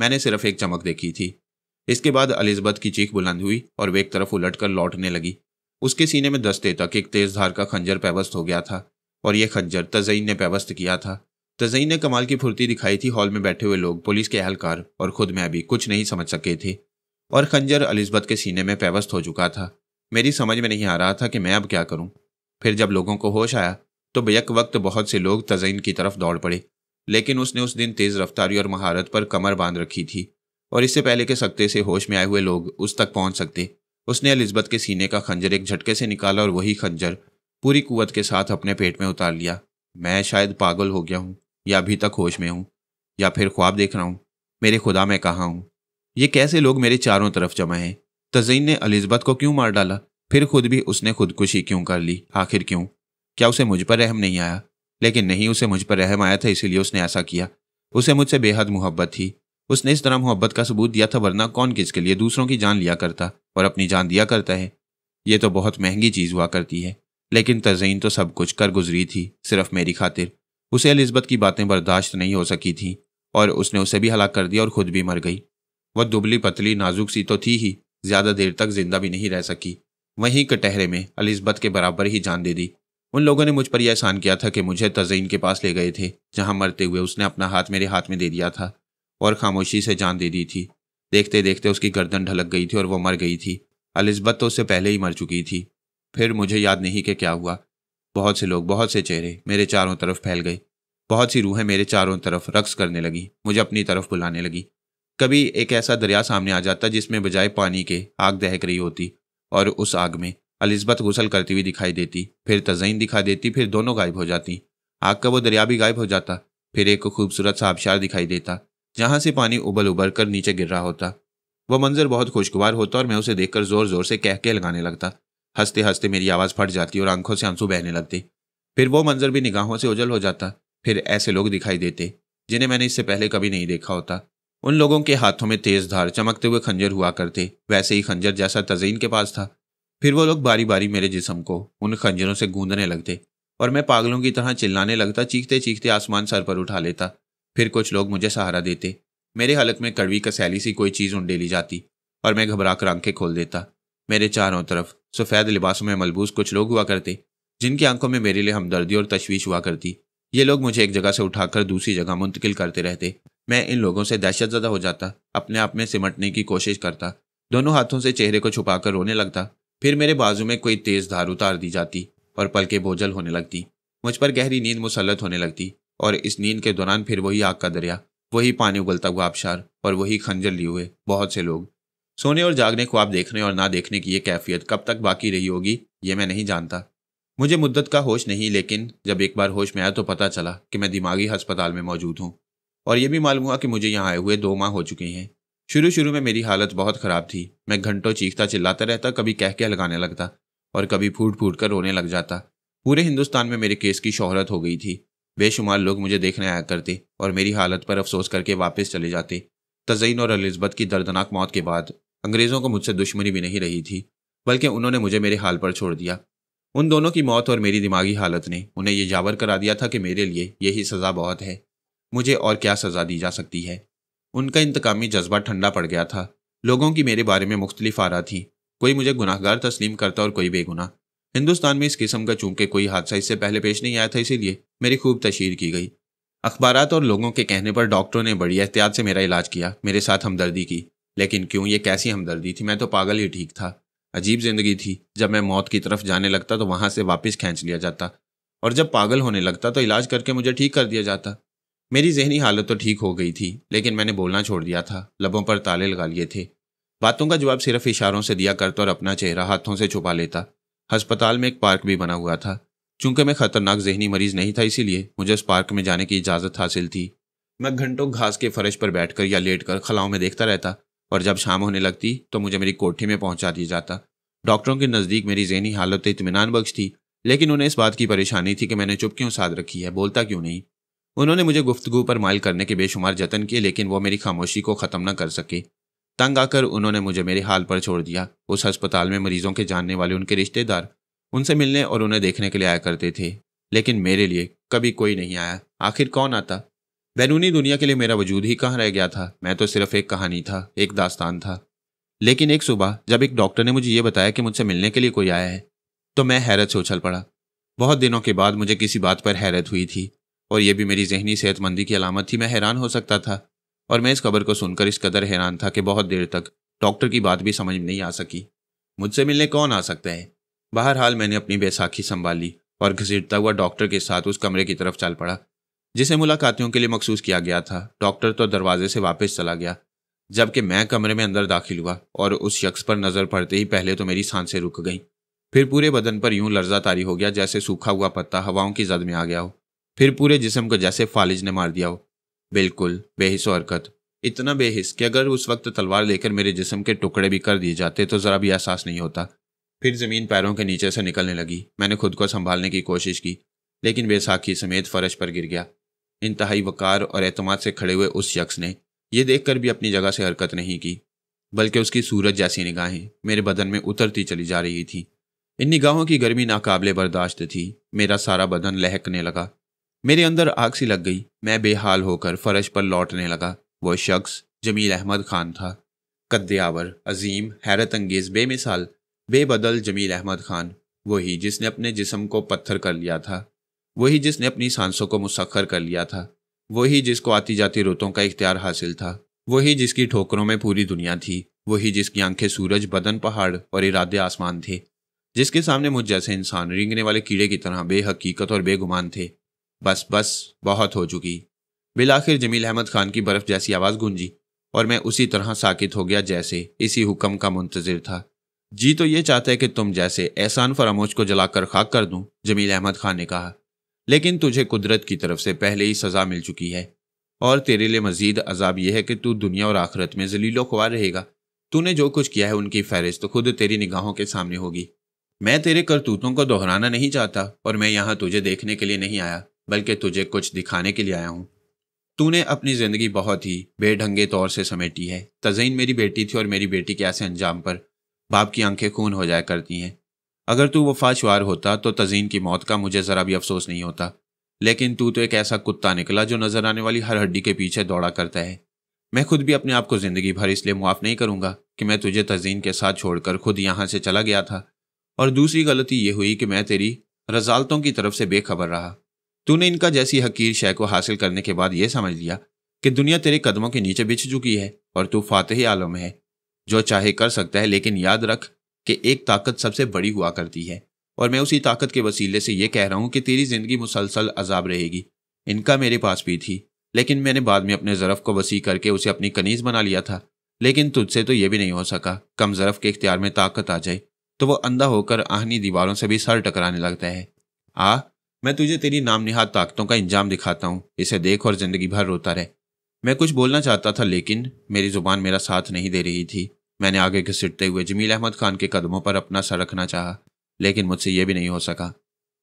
मैंने सिर्फ़ एक चमक देखी थी। इसके बाद अलिजबत की चीख बुलंद हुई और वे एक तरफ़ उलट कर लौटने लगी। उसके सीने में दस्ते तक एक तेज धार का खंजर पैवस्त हो गया था और यह खंजर तजईन ने पैवस्त किया था। तजईन ने कमाल की फुर्ती दिखाई थी हॉल में बैठे हुए लोग, पुलिस के अहलकार और खुद मैं भी कुछ नहीं समझ सके थे। और खंजर अलिजबत के सीने में पैवस्त हो चुका था। मेरी समझ में नहीं आ रहा था कि मैं अब क्या करूँ। फिर जब लोगों को होश आया तो बेक वक्त बहुत से लोग तजईन की तरफ़ दौड़ पड़े। लेकिन उसने उस दिन तेज रफ्तारी और महारत पर कमर बाँध रखी थी। और इससे पहले के सकते से होश में आए हुए लोग उस तक पहुँच सकते। उसने अलिजबत के सीने का खंजर एक झटके से निकाला और वही खंजर पूरी कुवत के साथ अपने पेट में उतार लिया। मैं शायद पागल हो गया हूँ। या अभी तक होश में हूँ, या फिर ख्वाब देख रहा हूँ, मेरे खुदा मैं कहाँ हूँ? ये कैसे लोग मेरे चारों तरफ़ जमा हैं? तजीन ने अलिजबत को क्यों मार डाला? फिर खुद भी उसने खुदकुशी क्यों कर ली? आखिर क्यों? क्या उसे मुझ पर रहम नहीं आया? लेकिन नहीं, उसे मुझ पर रहम आया था, इसीलिए उसने ऐसा किया। उसे मुझसे बेहद मोहब्बत थी। उसने इस तरह मोहब्बत का सबूत दिया था, वरना कौन किसके लिए दूसरों की जान लिया करता और अपनी जान दिया करता है? ये तो बहुत महँगी चीज़ हुआ करती है। लेकिन तजीन तो सब कुछ कर गुजरी थी, सिर्फ़ मेरी खातिर। उसे अलिजबत की बातें बर्दाश्त नहीं हो सकी थी, और उसने उसे भी हलाक कर दिया और खुद भी मर गई। वह दुबली पतली, नाजुक सी तो थी ही, ज़्यादा देर तक ज़िंदा भी नहीं रह सकी। वहीं कटहरे में अलिजबत के बराबर ही जान दे दी। उन लोगों ने मुझ पर यह एहसान किया था कि मुझे तजीन के पास ले गए थे, जहाँ मरते हुए उसने अपना हाथ मेरे हाथ में दे दिया था, और खामोशी से जान दे दी थी। देखते देखते उसकी गर्दन ढलक गई थी और वो मर गई थी। अलिजबत तो उससे पहले ही मर चुकी थी। फिर मुझे याद नहीं कि क्या हुआ। बहुत से लोग, बहुत से चेहरे मेरे चारों तरफ़ फैल गए। बहुत सी रूहें मेरे चारों तरफ़ रक्स करने लगी, मुझे अपनी तरफ़ बुलाने लगी। कभी एक ऐसा दरिया सामने आ जाता जिसमें बजाय पानी के आग दहक रही होती और उस आग में अलिजबत गुसल करती हुई दिखाई देती, फिर तजईन दिखा देती, फिर दोनों गायब हो जाती। आग का वो दरिया भी गायब हो जाता, फिर एक खूबसूरत सा आबशार दिखाई देता, जहाँ से पानी उबल उबर कर नीचे गिर रहा होता। वह मंजर बहुत खुशगवार होता और मैं उसे देखकर ज़ोर ज़ोर से कहके लगाने लगता। हँसते हँसते मेरी आवाज़ फट जाती और आँखों से आँसू बहने लगते। फिर वो मंजर भी निगाहों से उजल हो जाता, फिर ऐसे लोग दिखाई देते, जिन्हें मैंने इससे पहले कभी नहीं देखा होता। उन लोगों के हाथों में तेज धार, चमकते हुए खंजर हुआ करते, वैसे ही खंजर जैसा तजीन के पास था। फिर वो लोग बारी बारी मेरे जिसम को, उन खंजरों से गूंदने लगते और मैं पागलों की तरह चिल्लाने लगता चीखते चीखते आसमान सर पर उठा लेता। फिर कुछ लोग मुझे सहारा देते। मेरे हलक में कड़वी कसैली सी कोई चीज़ उंडेली जाती और मैं घबरा कर आँखें खोल देता। मेरे चारों तरफ़ सफ़ेद लिबासों में मलबूस कुछ लोग हुआ करते, जिनकी आँखों में मेरे लिए हमदर्दी और तशवीश हुआ करती। ये लोग मुझे एक जगह से उठाकर दूसरी जगह मुंतकिल करते रहते। मैं इन लोगों से दहशत ज़दा हो जाता, अपने आप में सिमटने की कोशिश करता। दोनों हाथों से चेहरे को छुपाकर रोने लगता। फिर मेरे बाजू में कोई तेज़ धार उतार दी जाती और पलके बोझल होने लगती। मुझ पर गहरी नींद मुसलत होने लगती और इस नींद के दौरान फिर वही आग का दरिया, वही पानी उगलता हुआ आबशार और वही खंजर लिए हुए बहुत से लोग। सोने और जागने को आप देखने और ना देखने की ये कैफियत कब तक बाकी रही होगी, ये मैं नहीं जानता। मुझे मुद्दत का होश नहीं, लेकिन जब एक बार होश में आया तो पता चला कि मैं दिमागी अस्पताल में मौजूद हूँ। और ये भी मालूम हुआ कि मुझे यहाँ आए हुए दो माह हो चुके हैं। शुरू शुरू में मेरी हालत बहुत ख़राब थी। मैं घंटों चीखता चिल्लाता रहता, कभी कह के लगाने लगता और कभी फूट फूट कर रोने लग जाता। पूरे हिंदुस्तान में मेरे केस की शोहरत हो गई थी। बेशुमार लोग मुझे देखने आया करते और मेरी हालत पर अफसोस करके वापस चले जाते। तजईन और अलिजबत की दर्दनाक मौत के बाद अंग्रेज़ों को मुझसे दुश्मनी भी नहीं रही थी, बल्कि उन्होंने मुझे मेरे हाल पर छोड़ दिया। उन दोनों की मौत और मेरी दिमागी हालत ने उन्हें यह जावर करा दिया था कि मेरे लिए यही सज़ा बहुत है। मुझे और क्या सज़ा दी जा सकती है? उनका इंतकामी जज्बा ठंडा पड़ गया था। लोगों की मेरे बारे में मुख्तलिफ़ आरा थी। कोई मुझे गुनाहगार तस्लीम करता और कोई बेगुनाह। हिंदुस्तान में इस किस्म का चूँकि कोई हादसा इससे पहले पेश नहीं आया था, इसीलिए मेरी खूब तशहर की गई। अखबार और लोगों के कहने पर डॉक्टरों ने बड़ी एहतियात से मेरा इलाज किया, मेरे साथ हमदर्दी की। लेकिन क्यों ये कैसी हमदर्दी थी? मैं तो पागल ही ठीक था। अजीब ज़िंदगी थी। जब मैं मौत की तरफ़ जाने लगता तो वहाँ से वापस खींच लिया जाता। और जब पागल होने लगता तो इलाज करके मुझे ठीक कर दिया जाता। मेरी जहनी हालत तो ठीक हो गई थी, लेकिन मैंने बोलना छोड़ दिया था। लबों पर ताले लगा लिए थे। बातों का जवाब सिर्फ़ इशारों से दिया करता और अपना चेहरा हाथों से छुपा लेता। अस्पताल में एक पार्क भी बना हुआ था। चूँकि मैं खतरनाक जहनी मरीज़ नहीं था इसीलिए मुझे उस पार्क में जाने की इजाज़त हासिल थी। मैं घंटों घास के फर्श पर बैठकर या लेटकर खलाओं में देखता रहता। और जब शाम होने लगती तो मुझे मेरी कोठी में पहुँचा दिया जाता। डॉक्टरों के नज़दीक मेरी जहनी हालत इतमान बख्श थी, लेकिन उन्हें इस बात की परेशानी थी कि मैंने चुप क्यों साध रखी है, बोलता क्यों नहीं? उन्होंने मुझे गुफ्तगु पर माइल करने के बेशुमार जतन किए, लेकिन वो मेरी खामोशी को ख़त्म न कर सके। तंग आकर उन्होंने मुझे मेरे हाल पर छोड़ दिया। उस अस्पताल में मरीजों के जानने वाले उनके रिश्तेदार उनसे मिलने और उन्हें देखने के लिए आया करते थे, लेकिन मेरे लिए कभी कोई नहीं आया। आखिर कौन आता? बैरूनी दुनिया के लिए मेरा वजूद ही कहाँ रह गया था? मैं तो सिर्फ़ एक कहानी था, एक दास्तान था। लेकिन एक सुबह, जब एक डॉक्टर ने मुझे ये बताया कि मुझसे मिलने के लिए कोई आया है तो मैं हैरत से उछल पड़ा। बहुत दिनों के बाद मुझे किसी बात पर हैरत हुई थी, और यह भी मेरी जहनी सेहतमंदी की अलामत थी, मैं हैरान हो सकता था। और मैं इस खबर को सुनकर इस कदर हैरान था कि बहुत देर तक डॉक्टर की बात भी समझ नहीं आ सकी। मुझसे मिलने कौन आ सकता है? बहरहाल मैंने अपनी बैसाखी संभाली, और घसीटता हुआ डॉक्टर के साथ उस कमरे की तरफ़ चल पड़ा। जिसे मुलाकातियों के लिए मखसूस किया गया था। डॉक्टर तो दरवाजे से वापस चला गया, जबकि मैं कमरे में अंदर दाखिल हुआ और उस शख्स पर नज़र पड़ते ही पहले तो मेरी साँसें रुक गईं। फिर पूरे बदन पर यूँ लर्जा तारी हो गया जैसे सूखा हुआ पत्ता हवाओं की जद में आ गया हो। फिर पूरे जिसम को जैसे फालिज ने मार दिया हो। बिल्कुल, बेहिस हरकत। इतना बेहिस कि अगर उस वक्त तलवार लेकर मेरे जिसम के टुकड़े भी कर दिए जाते तो ज़रा भी एहसास नहीं होता। फिर ज़मीन पैरों के नीचे से निकलने लगी। मैंने खुद को संभालने की कोशिश की, लेकिन बेसाखी समेत फर्श पर गिर गया। इंतहाई वकार और अतमाद से खड़े हुए उस शख्स ने यह देखकर भी अपनी जगह से हरकत नहीं की, बल्कि उसकी सूरज जैसी निगाहें मेरे बदन में उतरती चली जा रही थी। इन निगाहों की गर्मी नाकाबले बर्दाश्त थी। मेरा सारा बदन लहकने लगा। मेरे अंदर आग सी लग गई। मैं बेहाल होकर फर्श पर लौटने लगा। वो शख्स जमील अहमद खान था। कद्यावर अजीम, हैरत अंगेज, बेमिसाल, बेबदल जमील अहमद खान वही जिसने अपने जिसम को पत्थर कर लिया था। वही जिसने अपनी सांसों को मुसखर कर लिया था, वही जिसको आती जाती रुतों का इख्तियार हासिल था, वही जिसकी ठोकरों में पूरी दुनिया थी, वही जिसकी आँखें सूरज, बदन, पहाड़ और इरादे आसमान थे, जिसके सामने मुझ जैसे इंसान रिंगने वाले कीड़े की तरह बेहकीकत और बेगुमान थे। बस बस, बहुत हो चुकी। बिलाखिर जमील अहमद खान की बर्फ़ जैसी आवाज़ गूंजी, और मैं उसी तरह साकित हो गया जैसे इसी हुक्म का मुंतजर था। जी तो ये चाहता है कि तुम जैसे एहसान फरामोश को जलाकर खाक कर दूँ, जमील अहमद खान ने कहा। लेकिन तुझे कुदरत की तरफ़ से पहले ही सज़ा मिल चुकी है। और तेरे लिए मजीद अजाब यह है कि तू दुनिया और आखिरत में जलीलो खुआर रहेगा। तूने जो कुछ किया है, उनकी फहरिस्त तो खुद तेरी निगाहों के सामने होगी। मैं तेरे करतूतों को दोहराना नहीं चाहता, और मैं यहाँ तुझे देखने के लिए नहीं आया, बल्कि तुझे कुछ दिखाने के लिए आया हूँ। तूने अपनी ज़िंदगी बहुत ही बेढंगे तौर से समेटी है। तजीन मेरी बेटी थी, और मेरी बेटी के ऐसे अंजाम पर बाप की आँखें खून हो जाया करती हैं। अगर तू वफाशवार होता तो तजीन की मौत का मुझे ज़रा भी अफसोस नहीं होता। लेकिन तू तो एक ऐसा कुत्ता निकला जो नज़र आने वाली हर हड्डी के पीछे दौड़ा करता है। मैं खुद भी अपने आप को ज़िंदगी भर इसलिए मुआफ़ नहीं करूँगा कि मैं तुझे तजीन के साथ छोड़कर खुद यहाँ से चला गया था। और दूसरी गलती ये हुई कि मैं तेरी रजालतों की तरफ़ से बेखबर रहा। तूने इनका जैसी हकीर शय को हासिल करने के बाद यह समझ लिया कि दुनिया तेरे कदमों के नीचे बिछ चुकी है और तू फातह आलम है, जो चाहे कर सकता है लेकिन याद रख कि एक ताकत सबसे बड़ी हुआ करती है। और मैं उसी ताकत के वसीले से यह कह रहा हूँ कि तेरी ज़िंदगी मुसलसल अजाब रहेगी। इनका मेरे पास भी थी, लेकिन मैंने बाद में अपने ज़रफ़ को वसी करके उसे अपनी कनीज़ बना लिया था। लेकिन तुझसे तो यह भी नहीं हो सका, कम ज़रफ़ के इख्तियार में ताकत आ जाए तो वह अंधा होकर आहनी दीवारों से भी सर टकराने लगता है। आ, मैं तुझे तेरी नाम निहाद ताकतों का इंजाम दिखाता हूँ, इसे देख और ज़िंदगी भर रोता रहे। मैं कुछ बोलना चाहता था, लेकिन मेरी ज़ुबान मेरा साथ नहीं दे रही थी। मैंने आगे घसीटते हुए जमील अहमद खान के कदमों पर अपना सर रखना चाहा, लेकिन मुझसे यह भी नहीं हो सका।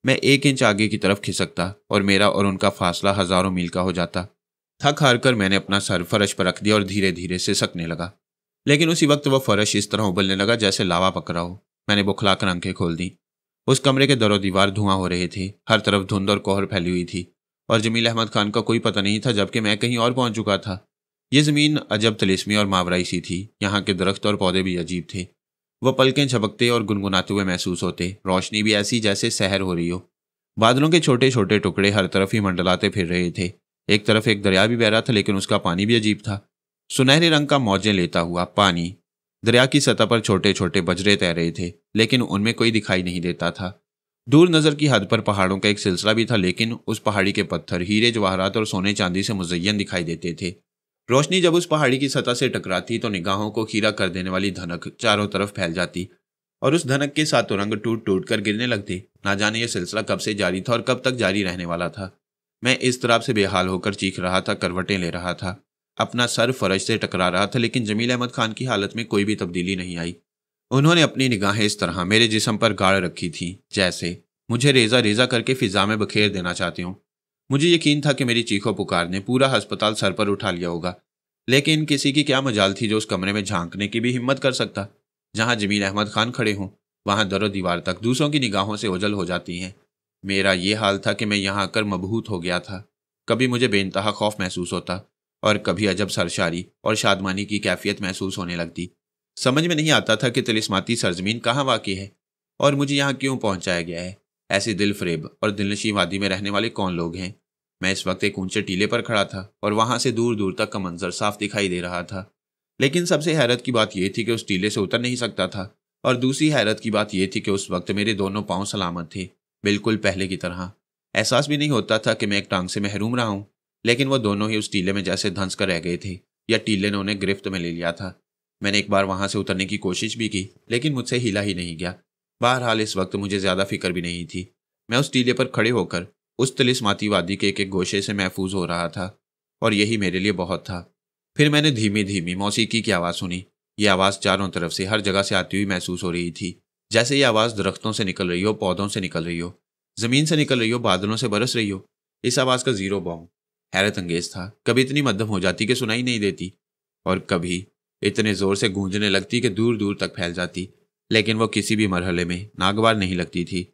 मैं एक इंच आगे की तरफ़ खिसकता और मेरा और उनका फासला हज़ारों मील का हो जाता। थक हार कर मैंने अपना सर फर्श पर रख दिया और धीरे धीरे सिसकने लगा। लेकिन उसी वक्त वह फर्श इस तरह उबलने लगा जैसे लावा पकड़ा हो। मैंने बुखलाकर आँखें खोल दी। उस कमरे के दरों दीवार धुआँ हो रहे थे। हर तरफ़ धुंध और कोहर फैली हुई थी। और जमील अहमद खान का कोई पता नहीं था, जबकि मैं कहीं और पहुँच चुका था। ये ज़मीन अजब तलिस्मी और मावराई सी थी। यहाँ के दरख्त और पौधे भी अजीब थे। वह पलकें झपकते और गुनगुनाते हुए महसूस होते। रोशनी भी ऐसी जैसे सहर हो रही हो। बादलों के छोटे छोटे टुकड़े हर तरफ़ ही मंडलाते फिर रहे थे। एक तरफ़ एक दरिया भी बह रहा था, लेकिन उसका पानी भी अजीब था। सुनहरे रंग का मौजें लेता हुआ पानी। दरिया की सतह पर छोटे छोटे बजरे तैर रहे थे, लेकिन उनमें कोई दिखाई नहीं देता था। दूर नज़र की हद पर पहाड़ों का एक सिलसिला भी था, लेकिन उस पहाड़ी के पत्थर, हीरे, जवाहरात और सोने चांदी से मुजयन दिखाई देते थे। रोशनी जब उस पहाड़ी की सतह से टकराती तो निगाहों को खीरा कर देने वाली धनक चारों तरफ़ फैल जाती और उस धनक के साथ रंग टूट टूट कर गिरने लगते। ना जाने यह सिलसिला कब से जारी था और कब तक जारी रहने वाला था। मैं इस तरह से बेहाल होकर चीख रहा था, करवटें ले रहा था। अपना सर फ़र्ज़ से टकरा रहा था, लेकिन जमील अहमद खान की हालत में कोई भी तब्दीली नहीं आई। उन्होंने अपनी निगाहें इस तरह मेरे जिसम पर गाड़ रखी थी, जैसे, मुझे रेजा रेजा करके फिजा में बखेर देना चाहती हूँ। मुझे यकीन था कि मेरी चीखों पुकार ने पूरा अस्पताल सर पर उठा लिया होगा। लेकिन किसी की क्या मजाल थी जो उस कमरे में झांकने की भी हिम्मत कर सकता? जहाँ जमील अहमद खान खड़े हों, वहाँ दरो दीवार तक दूसरों की निगाहों से ओझल हो जाती हैं। मेरा ये हाल था कि मैं यहाँ आकर मबहूत हो गया था। कभी मुझे बेनतहा खौफ महसूस होता और कभी अजब सरशारी और शादमानी की कैफियत महसूस होने लगती। समझ में नहीं आता था कि तिलिस्माती सरजमीन कहाँ वाकई है और मुझे यहाँ क्यों पहुँचाया गया है। ऐसी दिल फरेब और दिलनशी वादी में रहने वाले कौन लोग हैं? मैं इस वक्त एक ऊँचे टीले पर खड़ा था और वहाँ से दूर दूर तक का मंजर साफ़ दिखाई दे रहा था। लेकिन सबसे हैरत की बात यह थी कि उस टीले से उतर नहीं सकता था और दूसरी हैरत की बात यह थी कि उस वक्त मेरे दोनों पाँव सलामत थे, बिल्कुल पहले की तरह। एहसास भी नहीं होता था कि मैं एक टांग से महरूम रहा हूँ, लेकिन वो दोनों ही उस टीले में जैसे धंस कर रह गए थे, या टीले ने उन्हें गिरफ्त में ले लिया था। मैंने एक बार वहाँ से उतरने की कोशिश भी की, लेकिन मुझसे हिला ही नहीं गया। बहरहाल, इस वक्त मुझे ज़्यादा फ़िक्र भी नहीं थी। मैं उस टीले पर खड़े होकर उस तिलिस्माती वादी के एक एक गोशे से महफूज हो रहा था, और यही मेरे लिए बहुत था। फिर मैंने धीमी धीमी मौसीकी की आवाज़ सुनी। ये आवाज़ चारों तरफ़ से हर जगह से आती हुई महसूस हो रही थी। जैसे ये आवाज़ दरख्तों से निकल रही हो, पौधों से निकल रही हो, ज़मीन से निकल रही हो, बादलों से बरस रही हो, इस आवाज़ का ज़ीरो बॉम्ब, हैरत अंगेज था। कभी इतनी मध्यम हो जाती कि सुनाई नहीं देती, और कभी इतने ज़ोर से गूंजने लगती कि दूर दूर तक फैल जाती। लेकिन वो किसी भी मरहले में नागवार नहीं लगती थी,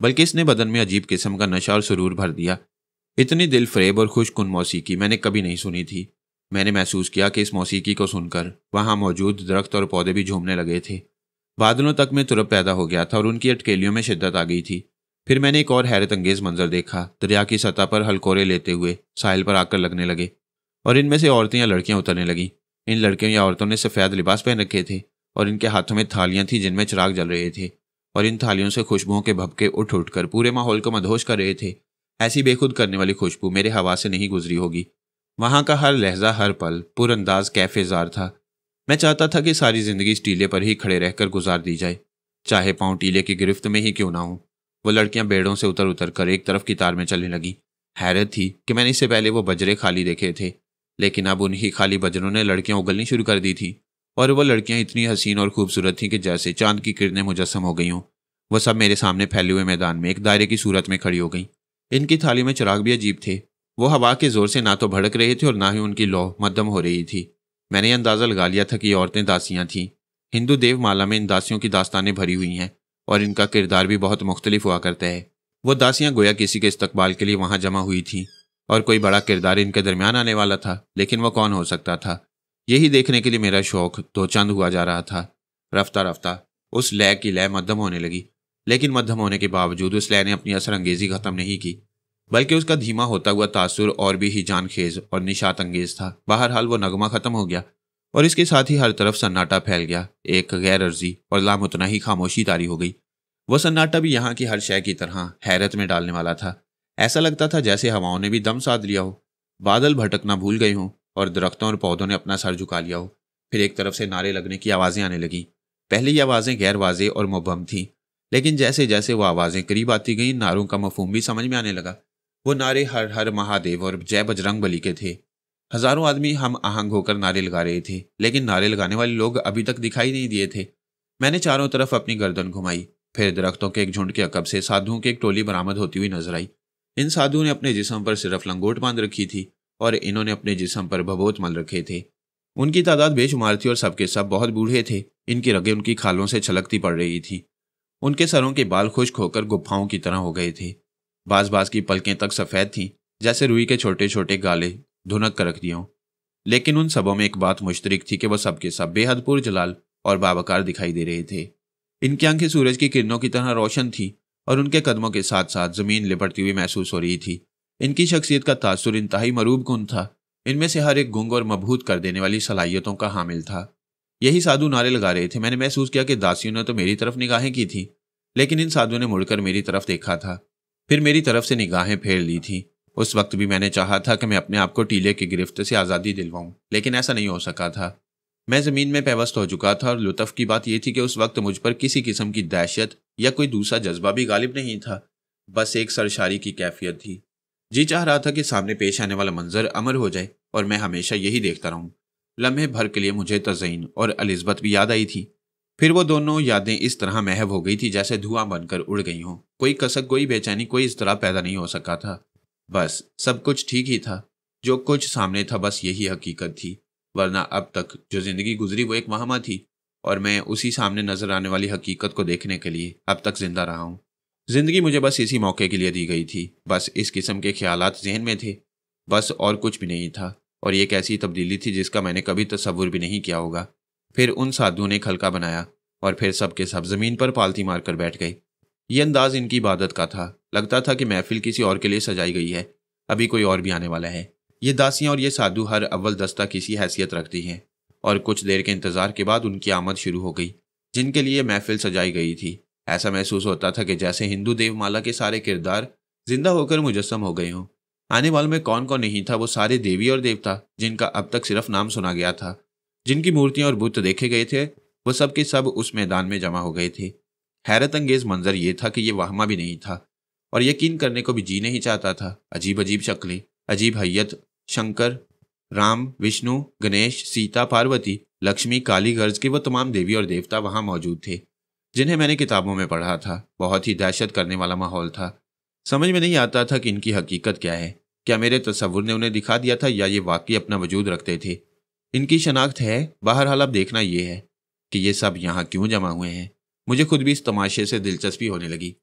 बल्कि इसने बदन में अजीब किस्म का नशा और सुरूर भर दिया। इतनी दिल फ्रेब और खुशकुन मौसीकी मैंने कभी नहीं सुनी थी। मैंने महसूस किया कि इस मौसीकी को सुनकर वहाँ मौजूद दरख्त और पौधे भी झूमने लगे थे। बादलों तक में तुरप पैदा हो गया था और उनकी अटकेलियों में शिद्दत आ गई थी। फिर मैंने एक और हैरत अंगेज मंजर देखा, दरिया की सतह पर हलकोरे लेते हुए साहिल पर आकर लगने लगे और इनमें से औरतें या लड़कियाँ उतरने लगीं। इन लड़कियों या औरतों ने सफ़ेद लिबास पहन रखे थे। और इनके हाथों में थालियाँ थी जिनमें चिराग जल रहे थे, और इन थालियों से खुशबुओं के भपके उठ उठकर पूरे माहौल को मदहोश कर रहे थे। ऐसी बेखुद करने वाली खुशबू मेरे हवा से नहीं गुजरी होगी। वहाँ का हर लहजा, हर पल पुरंदाज कैफेजार था। मैं चाहता था कि सारी ज़िंदगी टीले पर ही खड़े रहकर गुजार दी जाए। चाहे पाँव टीले की गिरफ्त में ही क्यों ना हो। वो लड़कियाँ बेड़ों से उतर उतर कर एक तरफ़ की तार में चलने लगी। हैरत थी कि मैंने इससे पहले वो बजरे खाली देखे थे, लेकिन अब उन्हीं खाली बजरों ने लड़कियाँ उगलनी शुरू कर दी थी। और वह लड़कियाँ इतनी हसीन और खूबसूरत थीं कि जैसे चाँद की किरणें मुजस्म हो गई हों। वह सब मेरे सामने फैले हुए मैदान में एक दायरे की सूरत में खड़ी हो गई। इनकी थाली में चिराग भी अजीब थे। वो हवा के ज़ोर से ना तो भड़क रहे थे और ना ही उनकी लौ मध्यम हो रही थी। मैंने अंदाज़ा लगा लिया था कि ये औरतें दासियाँ थीं। हिंदू देवमाला में इन दासियों की दास्तानें भरी हुई हैं और इनका किरदार भी बहुत मुख्तलिफ़ हुआ करता है। वो दासियाँ गोया किसी के इस्तकबाल के लिए वहाँ जमा हुई थी और कोई बड़ा किरदार इनके दरमियान आने वाला था, लेकिन वह कौन हो सकता था? यही देखने के लिए मेरा शौक दो चंद हुआ जा रहा था। रफ्ता रफ्ता, उस लय की लय मध्यम होने लगी। लेकिन मध्यम होने के बावजूद उस लय ने अपनी असर अंगेजी खत्म नहीं की, बल्कि उसका धीमा होता हुआ तासुर और भी ही जानखेज और निशात अंगेज था। बहरहाल वो नगमा खत्म हो गया और इसके साथ ही हर तरफ़ सन्नाटा फैल गया। एक गैर अर्जी और लामुतना ही खामोशी तारी हो गई। वह सन्नाटा भी यहाँ की हर शय की तरह हैरत में डालने वाला था। ऐसा लगता था जैसे हवाओं ने भी दम साध लिया हो। बादल भटकना भूल गए हों। और दरख्तों और पौधों ने अपना सर झुका लिया हो। फिर एक तरफ़ से नारे लगने की आवाज़ें आने लगी। पहले ये आवाज़ें गैर वाजे और मुबम थीं, लेकिन जैसे जैसे वो आवाज़ें करीब आती गईं, नारों का मफहूम भी समझ में आने लगा। वो नारे हर हर महादेव और जय बजरंग बली के थे। हज़ारों आदमी हम आहंग होकर नारे लगा रहे थे, लेकिन नारे लगाने वाले लोग अभी तक दिखाई नहीं दिए थे। मैंने चारों तरफ़ अपनी गर्दन घुमाई, फिर दरख्तों के एक झुंड के अकब से साधुओं की एक टोली बरामद होती हुई नज़र आई। इन साधुओं ने अपने जिसम पर सिर्फ़ लंगोट बाँध रखी थी। और इन्होंने अपने जिसम पर भबोत मल रखे थे। उनकी तादाद बेशुमार थी और सबके सब बहुत बूढ़े थे। इनकी रगें उनकी खालों से छलकती पड़ रही थी। उनके सरों के बाल खुश्क होकर गुफाओं की तरह हो गए थे। बाज बाज की पलकें तक सफ़ेद थीं, जैसे रुई के छोटे छोटे गाले धुनक कर रख हों। लेकिन उन सबों में एक बात मुश्तरक थी कि वह सबके सब बेहद पुरजलाल और बाबकार दिखाई दे रहे थे। इनकी आँखें सूरज की किरणों की तरह रोशन थी और उनके कदमों के साथ साथ ज़मीन लिपटती हुई महसूस हो रही थी। इनकी शख्सियत का तासुर इंतहाई मरूब गुण था। इनमें से हर एक गुंग और मबहूत कर देने वाली सलाहियतों का हामिल था। यही साधु नारे लगा रहे थे। मैंने महसूस किया कि दासियों ने तो मेरी तरफ़ निगाहें की थी, लेकिन इन साधुओं ने मुड़कर मेरी तरफ़ देखा था। फिर मेरी तरफ़ से निगाहें फेर ली थी। उस वक्त भी मैंने चाहा था कि मैं अपने आप को टीले की गिरफ्त से आज़ादी दिलवाऊं, लेकिन ऐसा नहीं हो सका था। मैं ज़मीन में पेवस्त हो चुका था और लुत्फ की बात यह थी कि उस वक्त मुझ पर किसी किस्म की दहशत या कोई दूसरा जज्बा भी गालिब नहीं था। बस एक सरशारी की कैफियत थी। जी चाह रहा था कि सामने पेश आने वाला मंजर अमर हो जाए और मैं हमेशा यही देखता रहूँ। लम्हे भर के लिए मुझे तजईन और अलिजबत भी याद आई थी। फिर वो दोनों यादें इस तरह महव हो गई थी जैसे धुआँ बनकर उड़ गई हों। कोई कसक, कोई बेचैनी, कोई इस तरह पैदा नहीं हो सका था। बस, सब कुछ ठीक ही था। जो कुछ सामने था बस यही हकीकत थी। वरना अब तक जो ज़िंदगी गुजरी वो एक वहमा थी और मैं उसी सामने नज़र आने वाली हकीकत को देखने के लिए अब तक ज़िंदा रहा हूँ। ज़िंदगी मुझे बस इसी मौके के लिए दी गई थी। बस इस किस्म के ख्याल जहन में थे। बस और कुछ भी नहीं था, और एक ऐसी तब्दीली थी जिसका मैंने कभी तस्वुर भी नहीं किया होगा। फिर उन साधुओं ने खलका बनाया, और फिर सबके सब ज़मीन पर पालती मारकर बैठ गए। ये अंदाज इनकी इबादत का था। लगता था कि महफिल किसी और के लिए सजाई गई है। अभी कोई और भी आने वाला है। ये दासियाँ और ये साधु हर अव्वल दस्ता किसी हैसियत रखती हैं, और कुछ देर के इंतज़ार के बाद उनकी आमद शुरू हो गई, जिनके लिए महफिल सजाई गई थी। ऐसा महसूस होता था कि जैसे हिंदू देवमाला के सारे किरदार ज़िंदा होकर मुजस्म हो गए हों। आने वालों में कौन कौन नहीं था, वो सारे देवी और देवता, जिनका अब तक सिर्फ़ नाम सुना गया था। जिनकी मूर्तियाँ और बुत देखे गए थे, वो सब के सब उस मैदान में जमा हो गए थे। हैरत अंगेज मंजर ये था कि ये वहमा भी नहीं था, और यकीन करने को भी जी नहीं चाहता था। अजीब अजीब शक्लें, अजीब हैयत, शंकर, राम, विष्णु, गणेश, सीता, पार्वती, लक्ष्मी काली गर्ज के वो तमाम देवी और देवता वहाँ मौजूद थे। जिन्हें मैंने किताबों में पढ़ा था। बहुत ही दहशत करने वाला माहौल था। समझ में नहीं आता था कि इनकी हकीकत क्या है। क्या मेरे तस्वुर ने उन्हें दिखा दिया था या ये वाकई अपना वजूद रखते थे? इनकी शनाख्त है। बहरहाल अब देखना यह है कि ये सब यहाँ क्यों जमा हुए हैं। मुझे खुद भी इस तमाशे से दिलचस्पी होने लगी।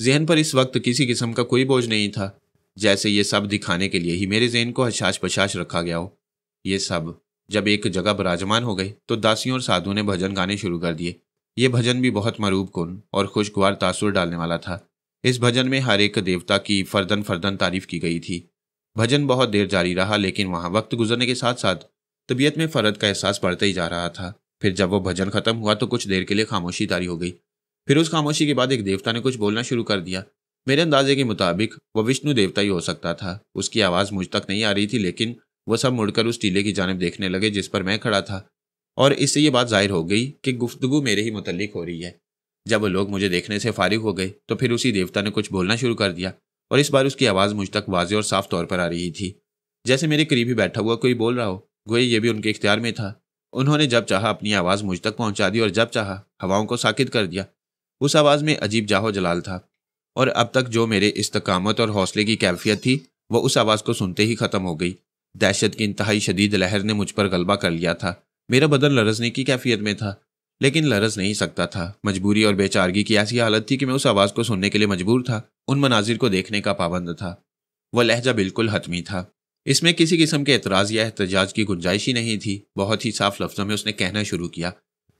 जहन पर इस वक्त किसी किस्म का कोई बोझ नहीं था। जैसे ये सब दिखाने के लिए ही मेरे जहन को हशाश पशाश रखा गया हो। ये सब जब एक जगह बराजमान हो गए तो दासियों और साधुओं ने भजन गाने शुरू कर दिए। ये भजन भी बहुत मरूब कन और खुशगवार तासुर डालने वाला था। इस भजन में हर एक देवता की फर्दन फर्दन तारीफ़ की गई थी। भजन बहुत देर जारी रहा, लेकिन वहाँ वक्त गुजरने के साथ साथ तबीयत में फ़र्द का एहसास बढ़ता ही जा रहा था। फिर जब वो भजन खत्म हुआ तो कुछ देर के लिए खामोशी तारी हो गई। फिर उस खामोशी के बाद एक देवता ने कुछ बोलना शुरू कर दिया। मेरे अंदाजे के मुताबिक, वह विष्णु देवता ही हो सकता था। उसकी आवाज़ मुझ तक नहीं आ रही थी, लेकिन वह सब मुड़कर उस टीले की जानब देखने लगे, जिस पर मैं खड़ा था। और इससे ये बात ज़ाहिर हो गई कि गुफ्तगु मेरे ही मुतलिक हो रही है। जब वो लोग मुझे देखने से फारिग हो गए तो फिर उसी देवता ने कुछ बोलना शुरू कर दिया और इस बार उसकी आवाज़ मुझ तक वाज और साफ़ तौर पर आ रही थी। जैसे मेरे करीब ही बैठा हुआ कोई बोल रहा हो गोई ये भी उनके इख्तियार में था। उन्होंने जब चाहा अपनी आवाज़ मुझ तक पहुँचा दी और जब चाहा हवाओं को साकित कर दिया। उस आवाज़ में अजीब जाहो जलाल था और अब तक जो मेरे इस्तकामत और हौसले की कैफियत थी वह उस आवाज़ को सुनते ही ख़त्म हो गई। दहशत की इंतहाई शदीद लहर ने मुझ पर गलबा कर लिया था। मेरा बदन लरजने की कैफियत में था, लेकिन लरज नहीं सकता था। मजबूरी और बेचारगी की ऐसी हालत थी कि मैं उस आवाज़ को सुनने के लिए मजबूर था, उन मनाजिर को देखने का पाबंद था। वह लहजा बिल्कुल हतमी था। इसमें किसी किस्म के एतराज़ या एहतजाज की गुंजाइश ही नहीं थी, बहुत ही साफ़ लफ्ज़ों में उसने कहना शुरू किया।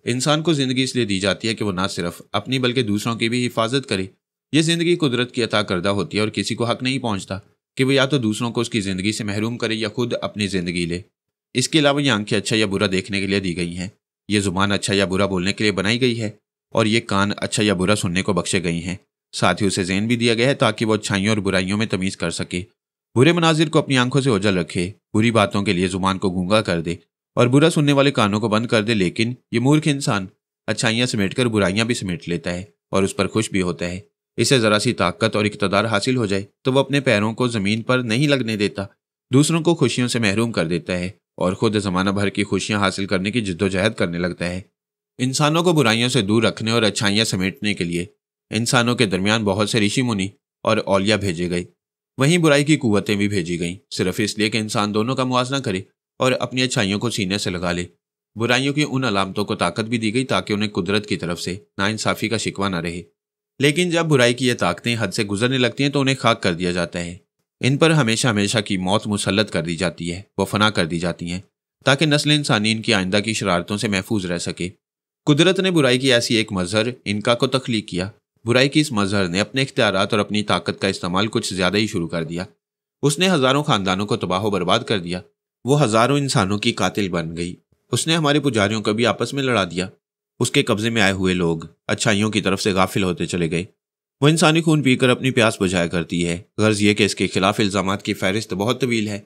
इंसान को ज़िंदगी इसलिए दी जाती है कि वो ना सिर्फ़ अपनी बल्कि दूसरों की भी हिफाजत करे। ये ज़िंदगी कुदरत की अता करदा होती है और किसी को हक नहीं पहुँचता कि वह या तो दूसरों को उसकी ज़िंदगी से महरूम करे या खुद अपनी ज़िंदगी ले। इसके अलावा ये आँखें अच्छा या बुरा देखने के लिए दी गई हैं। ये ज़ुबान अच्छा या बुरा बोलने के लिए बनाई गई है और ये कान अच्छा या बुरा सुनने को बख्शे गई हैं। साथ ही उसे जहन भी दिया गया है ताकि वो अच्छाइयों और बुराइयों में तमीज़ कर सके। बुरे मनाजिर को अपनी आँखों से ओझल रखे, बुरी बातों के लिए ज़ुबान को गूँगा कर दे और बुरा सुनने वाले कानों को बंद कर दे, लेकिन ये मूर्ख इंसान अच्छाइयाँ समेट कर बुराइयाँ भी समेट लेता है और उस पर खुश भी होता है। इसे ज़रा सी ताकत और इकतदार हासिल हो जाए तो वह अपने पैरों को ज़मीन पर नहीं लगने देता। दूसरों को खुशियों से महरूम कर देता है और खुद ज़माना भर की खुशियाँ हासिल करने की जिद्दोजहद करने लगता है। इंसानों को बुराइयों से दूर रखने और अच्छाइयाँ समेटने के लिए इंसानों के दरमियान बहुत से ऋषि मुनि और औलिया भेजे गए। वहीं बुराई की कुतें भी भेजी गईं, सिर्फ़ इसलिए कि इंसान दोनों का मुआवजा करे और अपनी अच्छाइयों को सीने से लगा ले। बुराइयों की उन अलामतों को ताकत भी दी गई ताकि उन्हें कुदरत की तरफ़ से नाइंसाफ़ी का शिकवा न रहे। लेकिन जब बुराई की यह ताकतें हद से गुजरने लगती हैं तो उन्हें खाक कर दिया जाता है। इन पर हमेशा हमेशा की मौत मुसलत कर दी जाती है व फना कर दी जाती हैं, ताकि नस्ल इंसानी इनकी आइंदा की शरारतों से महफूज रह सके। कुदरत ने बुराई की ऐसी एक मजहर इनका को तख्लीक किया। बुराई की इस मजहर ने अपने इख्तियार और अपनी ताकत का इस्तेमाल कुछ ज़्यादा ही शुरू कर दिया। उसने हज़ारों ख़ानदानों को तबाह बर्बाद कर दिया। वो हज़ारों इंसानों की कातिल बन गई। उसने हमारे पुजारियों को भी आपस में लड़ा दिया। उसके कब्जे में आए हुए लोग अच्छाइयों की तरफ़ से गाफिल होते चले गए। वो इंसानी खून पीकर अपनी प्यास बुझाया करती है। गर्ज ये कि इसके खिलाफ इल्ज़ाम की फहरिस्त बहुत तवील है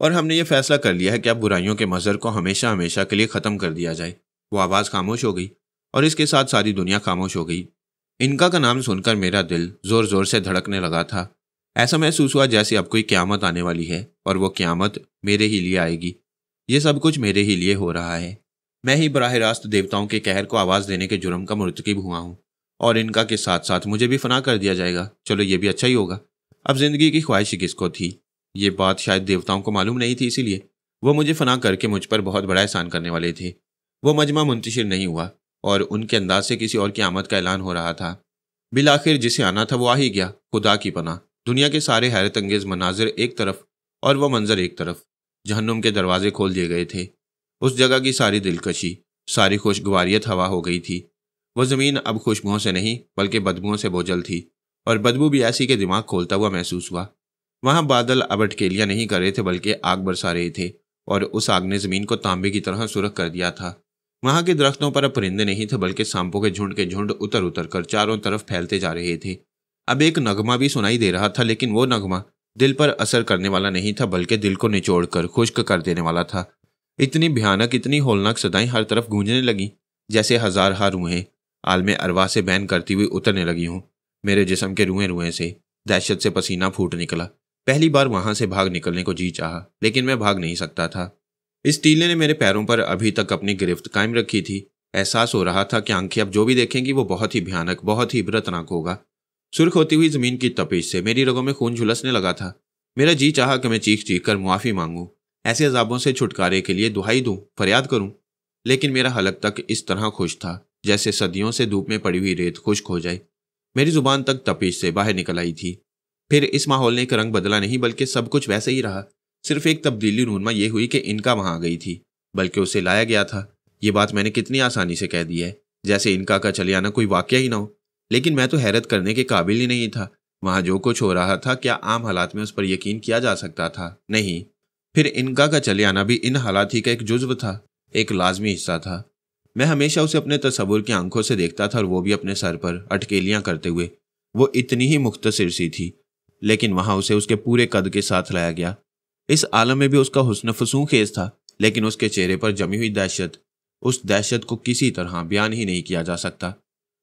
और हमने ये फैसला कर लिया है कि अब बुराइयों के मजर को हमेशा हमेशा के लिए ख़त्म कर दिया जाए। वो आवाज़ खामोश हो गई और इसके साथ सारी दुनिया खामोश हो गई। इनका का नाम सुनकर मेरा दिल ज़ोर ज़ोर से धड़कने लगा था। ऐसा महसूस हुआ जैसे अब कोई क्यामत आने वाली है और वो क्यामत मेरे ही लिए आएगी। ये सब कुछ मेरे ही लिए हो रहा है। मैं ही बराह रास्त देवताओं के कहर को आवाज़ देने के जुर्म का मुर्तकब हुआ हूँ। और इनका के साथ साथ मुझे भी फना कर दिया जाएगा। चलो, ये भी अच्छा ही होगा। अब ज़िंदगी की ख्वाहिश किसको थी? ये बात शायद देवताओं को मालूम नहीं थी, इसीलिए। वो मुझे फना करके मुझ पर बहुत बड़ा एहसान करने वाले थे। वो मजमा मुंतशिर नहीं हुआ और उनके अंदाज से किसी और की आमद का ऐलान हो रहा था। बिल आखिर जिसे आना था वो आ ही गया, खुदा की पना दुनिया के सारे हैरत अंगेज मनाजिर एक तरफ़ और वह मंजर एक तरफ़, जहन्नुम के दरवाजे खोल दिए गए थे। उस जगह की सारी दिलकशी, सारी खुशगवारियत हवा हो गई थी। वह ज़मीन अब खुशबुओं से नहीं, बल्कि बदबुओं से बोझल थी, और बदबू भी ऐसी के दिमाग खोलता हुआ महसूस हुआ। वहाँ बादल अब अटकेलियाँ नहीं कर रहे थे, बल्कि आग बरसा रहे थे, और उस आग ने ज़मीन को तांबे की तरह सुरख कर दिया था। वहाँ के दरख्तों पर अब परिंदे नहीं थे, बल्कि सांपों के झुंड के झुंड उतर उतर कर चारों तरफ़ फैलते जा रहे थे। अब एक नगमा भी सुनाई दे रहा था, लेकिन वो नगमा दिल पर असर करने वाला नहीं था, बल्कि दिल को निचोड़ कर खुश्क कर देने वाला था। इतनी भयानक, इतनी होलनाक सदाएँ हर तरफ़ गूंजने लगी, जैसे हज़ार हार रूहें आलम अरवा से बहन करती हुई उतरने लगी हूँ। मेरे जिसम के रुएँ रुएँ से दहशत से पसीना फूट निकला। पहली बार वहाँ से भाग निकलने को जी चाहा, लेकिन मैं भाग नहीं सकता था। इस टीले ने मेरे पैरों पर अभी तक अपनी गिरफ्त कायम रखी थी। एहसास हो रहा था कि आँखें अब जो भी देखेंगी वो बहुत ही भयानक, बहुत ही इबरतनाक होगा। सुर्ख होती हुई ज़मीन की तपिश से मेरी रगों में खून झुलसने लगा था। मेरा जी चाहा कि मैं चीख चीख कर मुआफ़ी मांगूं। ऐसे अजाबों से छुटकारे के लिए दुहाई दूँ, फरियाद करूँ। लेकिन मेरा हलक तक इस तरह खुश था। जैसे सदियों से धूप में पड़ी हुई रेत खुश्क हो जाए। मेरी ज़ुबान तक तपिश से बाहर निकल आई थी। फिर इस माहौल ने एक रंग बदला नहीं, बल्कि सब कुछ वैसे ही रहा। सिर्फ़ एक तब्दीली रूनमा यह हुई कि इनका वहाँ आ गई थी, बल्कि उसे लाया गया था। ये बात मैंने कितनी आसानी से कह दी है, जैसे इनका का चले आना कोई वाक्य ही ना हो। लेकिन मैं तो हैरत करने के काबिल ही नहीं था। वहाँ जो कुछ हो रहा था, क्या आम हालात में उस पर यकीन किया जा सकता था? नहीं। फिर इनका का चले आना भी इन हालात ही का एक जुज्व था, एक लाजमी हिस्सा था। मैं हमेशा उसे अपने तस्वुर की आँखों से देखता था और वो भी अपने सर पर अटकेलियाँ करते हुए। वो इतनी ही मुख्तसर सी थी, लेकिन वहाँ उसे उसके पूरे कद के साथ लाया गया। इस आलम में भी उसका हुसन फसूं खेज था, लेकिन उसके चेहरे पर जमी हुई दहशत, उस दहशत को किसी तरह बयान ही नहीं किया जा सकता।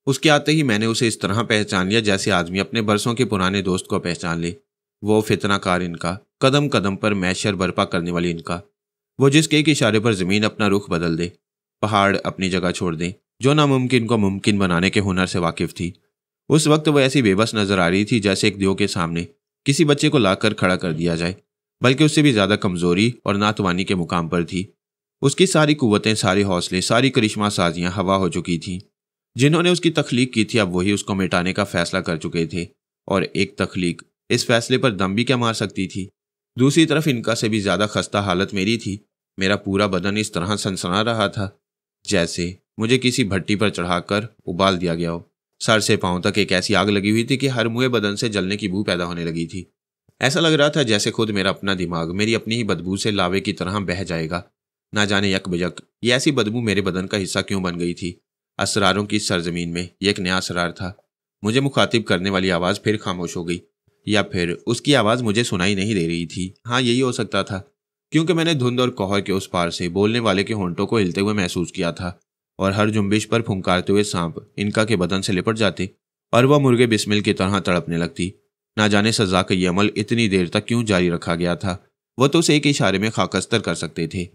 उसके आते ही मैंने उसे इस तरह पहचान लिया जैसे आदमी अपने बरसों के पुराने दोस्त को पहचान ले। वो फितनाकार इनका कदम कदम पर मैशर बर्पा करने वाली इनका। वो जिसके एक इशारे पर ज़मीन अपना रुख बदल दे पहाड़ अपनी जगह छोड़ दें, जो नामुमकिन को मुमकिन बनाने के हुनर से वाकिफ थी। उस वक्त वह ऐसी बेबस नज़र आ रही थी जैसे एक दियो के सामने किसी बच्चे को लाकर खड़ा कर दिया जाए, बल्कि उससे भी ज़्यादा कमज़ोरी और नातवानी के मुकाम पर थी। उसकी सारी कुतें सारे हौसले, सारी करिश्मा साजियाँ हवा हो चुकी थीं। जिन्होंने उसकी तख्लीक की थी, अब वही उसको मिटाने का फैसला कर चुके थे, और एक तख्लीक इस फैसले पर दम भी क्या मार सकती थी? दूसरी तरफ़ इनका से भी ज़्यादा खस्ता हालत मेरी थी। मेरा पूरा बदन इस तरह सनसना रहा था। जैसे मुझे किसी भट्टी पर चढ़ाकर उबाल दिया गया हो। सर से पाँव तक एक ऐसी आग लगी हुई थी कि हर मुँह बदन से जलने की बू पैदा होने लगी थी। ऐसा लग रहा था जैसे खुद मेरा अपना दिमाग मेरी अपनी ही बदबू से लावे की तरह बह जाएगा। ना जाने यक बजक, ये ऐसी बदबू मेरे बदन का हिस्सा क्यों बन गई थी? असरारों की सरजमीन में यह एक नया असरार था। मुझे मुखातिब करने वाली आवाज़ फिर खामोश हो गई, या फिर उसकी आवाज़ मुझे सुनाई नहीं दे रही थी। हाँ यही हो सकता था। क्योंकि मैंने धुंध और कोहर के उस पार से बोलने वाले के होंटों को हिलते हुए महसूस किया था, और हर जुम्बिश पर फुंकारते हुए सांप इनका के बदन से लिपट जाते, और वह मुर्गे बिस्मिल की तरह तड़पने लगती। ना जाने सजा का यह अमल इतनी देर तक क्यों जारी रखा गया था, वह तो उसे एक इशारे में खाकस्तर कर सकते थे।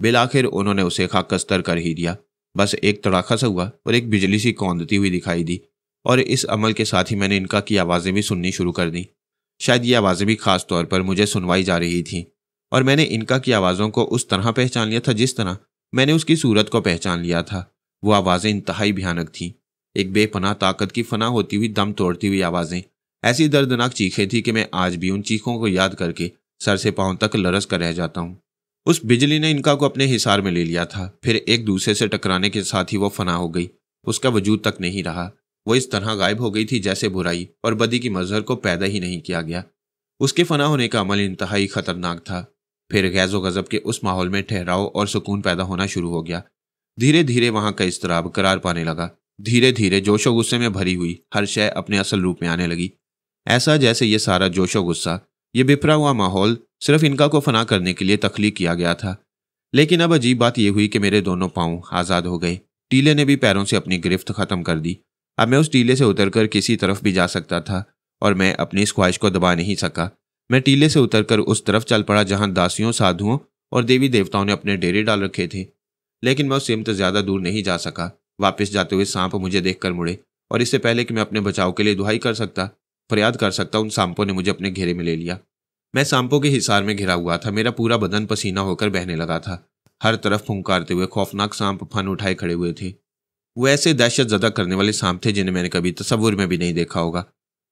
बिलाखिर उन्होंने उसे खाकस्तर कर ही दिया। बस एक तड़ाखा सा हुआ, और एक बिजली सी कौंदती हुई दिखाई दी, और इस अमल के साथ ही मैंने इनका की आवाज़ें भी सुननी शुरू कर दी। शायद ये आवाज़ें भी खास तौर पर मुझे सुनवाई जा रही थी। और मैंने इनका की आवाज़ों को उस तरह पहचान लिया था जिस तरह मैंने उसकी सूरत को पहचान लिया था। वो आवाज़ें इंतहाई भयानक थीं। एक बेपनाह ताकत की फना होती हुई दम तोड़ती हुई आवाज़ें। ऐसी दर्दनाक चीखें थी कि मैं आज भी उन चीखों को याद करके सर से पाँव तक लरस कर रह जाता हूँ। उस बिजली ने इनका को अपने हिसार में ले लिया था। फिर एक दूसरे से टकराने के साथ ही वो फना हो गई। उसका वजूद तक नहीं रहा। वो इस तरह गायब हो गई थी जैसे बुराई और बदी की मजहर को पैदा ही नहीं किया गया। उसके फना होने का अमल इंतहाई खतरनाक था। फिर गैज़ो गज़ब के उस माहौल में ठहराव और सुकून पैदा होना शुरू हो गया। धीरे धीरे वहाँ का इसतराब करार पाने लगा। धीरे धीरे जोशो गुस्से में भरी हुई हर शय अपने असल रूप में आने लगी। ऐसा जैसे ये सारा जोशो गुस्सा, ये बिफरा हुआ माहौल सिर्फ़ इनका को फना करने के लिए तख्लीक किया गया था। लेकिन अब अजीब बात यह हुई कि मेरे दोनों पाँव आज़ाद हो गए। टीले ने भी पैरों से अपनी गिरफ्त ख़त्म कर दी। अब मैं उस टीले से उतरकर किसी तरफ़ भी जा सकता था और मैं अपनी इस ख्वाहिश को दबा नहीं सका। मैं टीले से उतरकर उस तरफ़ चल पड़ा जहाँ दासियों, साधुओं और देवी देवताओं ने अपने डेरे डाल रखे थे। लेकिन मैं उस सिमत ज़्यादा दूर नहीं जा सका। वापस जाते हुए सांप मुझे देखकर मुड़े और इससे पहले कि मैं अपने बचाव के लिए दुहाई कर सकता फरियाद कर सकता, उन सांपों ने मुझे अपने घेरे में ले लिया। मैं सांपों के हिसार में घिरा हुआ था। मेरा पूरा बदन पसीना होकर बहने लगा था। हर तरफ़ फुंकारते हुए खौफनाक सांप फन उठाए खड़े हुए थे। वो ऐसे दहशत जदा करने वाले सांप थे जिन्हें मैंने कभी तस्वुर में भी नहीं देखा होगा।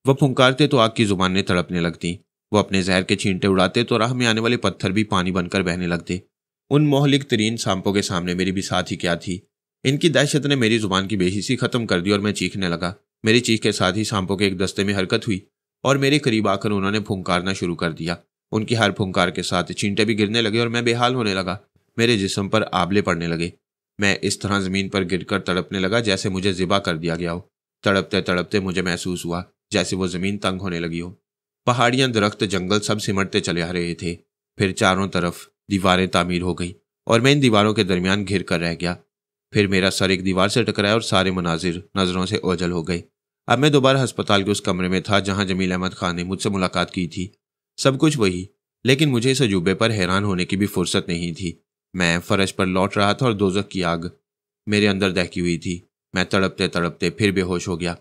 वह फुंकारते तो आग की ज़ुबान ने तड़पने लगती वो अपने जहर के छींटे उड़ाते तो राह में आने वाले पत्थर भी पानी बनकर बहने लगते। उन मोहलिक तरीन सांपों के सामने मेरी भी साथ ही क्या थी? इनकी दहशत ने मेरी ज़ुबान की बेहिसी खत्म कर दी और मैं चीखने लगा। मेरी चीख के साथ ही सांपों के एक दस्ते में हरकत हुई और मेरे करीब आकर उन्होंने फुंकारना शुरू कर दिया। उनकी हर फुंकार के साथ चींटे भी गिरने लगे और मैं बेहाल होने लगा। मेरे जिस्म पर आबले पड़ने लगे। मैं इस तरह ज़मीन पर गिरकर तड़पने लगा जैसे मुझे जिबा कर दिया गया हो। तड़पते तड़पते मुझे महसूस हुआ जैसे वो ज़मीन तंग होने लगी हो। पहाड़ियाँ दरख्त जंगल सब सिमटते चले आ रहे थे। फिर चारों तरफ़ दीवारें तामीर हो गई और मैं इन दीवारों के दरमियान घिर कर रह गया। फिर मेरा सर एक दीवार से टकराया और सारे मनाजिर नज़रों से ओझल हो गए। अब मैं दोबारा अस्पताल के उस कमरे में था जहाँ जमील अहमद खान ने मुझसे मुलाकात की थी। सब कुछ वही, लेकिन मुझे इस अजूबे पर हैरान होने की भी फुर्सत नहीं थी। मैं फर्श पर लौट रहा था और दोजक की आग मेरे अंदर दहकी हुई थी। मैं तड़पते तड़पते फिर बेहोश हो गया।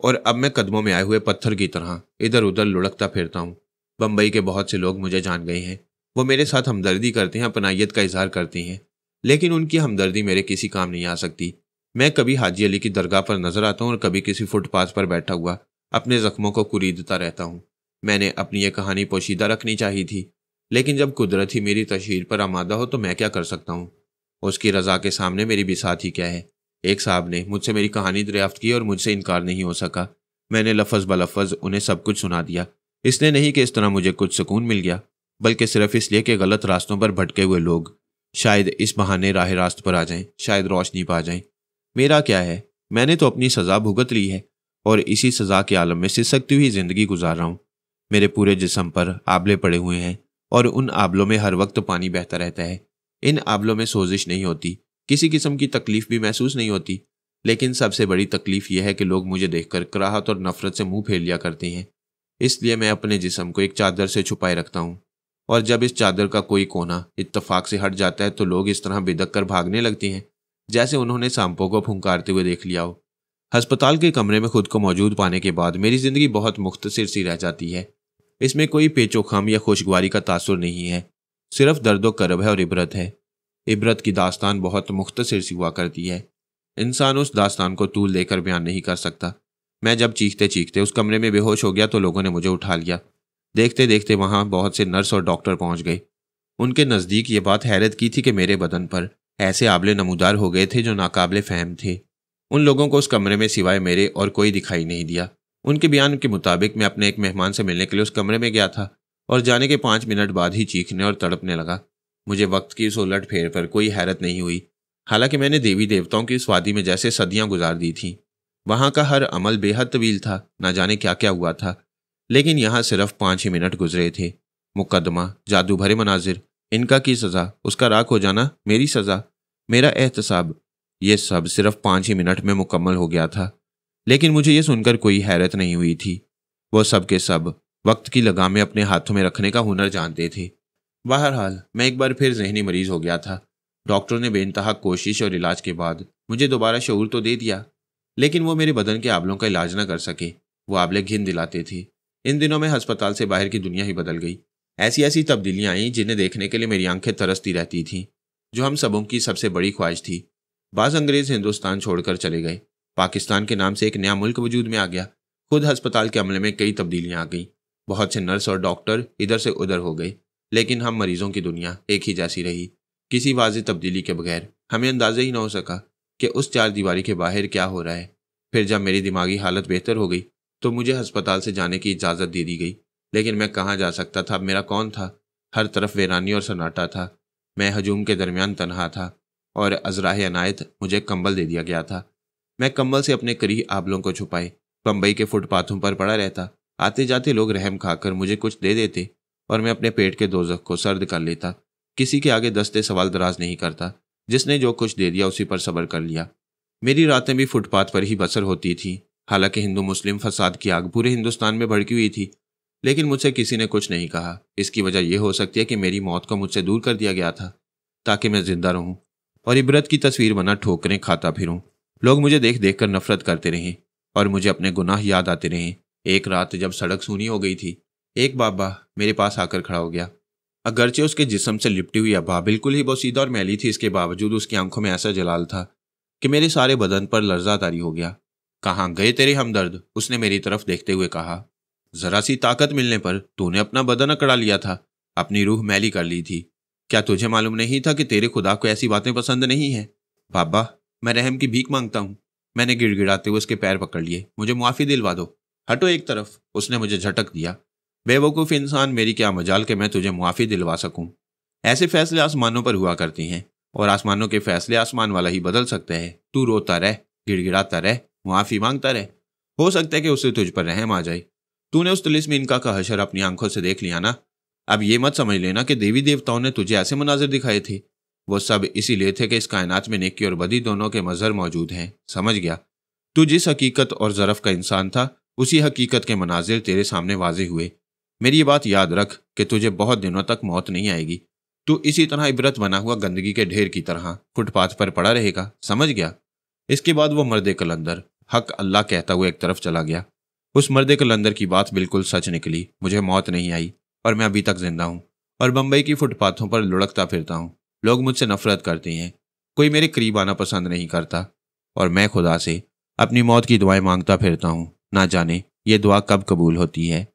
और अब मैं कदमों में आए हुए पत्थर की तरह इधर उधर लुढ़कता फिरता हूँ। बम्बई के बहुत से लोग मुझे जान गए हैं। वो मेरे साथ हमदर्दी करते हैं अपनाइत का इजहार करती हैं। लेकिन उनकी हमदर्दी मेरे किसी काम नहीं आ सकती। मैं कभी हाजी अली की दरगाह पर नज़र आता हूँ और कभी किसी फुटपाथ पर बैठा हुआ अपने जख्मों को कुरीदता रहता हूँ। मैंने अपनी ये कहानी पोशीदा रखनी चाहिए थी। लेकिन जब कुदरत ही मेरी तशहर पर आमादा हो तो मैं क्या कर सकता हूँ? उसकी रजा के सामने मेरी बिसात ही क्या है? एक साहब ने मुझसे मेरी कहानी दरियाफ्त की और मुझसे इनकार नहीं हो सका। मैंने लफज ब लफज उन्हें सब कुछ सुना दिया। इसलिए नहीं कि इस तरह मुझे कुछ सुकून मिल गया, बल्कि सिर्फ़ इसलिए कि गलत रास्तों पर भटके हुए लोग। शायद इस बहाने राह रास्त पर आ जाएँ, शायद रोशनी पा जाएँ। मेरा क्या है? मैंने तो अपनी सज़ा भुगत ली है और इसी सज़ा के आलम में सिसकती हुई ज़िंदगी गुजार रहा हूँ। मेरे पूरे जिसम पर आबले पड़े हुए हैं और उन आबलों में हर वक्त पानी बहता रहता है। इन आबलों में सोजिश नहीं होती। किसी किस्म की तकलीफ़ भी महसूस नहीं होती। लेकिन सबसे बड़ी तकलीफ़ यह है कि लोग मुझे देखकर कराहत और नफरत से मुँह फेर लिया करते हैं। इसलिए मैं अपने जिसम को एक चादर से छुपाए रखता हूँ। और जब इस चादर का कोई कोना इत्तफाक से हट जाता है तो लोग इस तरह बिदक कर भागने लगते हैं, जैसे उन्होंने सांपों को फुंकारते हुए देख लिया हो। अस्पताल के कमरे में खुद को मौजूद पाने के बाद मेरी ज़िंदगी बहुत मुख्तसर सी रह जाती है। इसमें कोई पेचोखम या खुशगवारी का तासुर नहीं है। सिर्फ़ दर्दो करब है और इबरत है। इबरत की दास्तान बहुत मुख्तसर सी हुआ करती है। इंसान उस दास्तान को तूल देकर बयान नहीं कर सकता। मैं जब चीखते चीखते उस कमरे में बेहोश हो गया तो लोगों ने मुझे उठा लिया। देखते देखते वहाँ बहुत से नर्स और डॉक्टर पहुँच गए। उनके नज़दीक ये बात हैरत की थी कि मेरे बदन पर ऐसे आबले नमूदार हो गए थे जो नाकाबले फहम थे। उन लोगों को उस कमरे में सिवाय मेरे और कोई दिखाई नहीं दिया। उनके बयान के मुताबिक मैं अपने एक मेहमान से मिलने के लिए उस कमरे में गया था और जाने के पाँच मिनट बाद ही चीखने और तड़पने लगा। मुझे वक्त की इस उलट फेर पर कोई हैरत नहीं हुई। हालाँकि मैंने देवी देवताओं की इस वादी में जैसे सदियाँ गुजार दी थीं। वहाँ का हर अमल बेहद तवील था, ना जाने क्या क्या हुआ था। लेकिन यहाँ सिर्फ़ पाँच ही मिनट गुजरे थे। मुकदमा जादू भरे मनाजिर, इनका की सज़ा, उसका राख हो जाना मेरी सज़ा, मेरा एहतसाब, ये सब सिर्फ़ पाँच ही मिनट में मुकम्मल हो गया था। लेकिन मुझे ये सुनकर कोई हैरत नहीं हुई थी। वो सब के सब वक्त की लगामें अपने हाथों में रखने का हुनर जानते थे। बहरहाल, मैं एक बार फिर जहनी मरीज़ हो गया था। डॉक्टर ने बेनतहा कोशिश और इलाज के बाद मुझे दोबारा शूर तो दे दिया, लेकिन वो मेरे बदन के आबलों का इलाज ना कर सके। वो आबले घिन दिलाते थे। इन दिनों में अस्पताल से बाहर की दुनिया ही बदल गई। ऐसी ऐसी तब्दीलियाँ आईं जिन्हें देखने के लिए मेरी आँखें तरसती रहती थीं, जो हम सबों की सबसे बड़ी ख्वाहिश थी। बाज़ अंग्रेज़ हिंदुस्तान छोड़कर चले गए। पाकिस्तान के नाम से एक नया मुल्क वजूद में आ गया। खुद अस्पताल के अमले में कई तब्दीलियाँ आ गईं। बहुत से नर्स और डॉक्टर इधर से उधर हो गए। लेकिन हम मरीजों की दुनिया एक ही जैसी रही। किसी वाज तब्दीली के बगैर हमें अंदाज़ा ही ना हो सका कि उस चार दीवारी के बाहर क्या हो रहा है। फिर जब मेरी दिमागी हालत बेहतर हो गई तो मुझे अस्पताल से जाने की इजाज़त दे दी गई। लेकिन मैं कहाँ जा सकता था? मेरा कौन था? हर तरफ़ वेरानी और सन्नाटा था। मैं हजूम के दरमियान तनहा था और अजराह अनायत मुझे कंबल दे दिया गया था। मैं कंबल से अपने करी आबलों को छुपाए। बम्बई के फुटपाथों पर पड़ा रहता। आते जाते लोग रहम खाकर मुझे कुछ दे देते। और मैं अपने पेट के दोजख को सर्द कर लेता। किसी के आगे दस्ते सवाल दराज नहीं करता। जिसने जो कुछ दे दिया उसी पर सब्र कर लिया। मेरी रातें भी फुटपाथ पर ही बसर होती थी। हालाँकि हिंदू मुस्लिम फसाद की आग पूरे हिंदुस्तान में भड़की हुई थी। लेकिन मुझसे किसी ने कुछ नहीं कहा। इसकी वजह यह हो सकती है कि मेरी मौत को मुझसे दूर कर दिया गया था, ताकि मैं ज़िंदा रहूँ और इबरत की तस्वीर बना ठोकरें खाता फिरूं। लोग मुझे देख देख कर नफरत करते रहे और मुझे अपने गुनाह याद आते रहे। एक रात जब सड़क सूनी हो गई थी एक बाबा मेरे पास आकर खड़ा हो गया। अगरचे उसके जिसम से लिपटी हुई अबा बिल्कुल ही बोसीदा और मैली थी। इसके बावजूद उसकी आँखों में ऐसा जलाल था कि मेरे सारे बदन पर लर्जा तारी हो गया। कहाँ गए तेरे हमदर्द? उसने मेरी तरफ़ देखते हुए कहा। जरा सी ताकत मिलने पर तूने अपना बदन अकड़ा लिया था। अपनी रूह मैली कर ली थी। क्या तुझे मालूम नहीं था कि तेरे खुदा को ऐसी बातें पसंद नहीं है? बाबा, मैं रहम की भीख माँगता हूँ। मैंने गिड़गिड़ाते हुए उसके पैर पकड़ लिए। मुझे मुआफ़ी दिलवा दो। हटो एक तरफ़। उसने मुझे झटक दिया। बेवकूफ़ इंसान मेरी क्या मजाल के मैं तुझे मुआफ़ी दिलवा सकूँ? ऐसे फैसले आसमानों पर हुआ करती हैं, और आसमानों के फैसले आसमान वाला ही बदल सकते हैं। तू रोता रह, गिड़गिड़ाता रह, मुआफ़ी माँगता रह। हो सकता है कि उसे तुझ पर रहम आ जाए। तूने उस तिलिस्म इनका का हशर अपनी आँखों से देख लिया ना? अब ये मत समझ लेना कि देवी देवताओं ने तुझे ऐसे मनाजिर दिखाए थे। वो सब इसीलिए थे कि इस कायनात में नेकी और बदी दोनों के मजहर मौजूद हैं। समझ गया। तू जिस हकीकत और ज़रफ़ का इंसान था, उसी हकीकत के मनाजिर तेरे सामने वाजे हुए। मेरी ये बात याद रख कि तुझे बहुत दिनों तक मौत नहीं आएगी। तू इसी तरह इबरत बना हुआ गंदगी के ढेर की तरह फुटपाथ पर पड़ा रहेगा, समझ गया? इसके बाद वो मर्द कलंदर, हक अल्लाह कहता हुआ एक तरफ़ चला गया। उस मर्द कलंदर की बात बिल्कुल सच निकली, मुझे मौत नहीं आई और मैं अभी तक ज़िंदा हूँ और बम्बई की फुटपाथों पर लुढ़कता फिरता हूँ। लोग मुझसे नफरत करते हैं, कोई मेरे करीब आना पसंद नहीं करता और मैं खुदा से अपनी मौत की दुआएँ माँगता फिरता हूँ। ना जाने ये दुआ कब कबूल होती है।